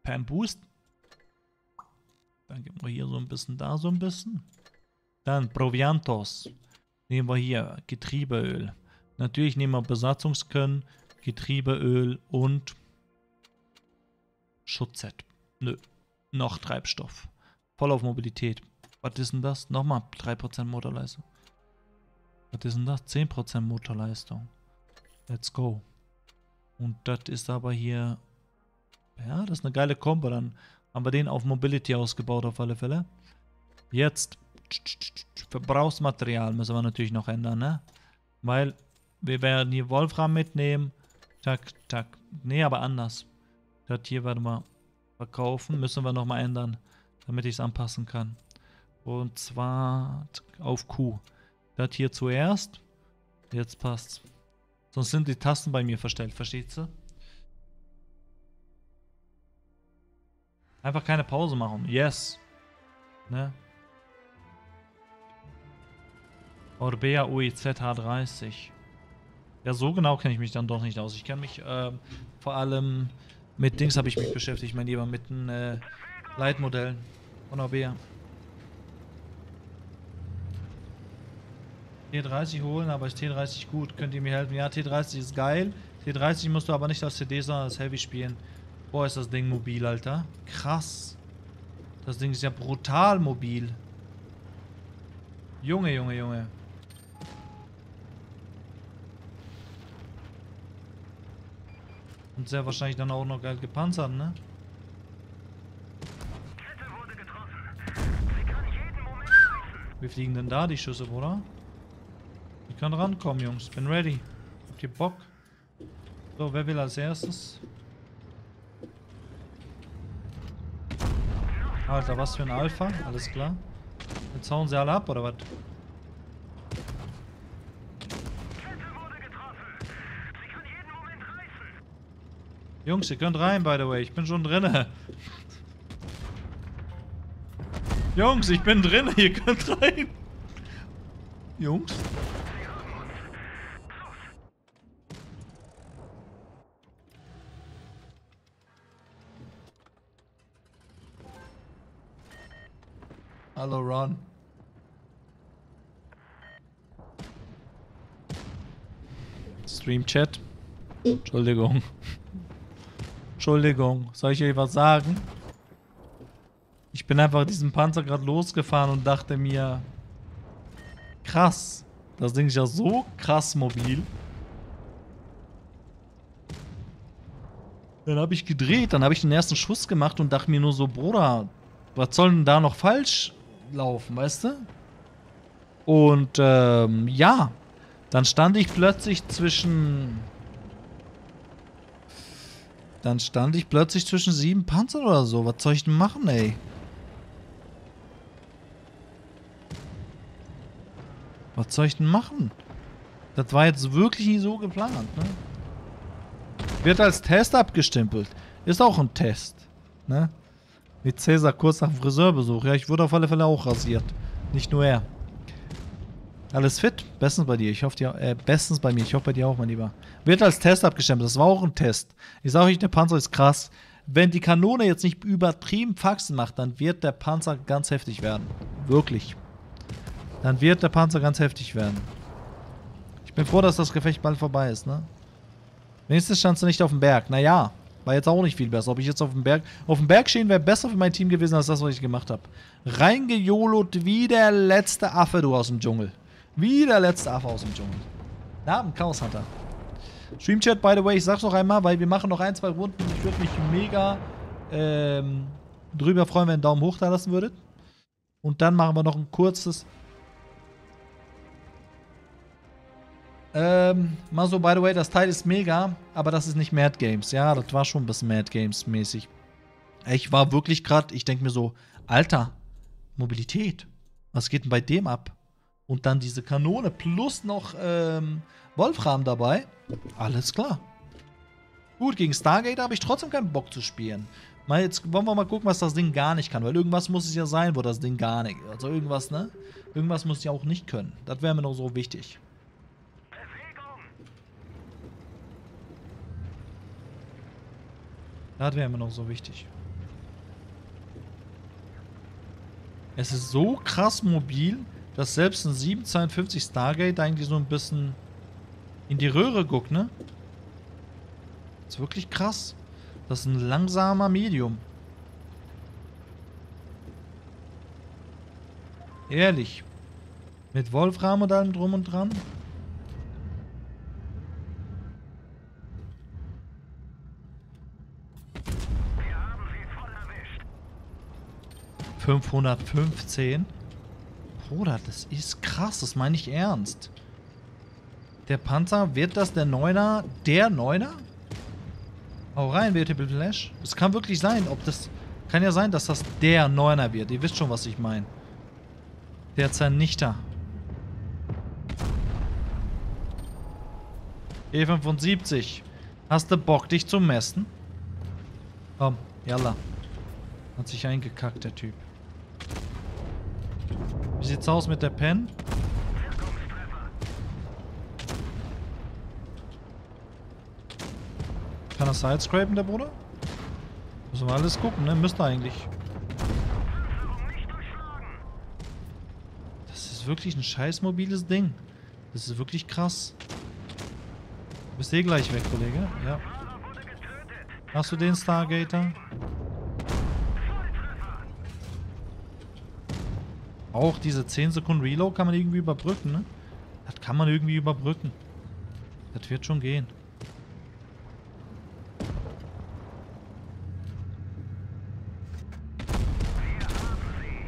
Pam Boost. Dann geben wir hier so ein bisschen, da so ein bisschen. Dann Proviantos. Nehmen wir hier Getriebeöl. Natürlich nehmen wir Besatzungskönnen, Getriebeöl und Schutzset. Nö, noch Treibstoff. Voll auf Mobilität. Was ist denn das? Nochmal 3% Motorleistung. Was ist denn das? 10% Motorleistung. Let's go. Und das ist aber hier... Ja, das ist eine geile Kombo. Dann haben wir den auf Mobility ausgebaut auf alle Fälle. Jetzt Verbrauchsmaterial müssen wir natürlich noch ändern, ne? Weil wir werden hier Wolfram mitnehmen. Tak, tak. Nee, aber anders. Das hier werden wir verkaufen. Müssen wir nochmal ändern, damit ich es anpassen kann. Und zwar auf Q. Das hier zuerst. Jetzt passt's. Sonst sind die Tasten bei mir verstellt, versteht du? Einfach keine Pause machen. Yes. Ne? Orbea UEZ H30. Ja, so genau kenne ich mich dann doch nicht aus. Ich kenne mich äh, vor allem mit Dings habe ich mich beschäftigt, mein Lieber, mit den äh, Leitmodellen von Orbea. T30 holen, aber ist T30 gut? Könnt ihr mir helfen? Ja, T30 ist geil. T30 musst du aber nicht als CD, sondern als Heavy spielen. Boah, ist das Ding mobil, Alter. Krass. Das Ding ist ja brutal mobil. Junge, Junge, Junge. Und sehr wahrscheinlich dann auch noch geil gepanzert, ne? Wie fliegen denn da die Schüsse, Bruder? Ich kann rankommen, Jungs. Bin ready. Habt ihr Bock? So, wer will als erstes? Alter, was für ein Alpha. Alles klar. Jetzt hauen sie alle ab, oder was? Jungs, ihr könnt rein, by the way. Ich bin schon drinne. Jungs, ich bin drinne. Ihr könnt rein. Jungs. Hallo Ron. Stream Chat. Entschuldigung. Entschuldigung, soll ich euch was sagen? Ich bin einfach diesen Panzer gerade losgefahren und dachte mir, krass, das Ding ist ja so krass mobil. Dann habe ich gedreht, dann habe ich den ersten Schuss gemacht und dachte mir nur so, Bruder, was soll denn da noch falsch laufen, weißt du? Und ähm, ja, dann stand ich plötzlich zwischen dann stand ich plötzlich zwischen sieben Panzern oder so. Was soll ich denn machen, ey? Was soll ich denn machen? Das war jetzt wirklich nie so geplant, ne? Wird als Test abgestempelt. Ist auch ein Test, ne? Mit Cäsar kurz nach dem Friseurbesuch. Ja, ich wurde auf alle Fälle auch rasiert. Nicht nur er. Alles fit? Bestens bei dir. Ich hoffe dir, äh, bestens bei mir. Ich hoffe bei dir auch, mein Lieber. Wird als Test abgestimmt. Das war auch ein Test. Ich sage euch, der Panzer ist krass. Wenn die Kanone jetzt nicht übertrieben Faxen macht, dann wird der Panzer ganz heftig werden. Wirklich. Dann wird der Panzer ganz heftig werden. Ich bin froh, dass das Gefecht bald vorbei ist, ne? Wenigstens standst du nicht auf dem Berg. Naja, war jetzt auch nicht viel besser. Ob ich jetzt auf dem Berg... Auf dem Berg stehen wäre besser für mein Team gewesen, als das, was ich gemacht habe. Reingejolot wie der letzte Affe, du aus dem Dschungel. Wie der letzte Affe aus dem Dschungel. Na, ein Chaos Hunter. Streamchat, by the way, ich sag's noch einmal, weil wir machen noch ein, zwei Runden. Ich würde mich mega ähm, drüber freuen, wenn ihr einen Daumen hoch da lassen würdet. Und dann machen wir noch ein kurzes. Ähm, mal so, by the way, das Teil ist mega, aber das ist nicht Mad Games. Ja, das war schon ein bisschen Mad Games mäßig. Ich war wirklich gerade, ich denke mir so, Alter, Mobilität, was geht denn bei dem ab? Und dann diese Kanone plus noch ähm, Wolfram dabei. Alles klar. Gut, gegen Stargate habe ich trotzdem keinen Bock zu spielen. Mal jetzt wollen wir mal gucken, was das Ding gar nicht kann, weil irgendwas muss es ja sein, wo das Ding gar nicht. Also irgendwas, ne? Irgendwas muss ja auch nicht können. Das wäre mir noch so wichtig. Das wäre mir noch so wichtig. Es ist so krass mobil, dass selbst ein 752 Stargate eigentlich so ein bisschen in die Röhre guckt, ne? Das ist wirklich krass. Das ist ein langsamer Medium. Ehrlich. Mit Wolfram und allem drum und dran. 515. Bruder, das ist krass, das meine ich ernst. Der Panzer, wird das der Neuner? Der Neuner? Hau rein, Vertical Flash. Es kann wirklich sein, ob das... Kann ja sein, dass das der Neuner wird. Ihr wisst schon, was ich meine. Der Zernichter. E75. Hast du Bock, dich zu messen? Komm, yalla. Hat sich eingekackt, der Typ. Wie sieht's aus mit der Pen? Kann er sidescrapen, der Bruder? Müssen wir alles gucken, ne? Müsste eigentlich. Das ist wirklich ein scheiß mobiles Ding. Das ist wirklich krass. Du bist eh gleich weg, Kollege. Ja. Hast du den Stargater? Auch diese 10 Sekunden Reload kann man irgendwie überbrücken, ne? Das kann man irgendwie überbrücken. Das wird schon gehen.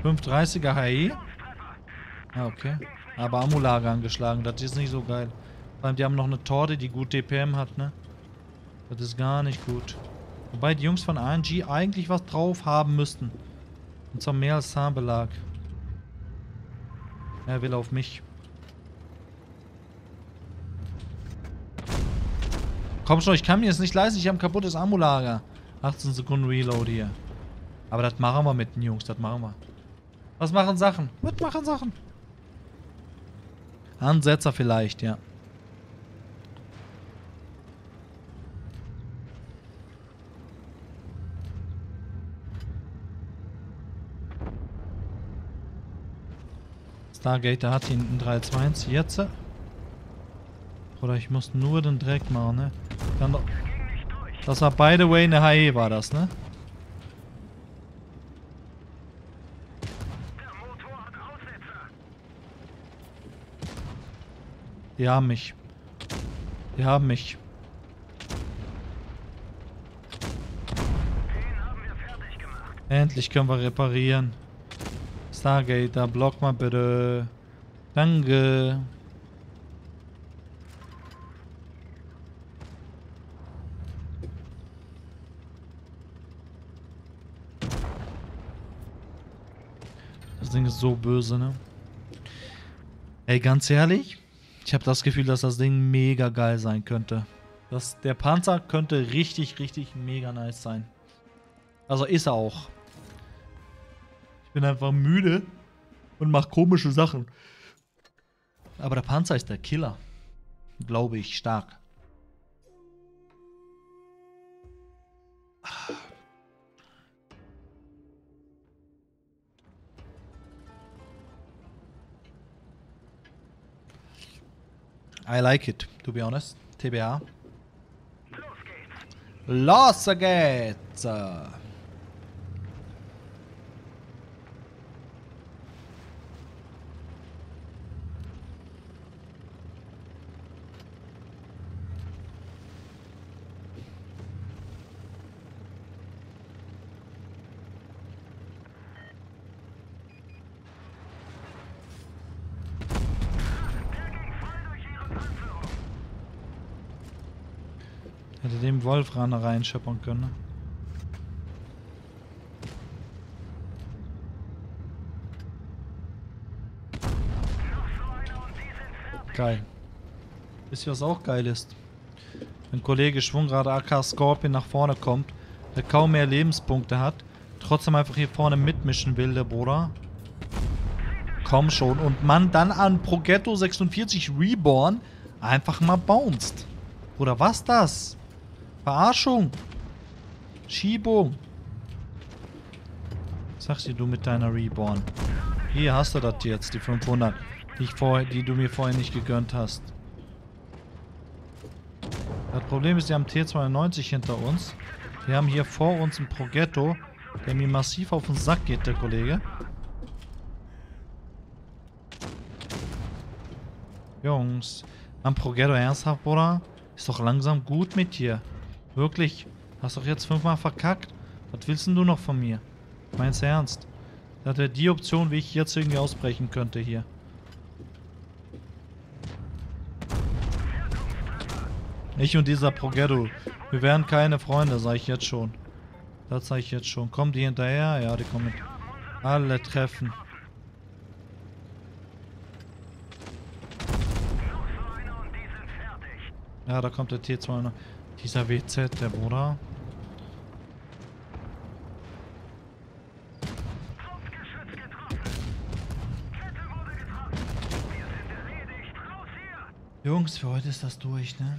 ...530er HE. Ah, okay. Aber Amulager angeschlagen. Das ist nicht so geil. Vor allem, die haben noch eine Torte, die gut DPM hat, ne? Das ist gar nicht gut. Wobei die Jungs von ANG eigentlich was drauf haben müssten. Und zwar mehr als Zahnbelag. Er will auf mich. Komm schon, ich kann mir jetzt nicht leisten. Ich habe ein kaputtes Amulager. 18 Sekunden Reload hier. Aber das machen wir mit den Jungs. Das machen wir. Was machen Sachen? Was machen Sachen? Ansetzer vielleicht, ja. Stargater hat ihn in 3.2 jetzt. Oder ich muss nur den Dreck machen, ne? Dann das war by the way eine HE, war das, ne? Die haben mich. Die haben mich. Endlich können wir reparieren. Stargater, block mal bitte. Danke. Das Ding ist so böse, ne? Ey, ganz ehrlich, ich habe das Gefühl, dass das Ding mega geil sein könnte. Das, der Panzer könnte richtig, richtig mega nice sein. Also ist er auch bin einfach müde und mache komische Sachen. Aber der Panzer ist der Killer. Glaube ich stark. I like it, to be honest. TBA. Los geht's! Dem Wolf ran reinscheppern können. Ne? Geil. Wisst ihr, was auch geil ist? Wenn Kollege Schwungrad AK Scorpion nach vorne kommt, der kaum mehr Lebenspunkte hat, trotzdem einfach hier vorne mitmischen will, der Bruder. Komm schon. Und man dann an Progetto 46 Reborn einfach mal bounced. Oder was das? Verarschung. Schiebung. Was sagst du mit deiner Reborn? Hier hast du das jetzt, die 500, die, ich vorher, die du mir vorher nicht gegönnt hast. Das Problem ist, die haben T92 hinter uns. Wir haben hier vor uns einen Progetto, der mir massiv auf den Sack geht, der Kollege. Jungs. Am Progetto ernsthaft, Bruder? Ist doch langsam gut mit dir. Wirklich. Hast doch jetzt fünfmal verkackt. Was willst denn du noch von mir? Meinst du ernst? Hat er die Option, wie ich jetzt irgendwie ausbrechen könnte hier. Ich und dieser Progetto. Wir wären keine Freunde, sage ich jetzt schon. Das sage ich jetzt schon. Kommen die hinterher? Ja, die kommen. Alle treffen. Ja, da kommt der T200. Dieser WZ, der Bruder. Jungs, für heute ist das durch, ne?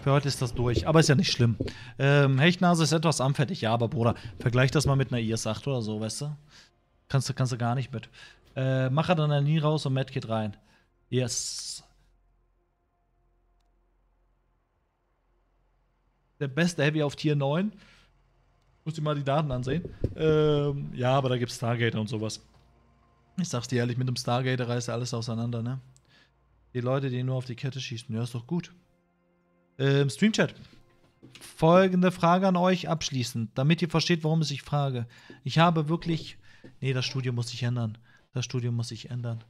Für heute ist das durch. Aber ist ja nicht schlimm. Ähm, Hechtnase ist etwas anfällig, ja, aber Bruder, vergleich das mal mit einer IS-8 oder so, weißt du? Kannst du, kannst du gar nicht mit. Äh, mach er dann nie raus und Matt geht rein. Yes. Der beste Heavy auf Tier 9. Muss dir mal die Daten ansehen. Ähm, ja, aber da gibt's Stargater und sowas. Ich sag's dir ehrlich, mit dem Stargater reißt alles auseinander, ne? Die Leute, die nur auf die Kette schießen, ja, ist doch gut. Ähm, Streamchat. Folgende Frage an euch abschließend, damit ihr versteht, warum ich frage. Ich habe wirklich. Nee, das Studio muss sich ändern. Das Studio muss sich ändern.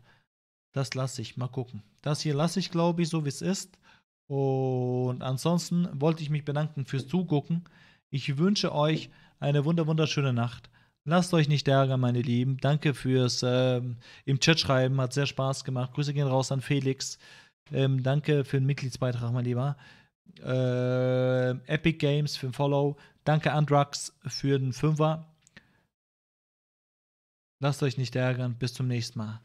Das lasse ich. Mal gucken. Das hier lasse ich, glaube ich, so wie es ist. Und ansonsten wollte ich mich bedanken fürs Zugucken. Ich wünsche euch eine wunder wunderschöne Nacht. Lasst euch nicht ärgern, meine Lieben. Danke fürs ähm, im Chat schreiben. Hat sehr Spaß gemacht. Grüße gehen raus an Felix. Ähm, danke für den Mitgliedsbeitrag, mein Lieber äh, Epic Games für ein Follow. Danke Andrux für den Fünfer. Lasst euch nicht ärgern. Bis zum nächsten Mal.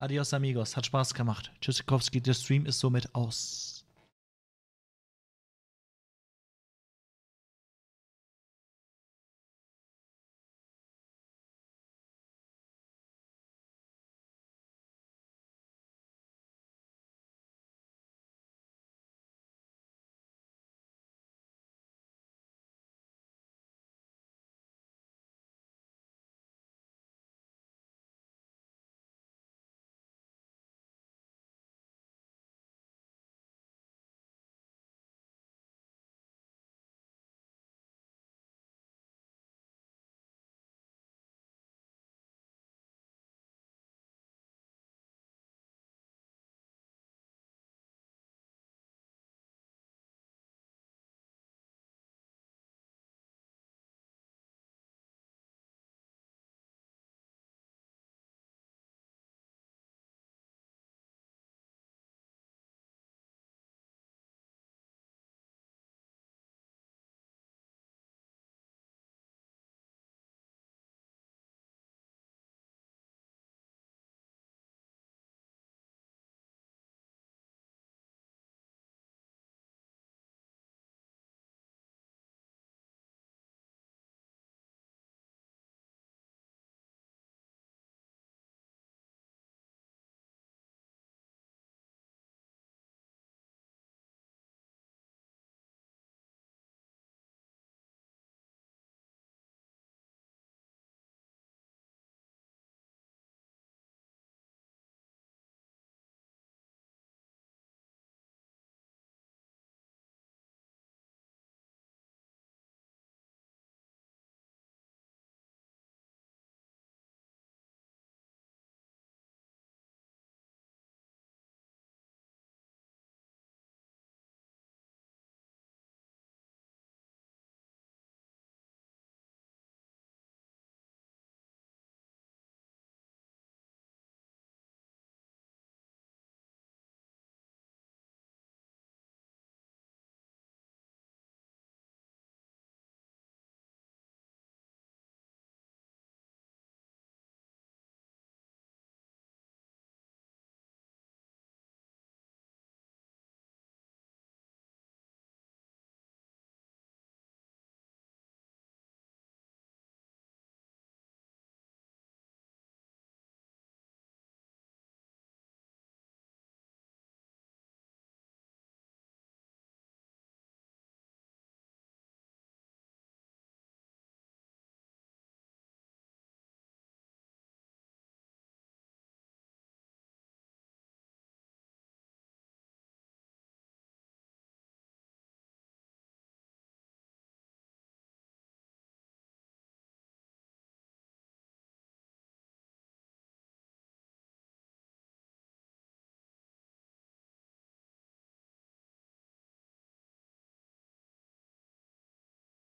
Adios, amigos. Hat Spaß gemacht. Tschüssikowski, der Stream ist somit aus.